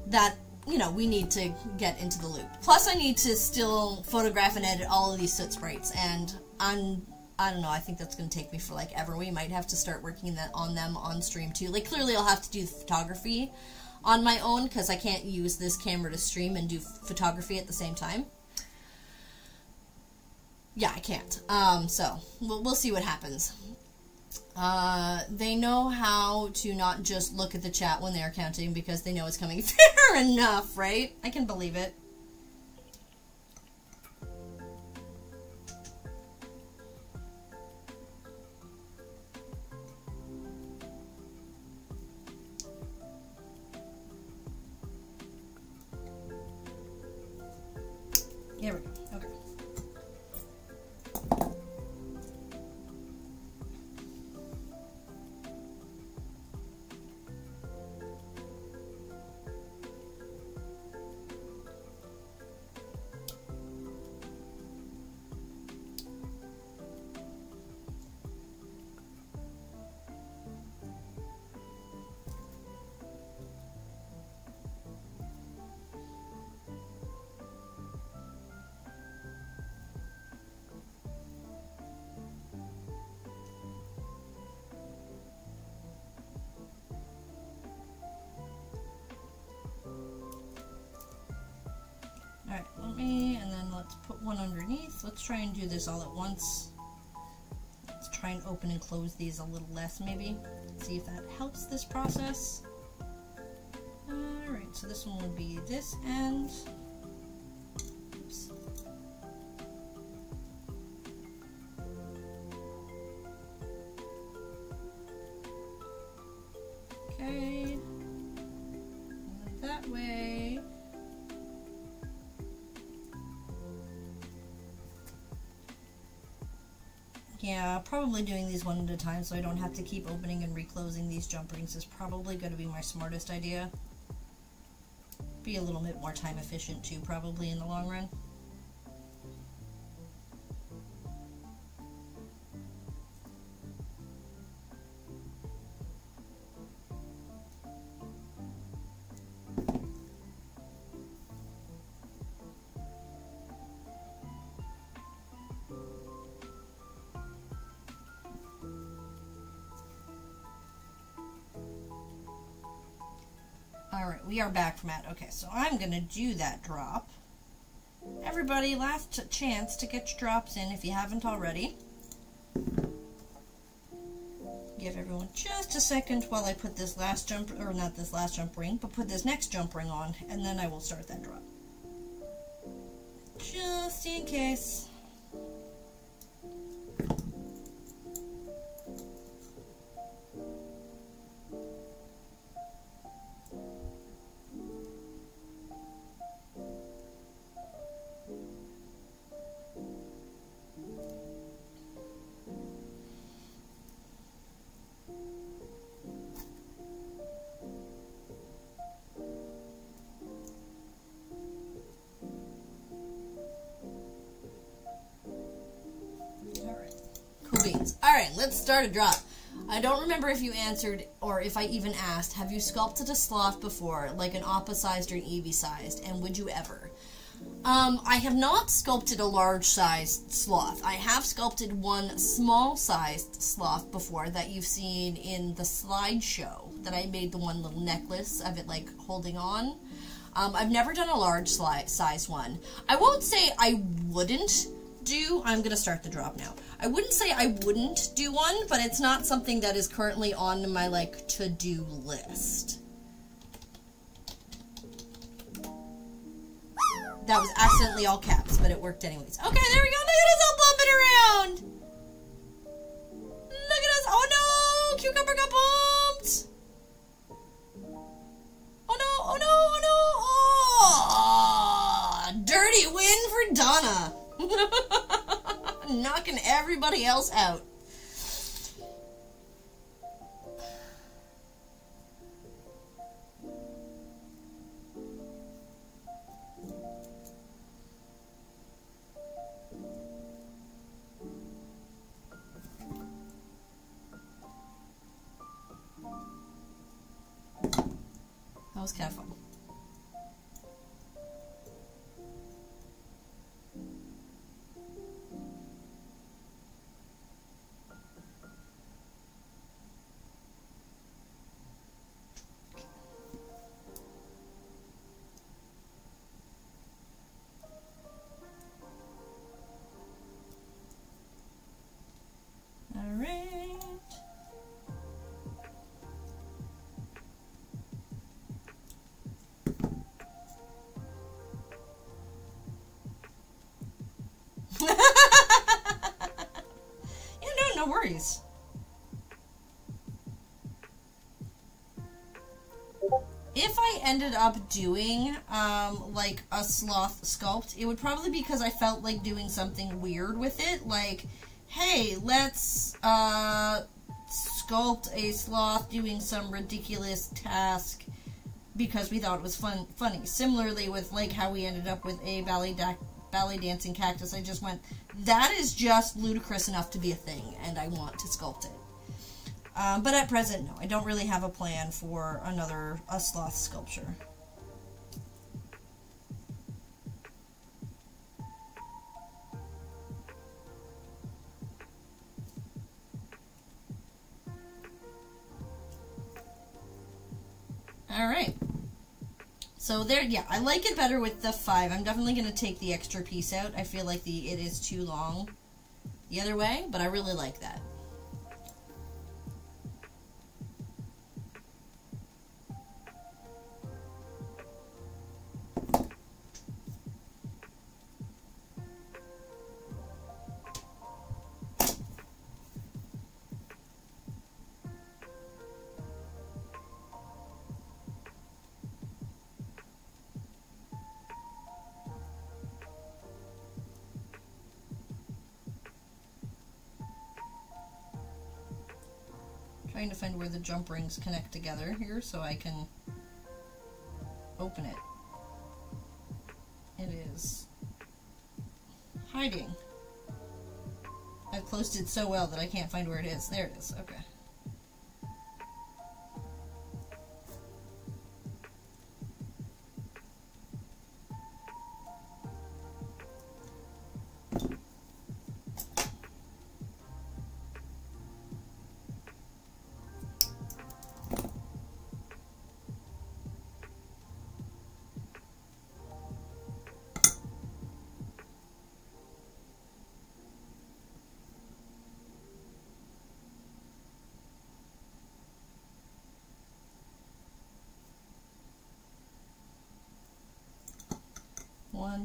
That you know we need to get into the loop. Plus, I need to still photograph and edit all of these soot sprites, and I'm I don't know. I think that's going to take me for like ever. We might have to start working that on them on stream too. Like clearly, I'll have to do photography on my own because I can't use this camera to stream and do photography at the same time. Yeah, I can't. Um, so we'll, we'll see what happens. Uh, they know how to not just look at the chat when they're counting because they know it's coming fair enough, right? I can believe it. Here we go. One underneath. Let's try and do this all at once. Let's try and open and close these a little less, maybe. See if that helps this process. Alright, so this one would be this end. Oops. Okay. That way. Yeah, probably doing these one at a time so I don't have to keep opening and reclosing these jump rings is probably going to be my smartest idea. Be a little bit more time efficient too, probably in the long run. We are back from ad. Okay, so I'm gonna do that drop. Everybody, last chance to get your drops in if you haven't already. Give everyone just a second while I put this last jump, or not this last jump ring, but put this next jump ring on, and then I will start that drop. Just in case. Let's start a drop. I don't remember if you answered or if I even asked, have you sculpted a sloth before, like an Appa sized or an Eevee sized, and would you ever? Um, I have not sculpted a large sized sloth. I have sculpted one small sized sloth before that you've seen in the slideshow that I made the one little necklace of it like holding on. Um, I've never done a large size one. I won't say I wouldn't do. I'm gonna start the drop now. I wouldn't say I wouldn't do one, but it's not something that is currently on my like to do list. That was accidentally all caps, but it worked anyways. Okay, there we go. Look at us all bumping around. Look at us. Oh no, cucumber got Knocking everybody else out. I ended up doing um, like a sloth sculpt, it would probably be because I felt like doing something weird with it. Like, hey, let's uh, sculpt a sloth doing some ridiculous task because we thought it was fun, funny. Similarly, with like how we ended up with a ballet ballet dancing cactus, I just went, that is just ludicrous enough to be a thing, and I want to sculpt it. Um, but at present, no, I don't really have a plan for another a sloth sculpture. All right. So there, yeah, I like it better with the five. I'm definitely going to take the extra piece out. I feel like the it is too long the other way, but I really like that. The jump rings connect together here so I can open it. It is hiding. I've closed it so well that I can't find where it is. There it is. Okay.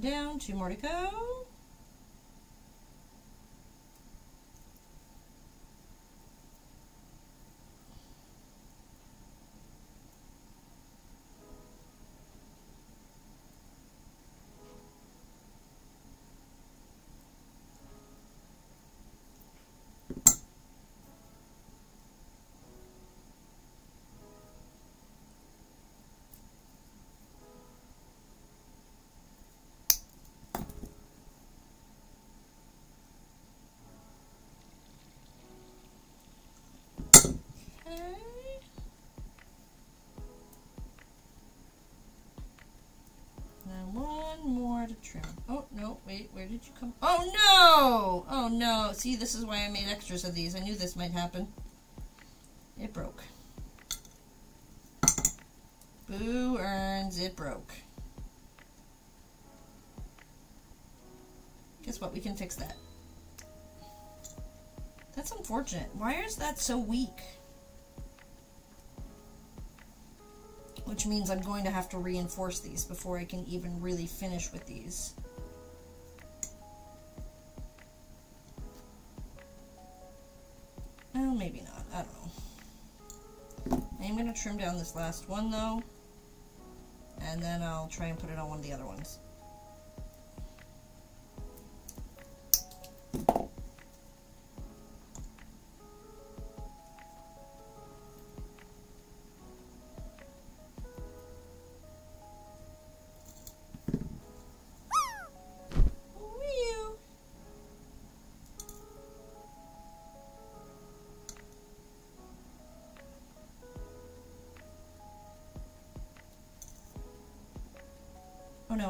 Down, two more to go. See, this is why I made extras of these. I knew this might happen. It broke. Boo earns it broke. Guess what? We can fix that. That's unfortunate. Why is that so weak? Which means I'm going to have to reinforce these before I can even really finish with these. Am going to trim down this last one though. And then I'll try and put it on one of the other ones.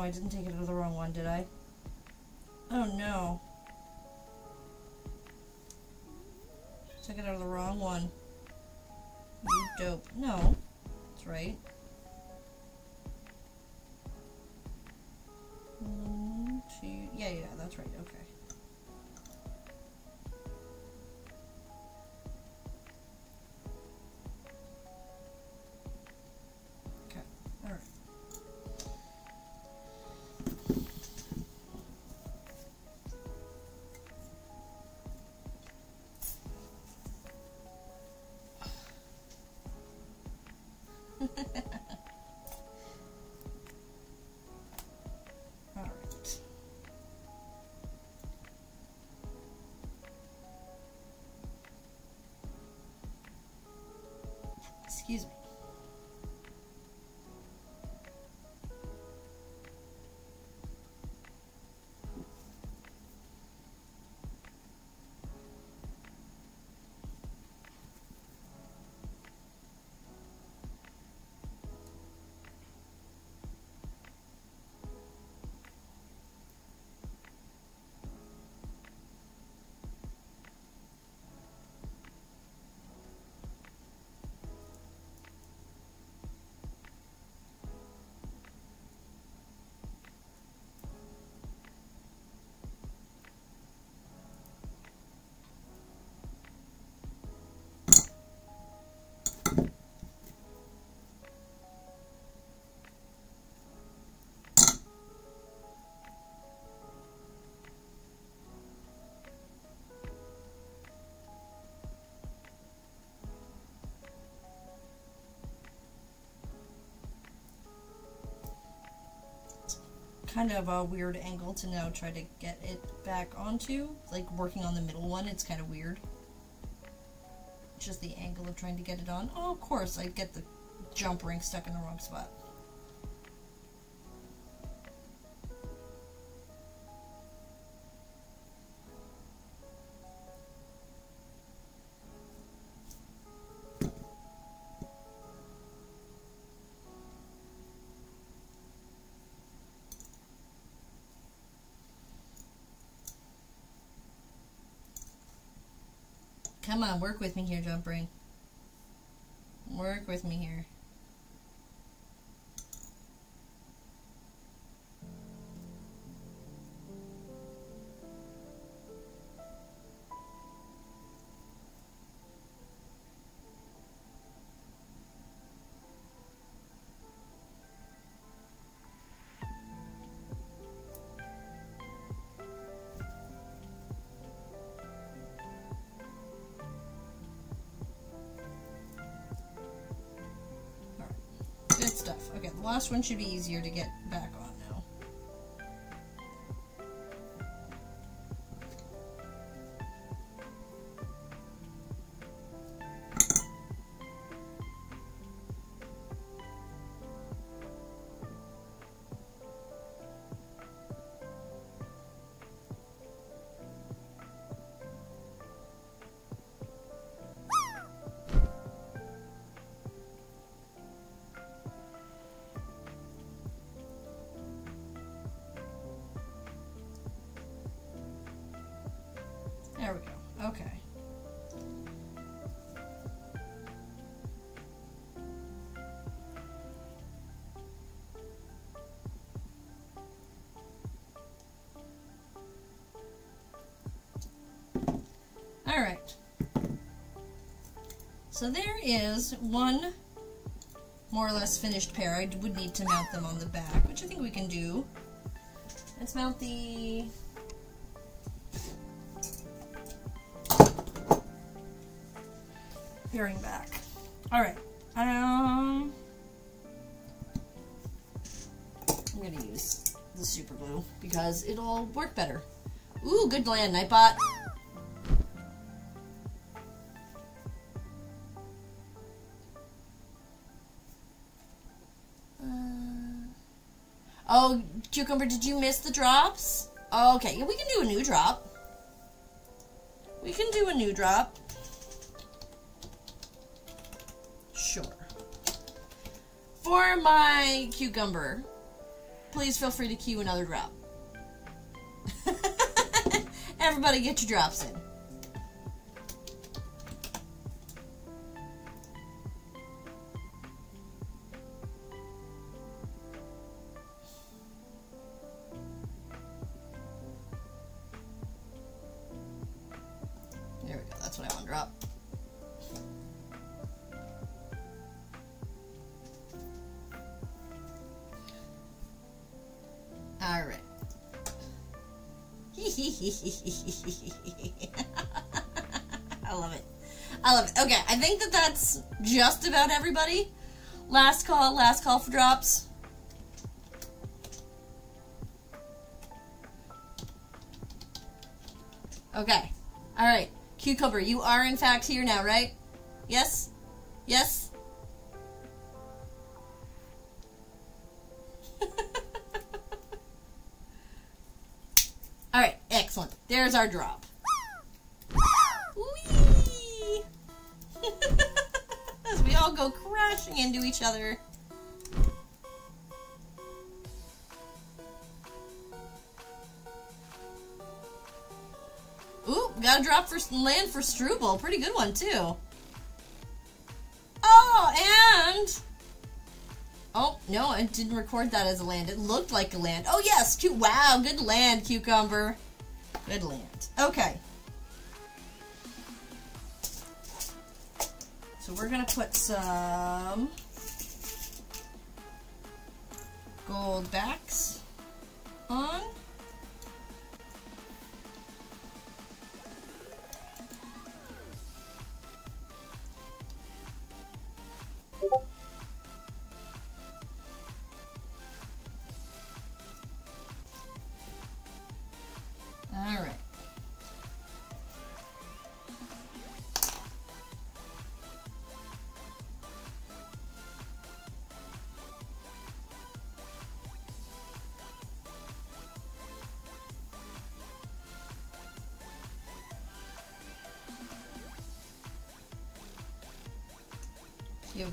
I didn't take it out of the wrong one, did I? Oh no. Took it out of the wrong one. You dope. No. That's right. One, two. Yeah, yeah, that's right. Okay. Okay. Excuse me. Kind of a weird angle to now try to get it back onto. Like working on the middle one, it's kind of weird. Just the angle of trying to get it on. Oh, of course, I get the jump ring stuck in the wrong spot. Work with me here, jump ring. Work with me here. Last one should be easier to get back So there is one more or less finished pair. I would need to mount them on the back, which I think we can do. Let's mount the Peering back. All right. Um, I'm gonna use the super glue because it'll work better. Ooh, good land, Nightbot. Uh, cucumber, did you miss the drops? Okay, we can do a new drop. We can do a new drop. Sure. For my cucumber, please feel free to cue another drop. Everybody get your drops in. Everybody. Last call, last call for drops. Okay. All right. Cucumber, you are in fact here now, right? Yes? Yes? All right, excellent. There's our drop. Go crashing into each other. Ooh, got a drop for land for Struble. Pretty good one too. Oh, and oh no, it didn't record that as a land. It looked like a land. Oh yes. Wow, good land, cucumber. Good land. Okay. So we're gonna put some gold backs on.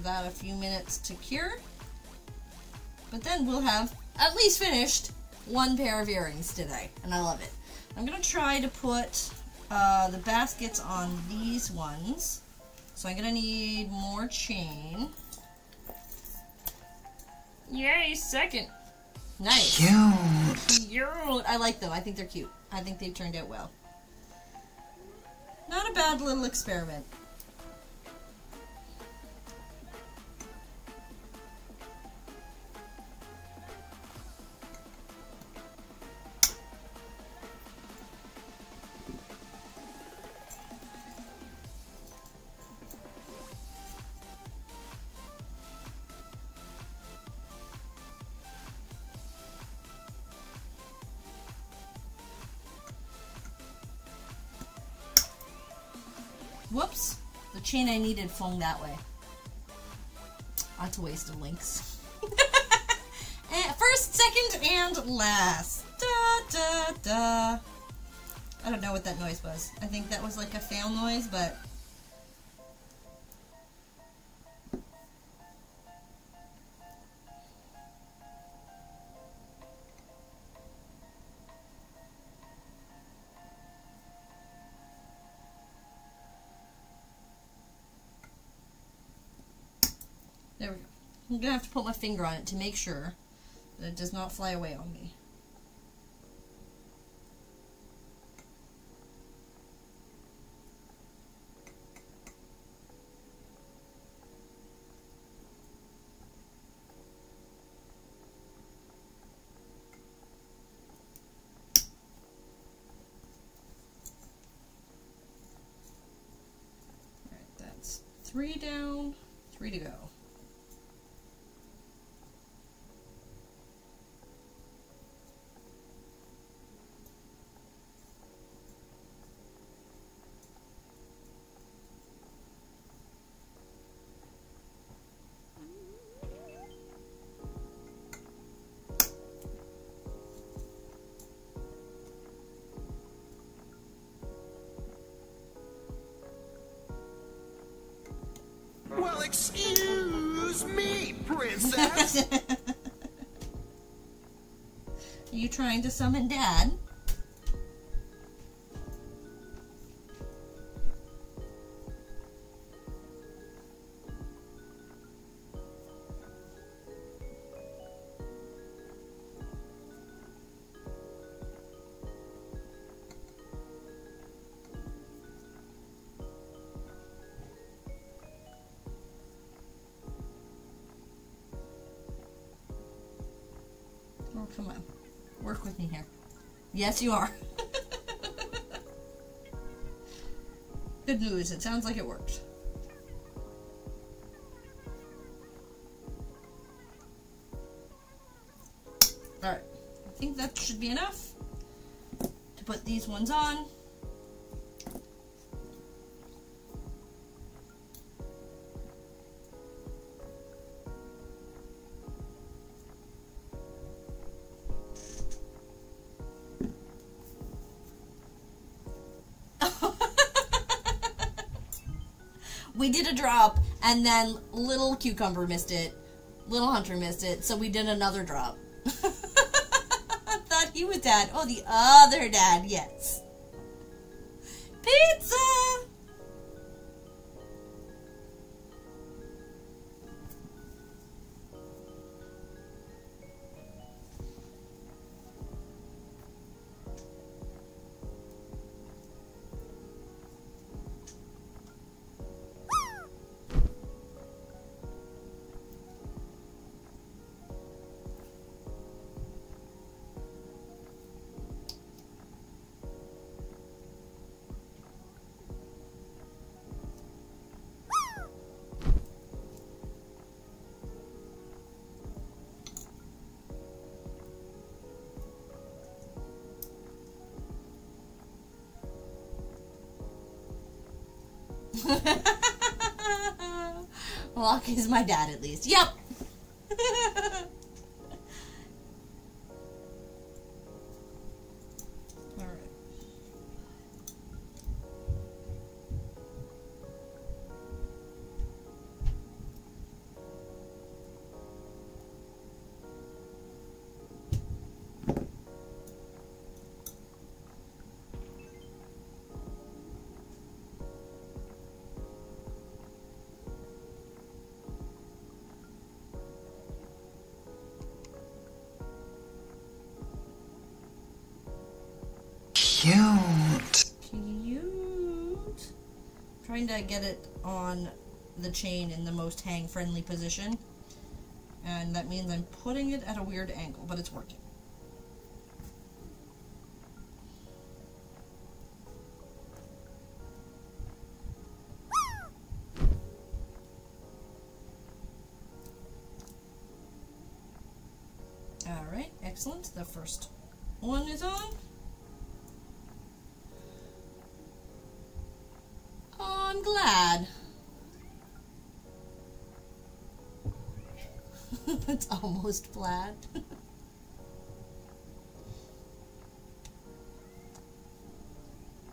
That a few minutes to cure. But then we'll have at least finished one pair of earrings today, and I love it. I'm gonna try to put uh, the baskets on these ones. So I'm gonna need more chain. Yay, second. Nice. Cute. Cute. I like them. I think they're cute. I think they've turned out well. Not a bad little experiment. Chain I needed flung that way. That's a waste of links. Eh, first, second, and last. Da da da. I don't know what that noise was. I think that was like a fail noise, but gonna have to put my finger on it to make sure that it does not fly away on me. Princess. Are you trying to summon Dad? Yes, you are. Good news. It sounds like it worked. Alright. I think that should be enough to put these ones on. And then little cucumber missed it, little hunter missed it, so we did another drop. Thought he was dad. Oh, the other dad, yes. Locke is my dad, at least. Yep. Trying to get it on the chain in the most hang friendly position. And that means I'm putting it at a weird angle, but it's working. Alright, excellent. The first one is on. Almost plaid.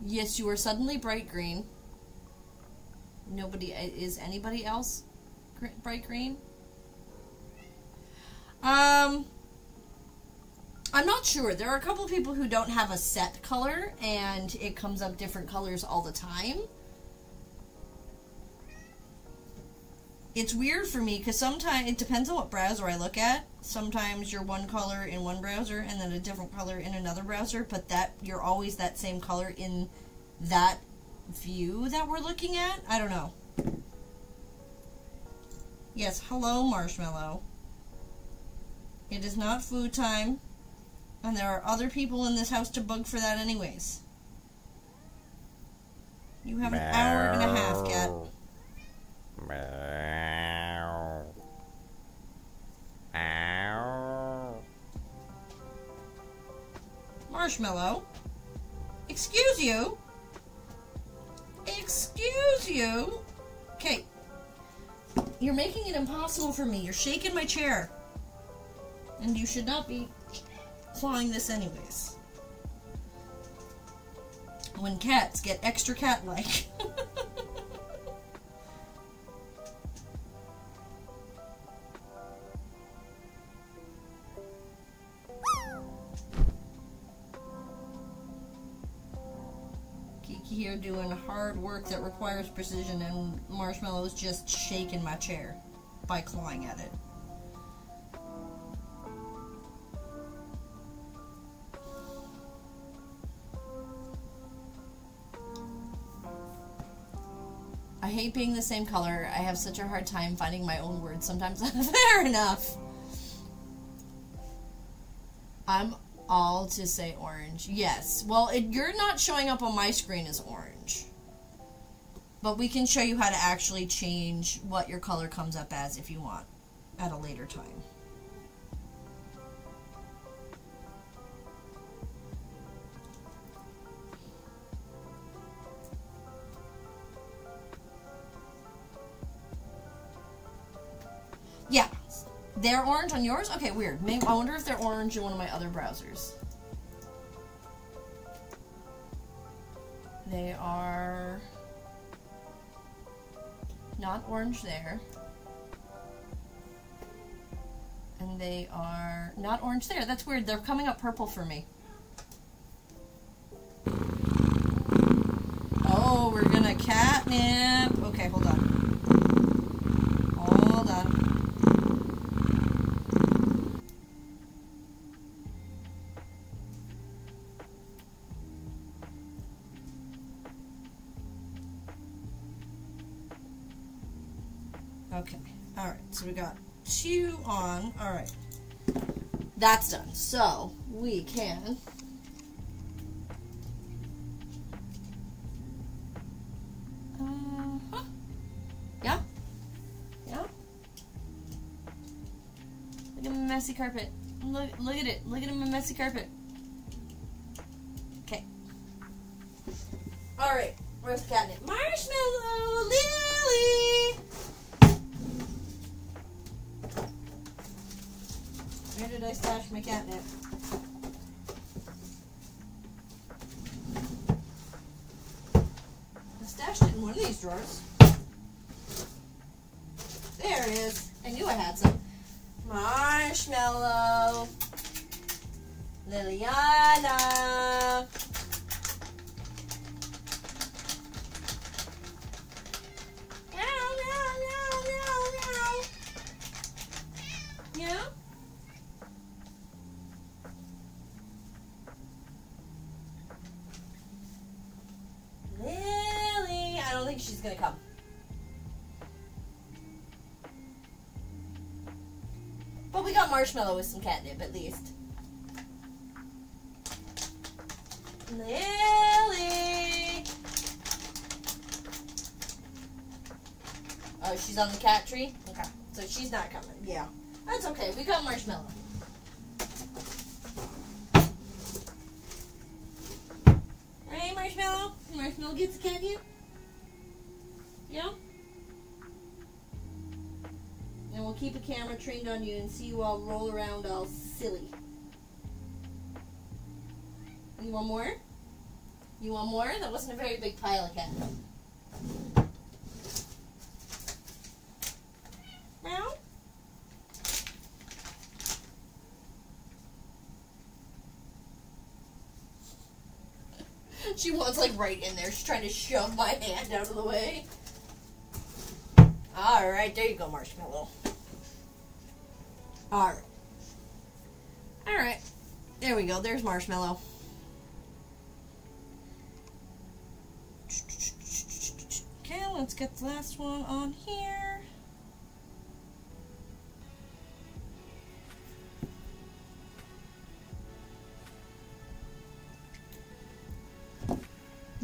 yes, you are suddenly bright green. Nobody is anybody else bright green. Um, I'm not sure. There are a couple of people who don't have a set color, and it comes up different colors all the time. It's weird for me because sometimes it depends on what browser I look at. Sometimes you're one color in one browser and then a different color in another browser, but that you're always that same color in that view that we're looking at. I don't know. Yes, hello, Marshmallow. It is not food time, and there are other people in this house to bug for that, anyways. You have an hour and a half, cat. Marshmallow? Excuse you? Excuse you? Okay. You're making it impossible for me. You're shaking my chair. And you should not be clawing this anyways. When cats get extra cat-like. doing hard work that requires precision, and Marshmallow's just shaking my chair by clawing at it. I hate being the same color. I have such a hard time finding my own words sometimes. Fair enough. I'm all to say orange. Yes. Well, it, you're not showing up on my screen as orange. But we can show you how to actually change what your color comes up as if you want at a later time. Yeah. They're orange on yours? Okay, weird. Maybe, I wonder if they're orange in one of my other browsers. They are not orange there. And they are not orange there. That's weird. They're coming up purple for me. Oh, we're gonna catnip. Okay, hold on. Hold on. So we got two on. Alright. That's done. So, we can. Uh-huh. Yeah? Yeah? Look at my messy carpet. Look, look at it. Look at my messy carpet. Marshmallow with some catnip at least. Lily. Oh, she's on the cat tree? Okay. So she's not coming. Yeah. That's okay. We got marshmallow. Right, Marshmallow? Marshmallow gets the catnip? Camera trained on you and see you all roll around all silly. You want more? You want more? That wasn't a very big pile of cat. Meow? She wants like right in there. She's trying to shove my hand out of the way. Alright, there you go, Marshmallow. Alright. Alright. There we go. There's Marshmallow. Okay, let's get the last one on here.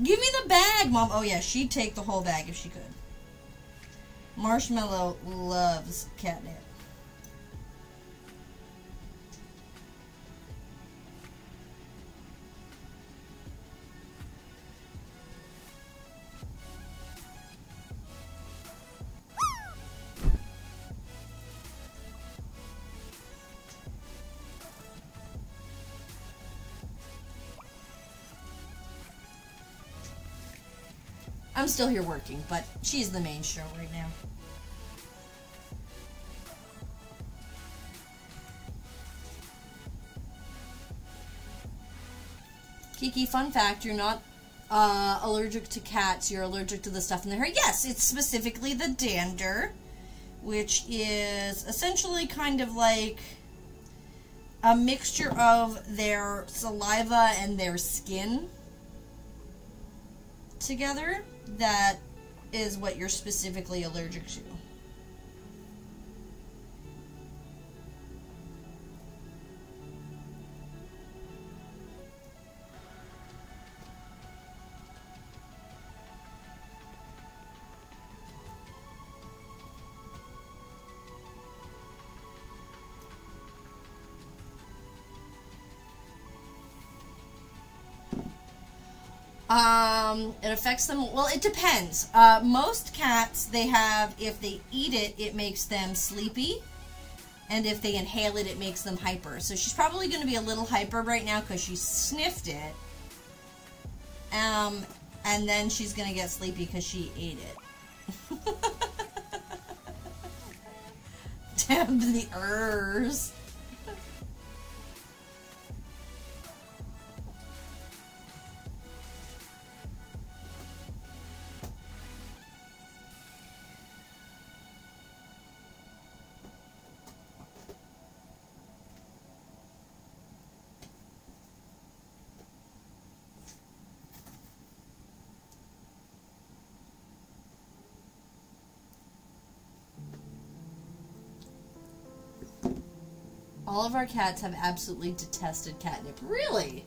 Give me the bag, Mom. Oh, yeah, she'd take the whole bag if she could. Marshmallow loves catnip. I'm still here working, but she's the main show right now. Kiki, fun fact, you're not uh, allergic to cats, you're allergic to the stuff in their hair. Yes, it's specifically the dander, which is essentially kind of like a mixture of their saliva and their skin together that is what you're specifically allergic to. It affects them. Well, it depends. Uh, most cats, they have, if they eat it, it makes them sleepy. And if they inhale it, it makes them hyper. So she's probably going to be a little hyper right now because she sniffed it. Um, and then she's going to get sleepy because she ate it. Damn the ers. All of our cats have absolutely detested catnip. Really?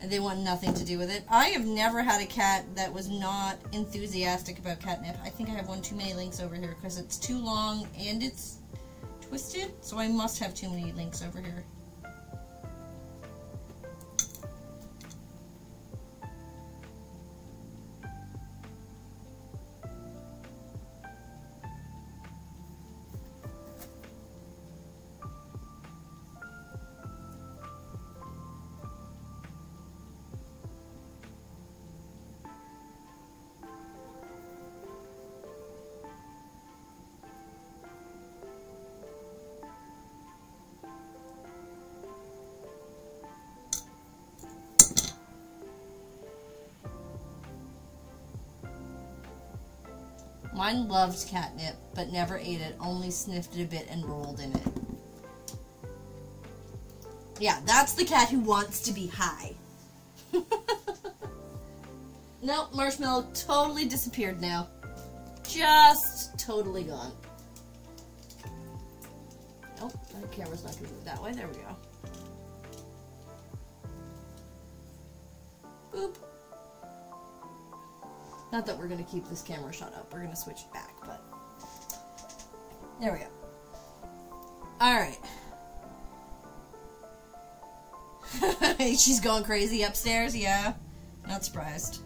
And they want nothing to do with it. I have never had a cat that was not enthusiastic about catnip. I think I have one too many links over here because it's too long and it's twisted. So I must have too many links over here. Mine loves catnip, but never ate it, only sniffed it a bit and rolled in it. Yeah, that's the cat who wants to be high. nope, Marshmallow totally disappeared now. Just totally gone. Oh, the camera's not move that way. There we go. Not that we're going to keep this camera shut up. We're going to switch it back, but... There we go. Alright. She's going crazy upstairs, yeah. Not surprised.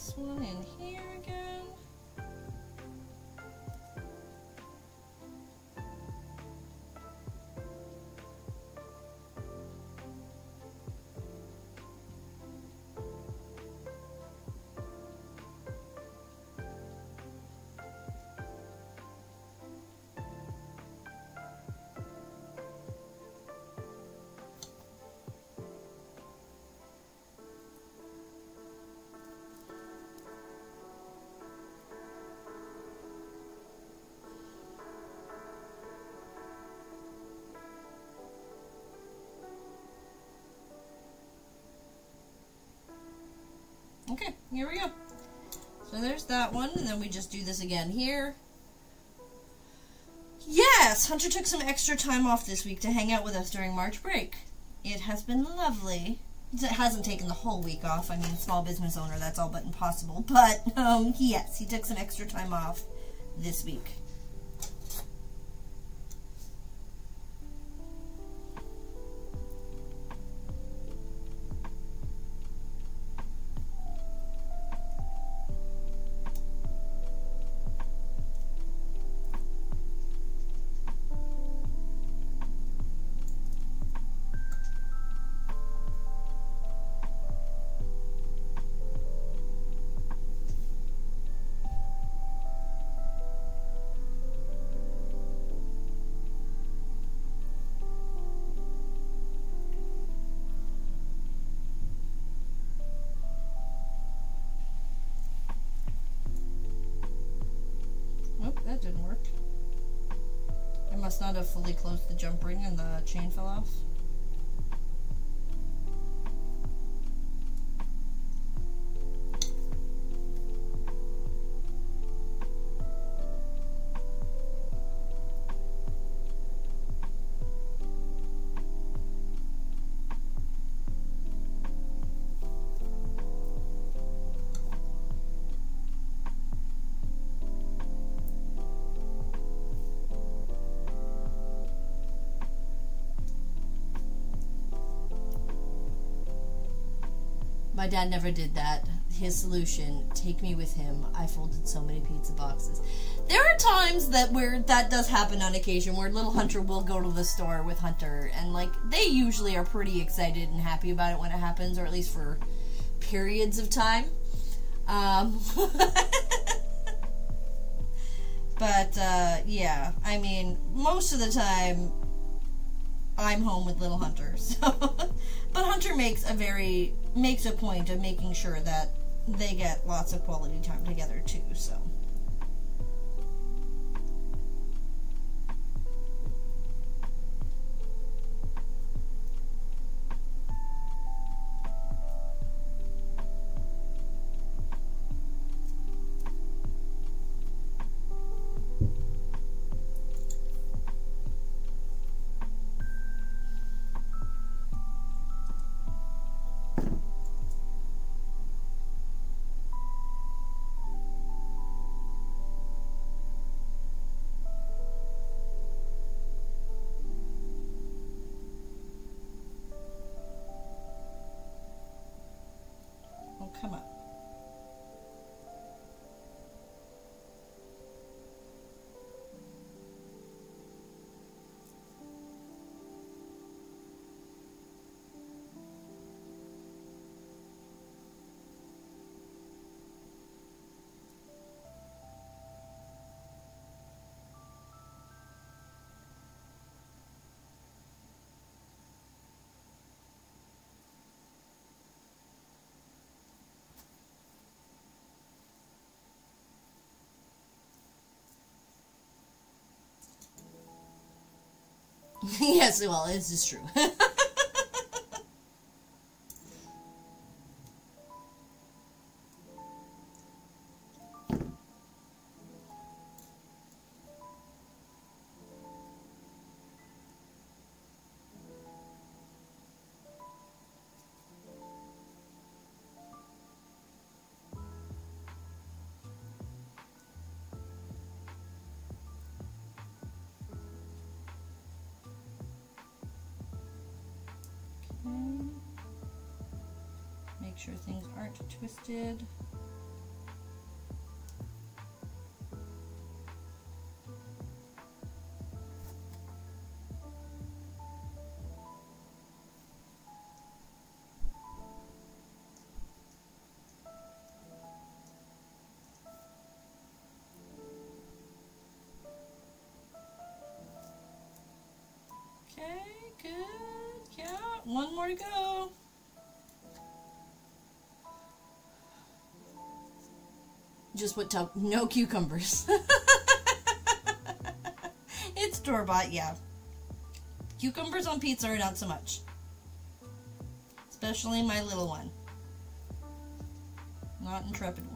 This one in here again. Okay, here we go. So there's that one, and then we just do this again here. Yes, Hunter took some extra time off this week to hang out with us during March break. It has been lovely. It hasn't taken the whole week off. I mean, small business owner, that's all but impossible. But, um, yes, he took some extra time off this week. Fully closed the jump ring and the chain fell off. My dad never did that. His solution, take me with him. I folded so many pizza boxes. There are times that where that does happen on occasion where little Hunter will go to the store with Hunter and like they usually are pretty excited and happy about it when it happens or at least for periods of time. Um But uh yeah, I mean, most of the time I'm home with little Hunter. So, but Hunter makes a very makes a point of making sure that they get lots of quality time together too. So. yes, well, this is true. twisted. Okay, good. Yeah, one more to go. Just put tub no cucumbers. it's store bought, yeah. Cucumbers on pizza are not so much. Especially my little one. Not intrepid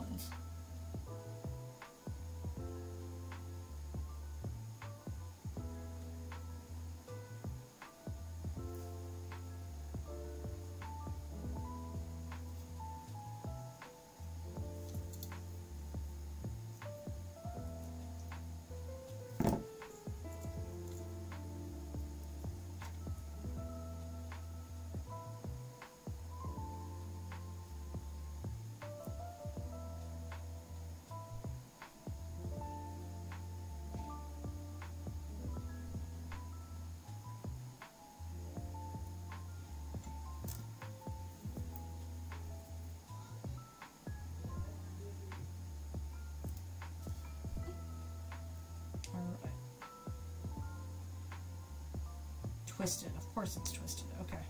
Twisted. Of course it's twisted. Okay.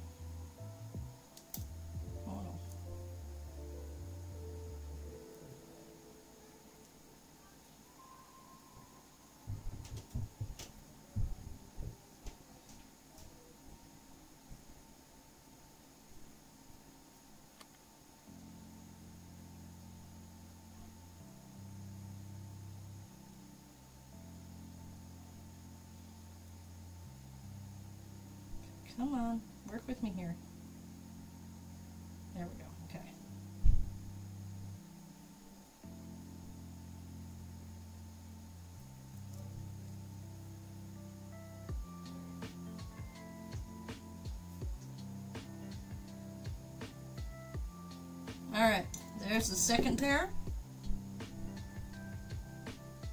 All right, there's the second pair.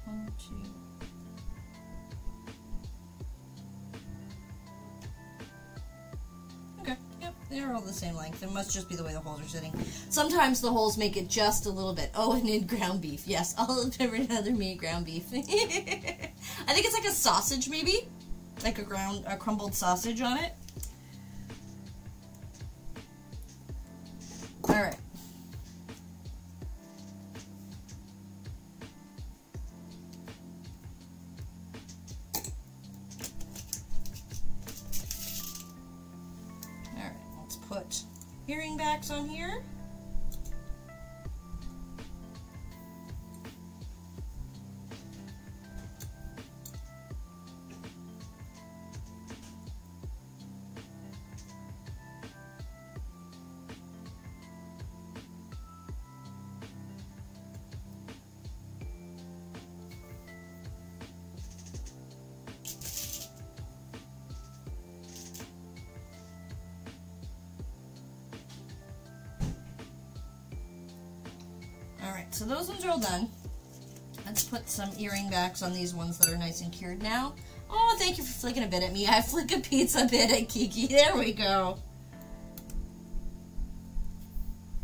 One, two. Okay, yep, they're all the same length. It must just be the way the holes are sitting. Sometimes the holes make it just a little bit. Oh, and in ground beef. Yes, all of every other meat, ground beef. I think it's like a sausage, maybe? Like a ground, a crumbled sausage on it. Those ones are all done. Let's put some earring backs on these ones that are nice and cured now. Oh, thank you for flicking a bit at me. I flick a pizza bit at Kiki. There we go.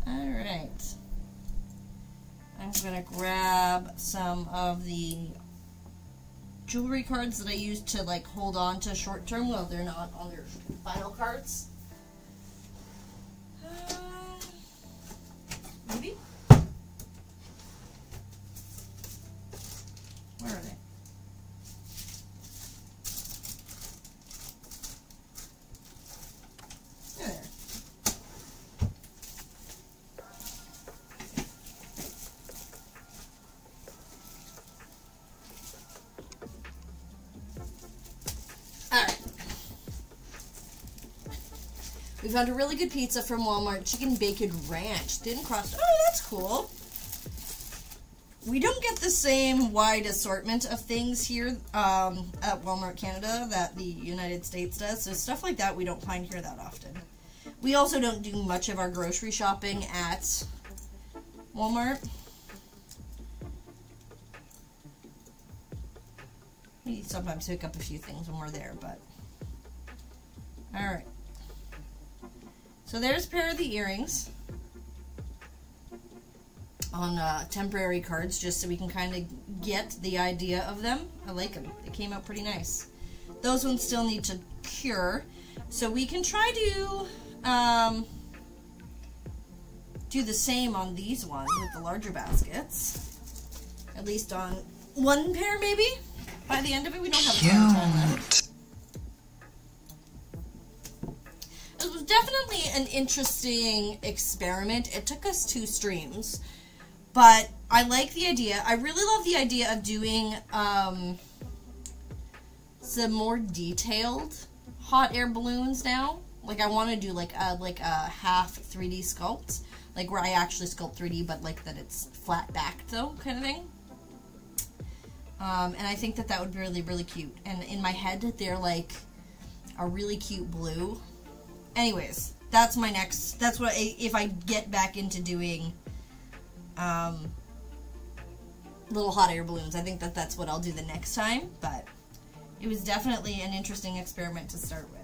Alright. I'm gonna grab some of the jewelry cards that I use to like hold on to short term while they're not on their final cards. Um, maybe? Where are they? There. Alright. We found a really good pizza from Walmart, chicken bacon ranch. Didn't cross. Oh, that's cool. We don't get the same wide assortment of things here um, at Walmart Canada that the United States does. So stuff like that we don't find here that often. We also don't do much of our grocery shopping at Walmart. We sometimes pick up a few things when we're there, but alright. So there's a pair of the earrings on uh, temporary cards just so we can kind of get the idea of them. I like them. They came out pretty nice. Those ones still need to cure. So we can try to um, do the same on these ones with the larger baskets. At least on one pair, maybe? By the end of it, we don't have a ton. An interesting experiment. It took us two streams, but I like the idea. I really love the idea of doing um, some more detailed hot air balloons now. Like I want to do like a like a half 3D sculpt, like where I actually sculpt 3D, but like that it's flat backed though, kind of thing. Um, and I think that that would be really really cute. And in my head, they're like a really cute blue. Anyways, that's my next. That's what I, if I get back into doing um, little hot air balloons. I think that that's what I'll do the next time. But it was definitely an interesting experiment to start with.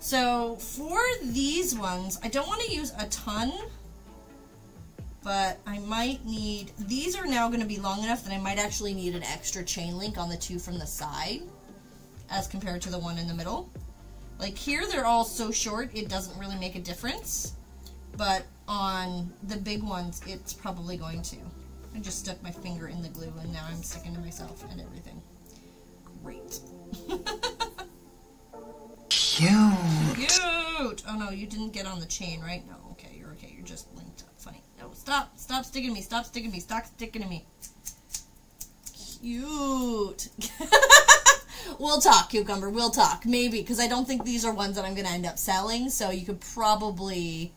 So for these ones, I don't want to use a ton, but I might need, these are now going to be long enough that I might actually need an extra chain link on the two from the side as compared to the one in the middle. Like here, they're all so short, it doesn't really make a difference, but on the big ones, it's probably going to. I just stuck my finger in the glue and now I'm sticking to myself and everything. Great. Cute. Cute! Oh no, you didn't get on the chain, right? No, okay, you're okay. You're just linked up. Funny. No, stop! Stop sticking to me! Stop sticking to me! Stop sticking to me! Cute! we'll talk, Cucumber. We'll talk. Maybe, because I don't think these are ones that I'm going to end up selling, so you could probably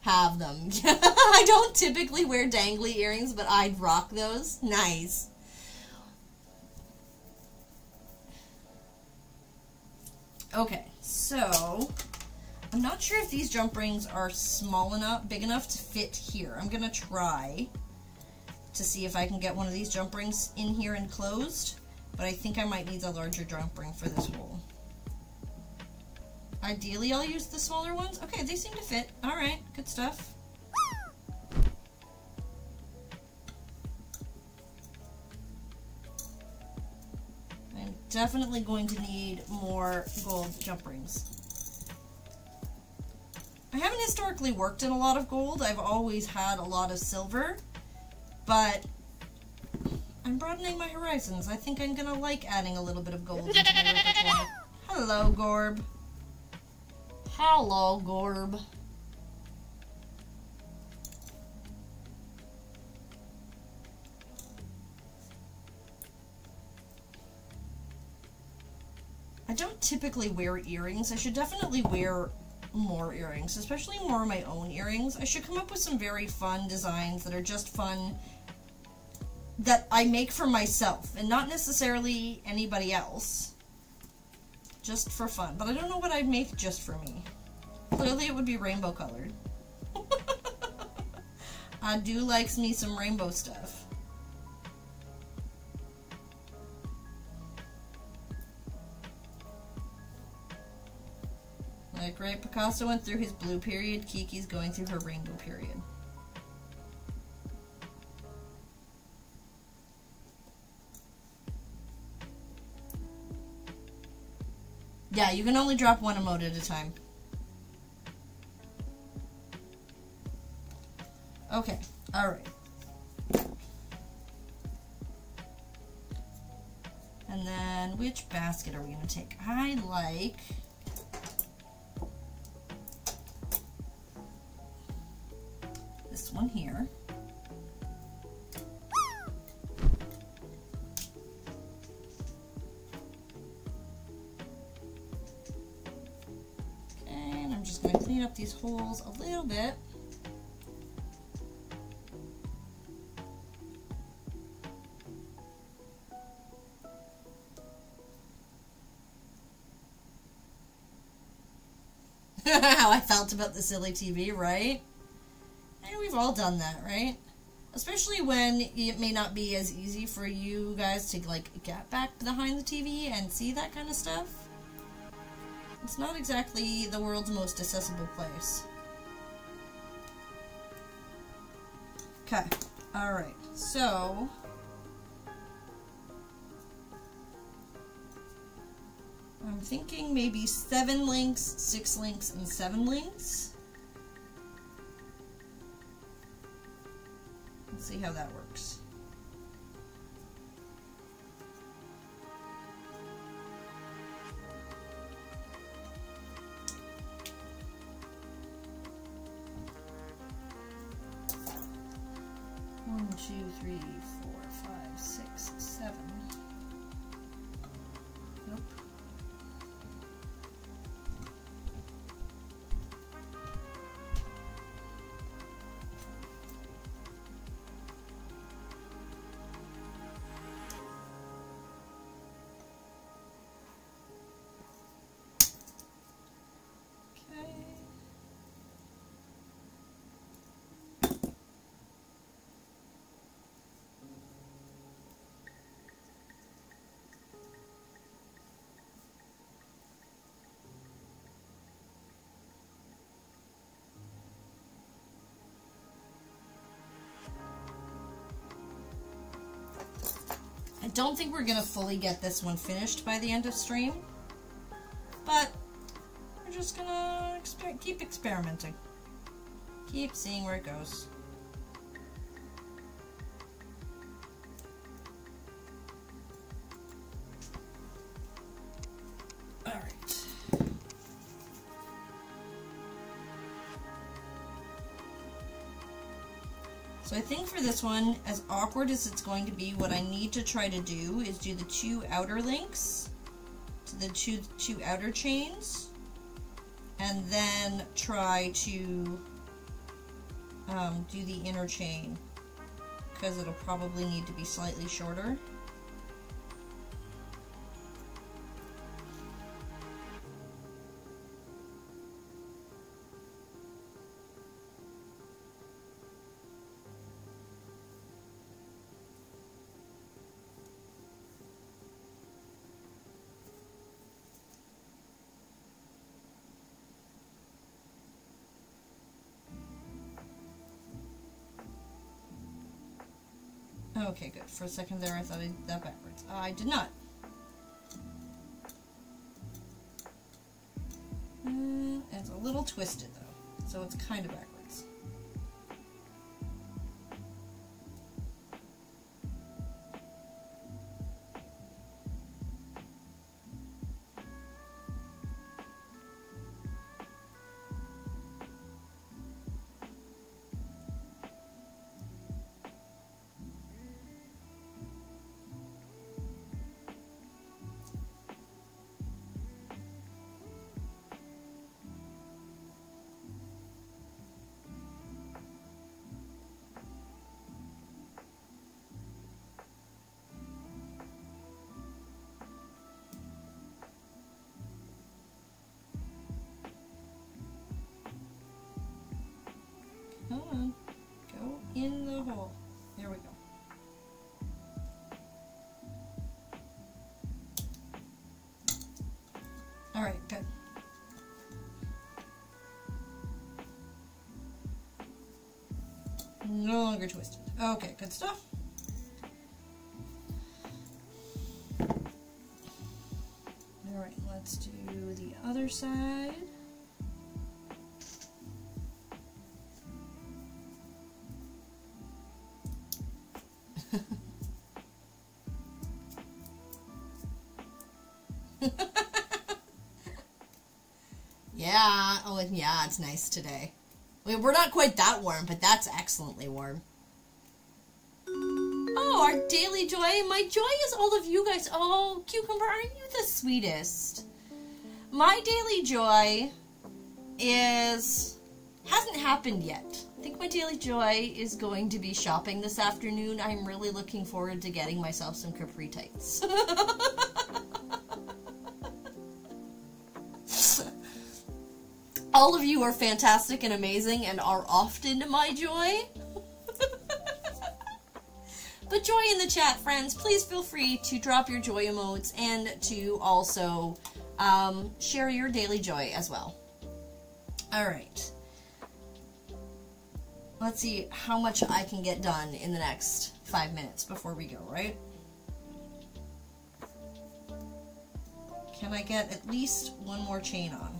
have them. I don't typically wear dangly earrings, but I'd rock those. Nice. Okay, so I'm not sure if these jump rings are small enough, big enough to fit here. I'm gonna try to see if I can get one of these jump rings in here and closed, but I think I might need a larger jump ring for this hole. Ideally, I'll use the smaller ones. Okay, they seem to fit. All right, good stuff. I'm definitely going to need more gold jump rings. I haven't historically worked in a lot of gold. I've always had a lot of silver, but I'm broadening my horizons. I think I'm gonna like adding a little bit of gold into my repertoire. Hello, Gorb. Hello, Gorb. I don't typically wear earrings. I should definitely wear more earrings, especially more of my own earrings. I should come up with some very fun designs that are just fun that I make for myself and not necessarily anybody else. Just for fun. But I don't know what I'd make just for me. Clearly it would be rainbow colored. Uh, I do likes me some rainbow stuff. Like, right, Picasso went through his blue period, Kiki's going through her rainbow period. Yeah, you can only drop one emote at a time. Okay, alright. And then, which basket are we going to take? I like... This one here. And I'm just going to clean up these holes a little bit. How I felt about the silly TV, right? And we've all done that, right? Especially when it may not be as easy for you guys to like get back behind the TV and see that kind of stuff. It's not exactly the world's most accessible place. Okay, alright, so... I'm thinking maybe seven links, six links, and seven links. Let's see how that works. One, two, three, don't think we're gonna fully get this one finished by the end of stream, but we're just gonna exper- keep experimenting, keep seeing where it goes. For this one, as awkward as it's going to be, what I need to try to do is do the two outer links to the two, two outer chains, and then try to um, do the inner chain, because it'll probably need to be slightly shorter. Okay, good. For a second there, I thought I did that backwards. I did not. Mm, it's a little twisted, though, so it's kind of backwards. No longer twisted. Okay, good stuff. Alright, let's do the other side. Yeah. Oh, yeah, it's nice today. We- We're not quite that warm, but that's excellently warm. Oh, our daily joy. My joy is all of you guys. Oh, Cucumber, aren't you the sweetest? My daily joy is. hasn't happened yet. I think my daily joy is going to be shopping this afternoon. I'm really looking forward to getting myself some capri tights. all of you are fantastic and amazing and are often my joy. but joy in the chat, friends. Please feel free to drop your joy emotes and to also um, share your daily joy as well. All right. Let's see how much I can get done in the next five minutes before we go, right? Can I get at least one more chain on?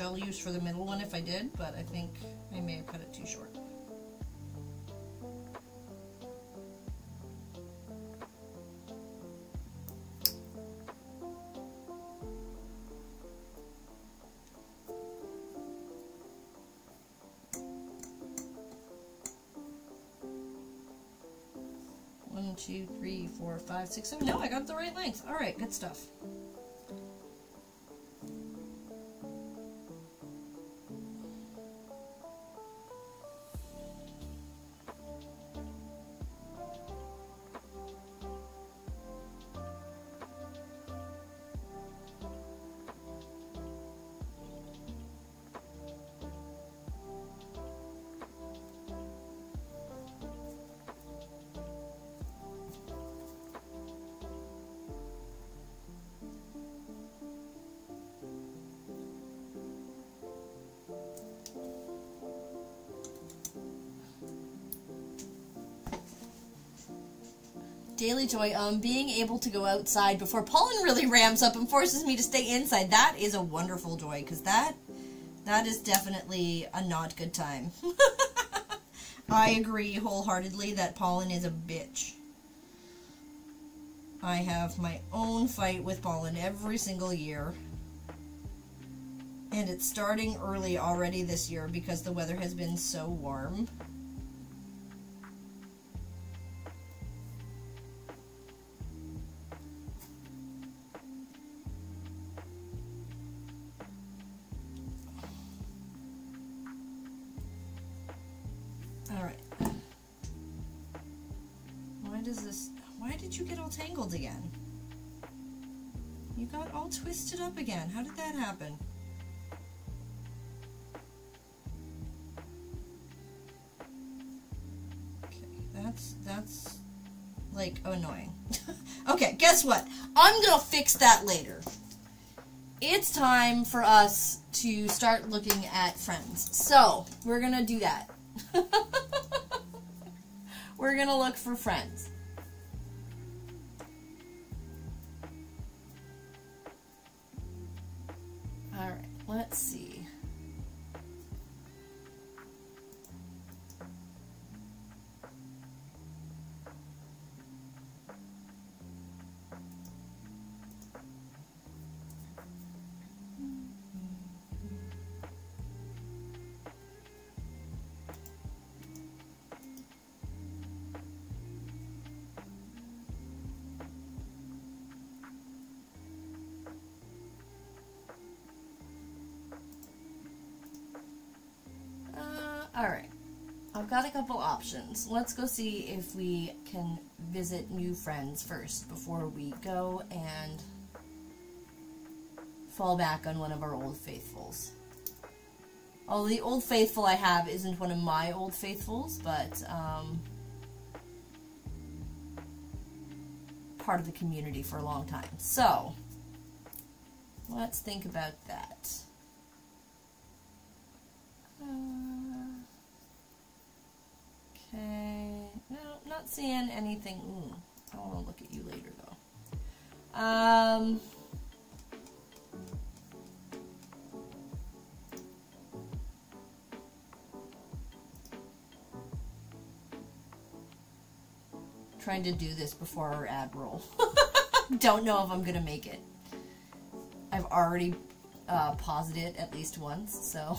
I'll use for the middle one if I did, but I think I may have cut it too short. One, two, three, four, five, six, seven. No, I got the right length. All right, good stuff. Daily joy, um, being able to go outside before pollen really ramps up and forces me to stay inside. That is a wonderful joy, because that, that is definitely a not good time. I agree wholeheartedly that pollen is a bitch. I have my own fight with pollen every single year. And it's starting early already this year because the weather has been so warm. Like, annoying. okay, guess what? I'm gonna fix that later. It's time for us to start looking at friends. So, we're gonna do that. We're gonna look for friends. Got a couple options. Let's go see if we can visit new friends first before we go and fall back on one of our old faithfuls. Oh, the old faithful I have isn't one of my old faithfuls, but um, part of the community for a long time. So, let's think about that. Uh, Okay. No, not seeing anything. Ooh, I want to look at you later though. Um. Trying to do this before our ad roll. Don't know if I'm gonna make it. I've already uh, paused it at least once, so.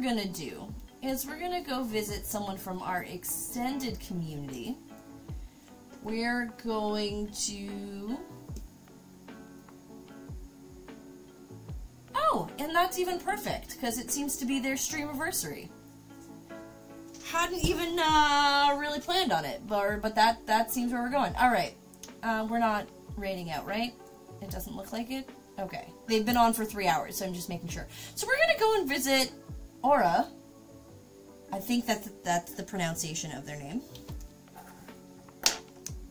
We're gonna do is we're gonna go visit someone from our extended community we're going to. Oh, and that's even perfect because it seems to be their stream anniversary. Hadn't even uh, really planned on it, but but that that seems where we're going. All right, uh, we're not raiding out, right? It doesn't look like it. Okay, they've been on for three hours, so I'm just making sure. So we're gonna go and visit Aura. I think that's that's the pronunciation of their name.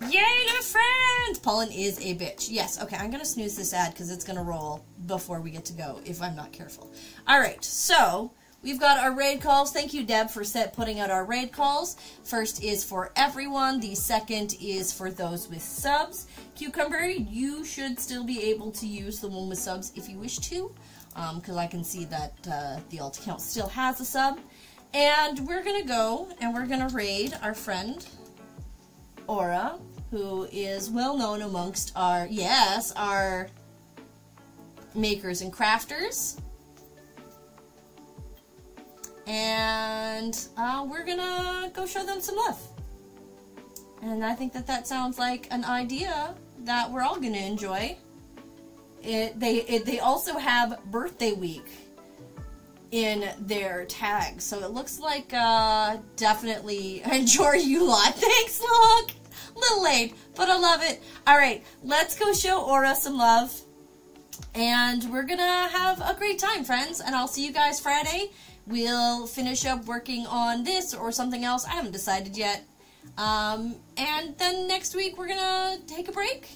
Yay, new friends! Pollen is a bitch. Yes, okay, I'm gonna snooze this ad because it's gonna roll before we get to go if I'm not careful. Alright, so we've got our raid calls. Thank you, Deb, for set putting out our raid calls. First is for everyone, the second is for those with subs. Cucumber, you should still be able to use the one with subs if you wish to, because I can see that uh, the alt account still has a sub. And we're gonna go and we're gonna raid our friend Aura, who is well known amongst our, yes, our makers and crafters. And uh, we're gonna go show them some love. And I think that that sounds like an idea that we're all gonna enjoy. It, they it, they also have birthday week in their tag, so it looks like uh, definitely enjoy you lot. Thanks, look little late, but I love it. All right, let's go show Aura some love. And we're going to have a great time, friends. And I'll see you guys Friday. We'll finish up working on this or something else. I haven't decided yet. Um, and then next week, we're going to take a break.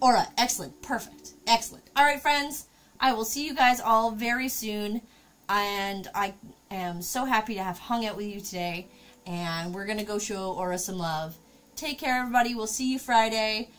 Aura, excellent, perfect, excellent. All right, friends, I will see you guys all very soon. And I am so happy to have hung out with you today. And we're going to go show Aura some love. Take care, everybody. We'll see you Friday.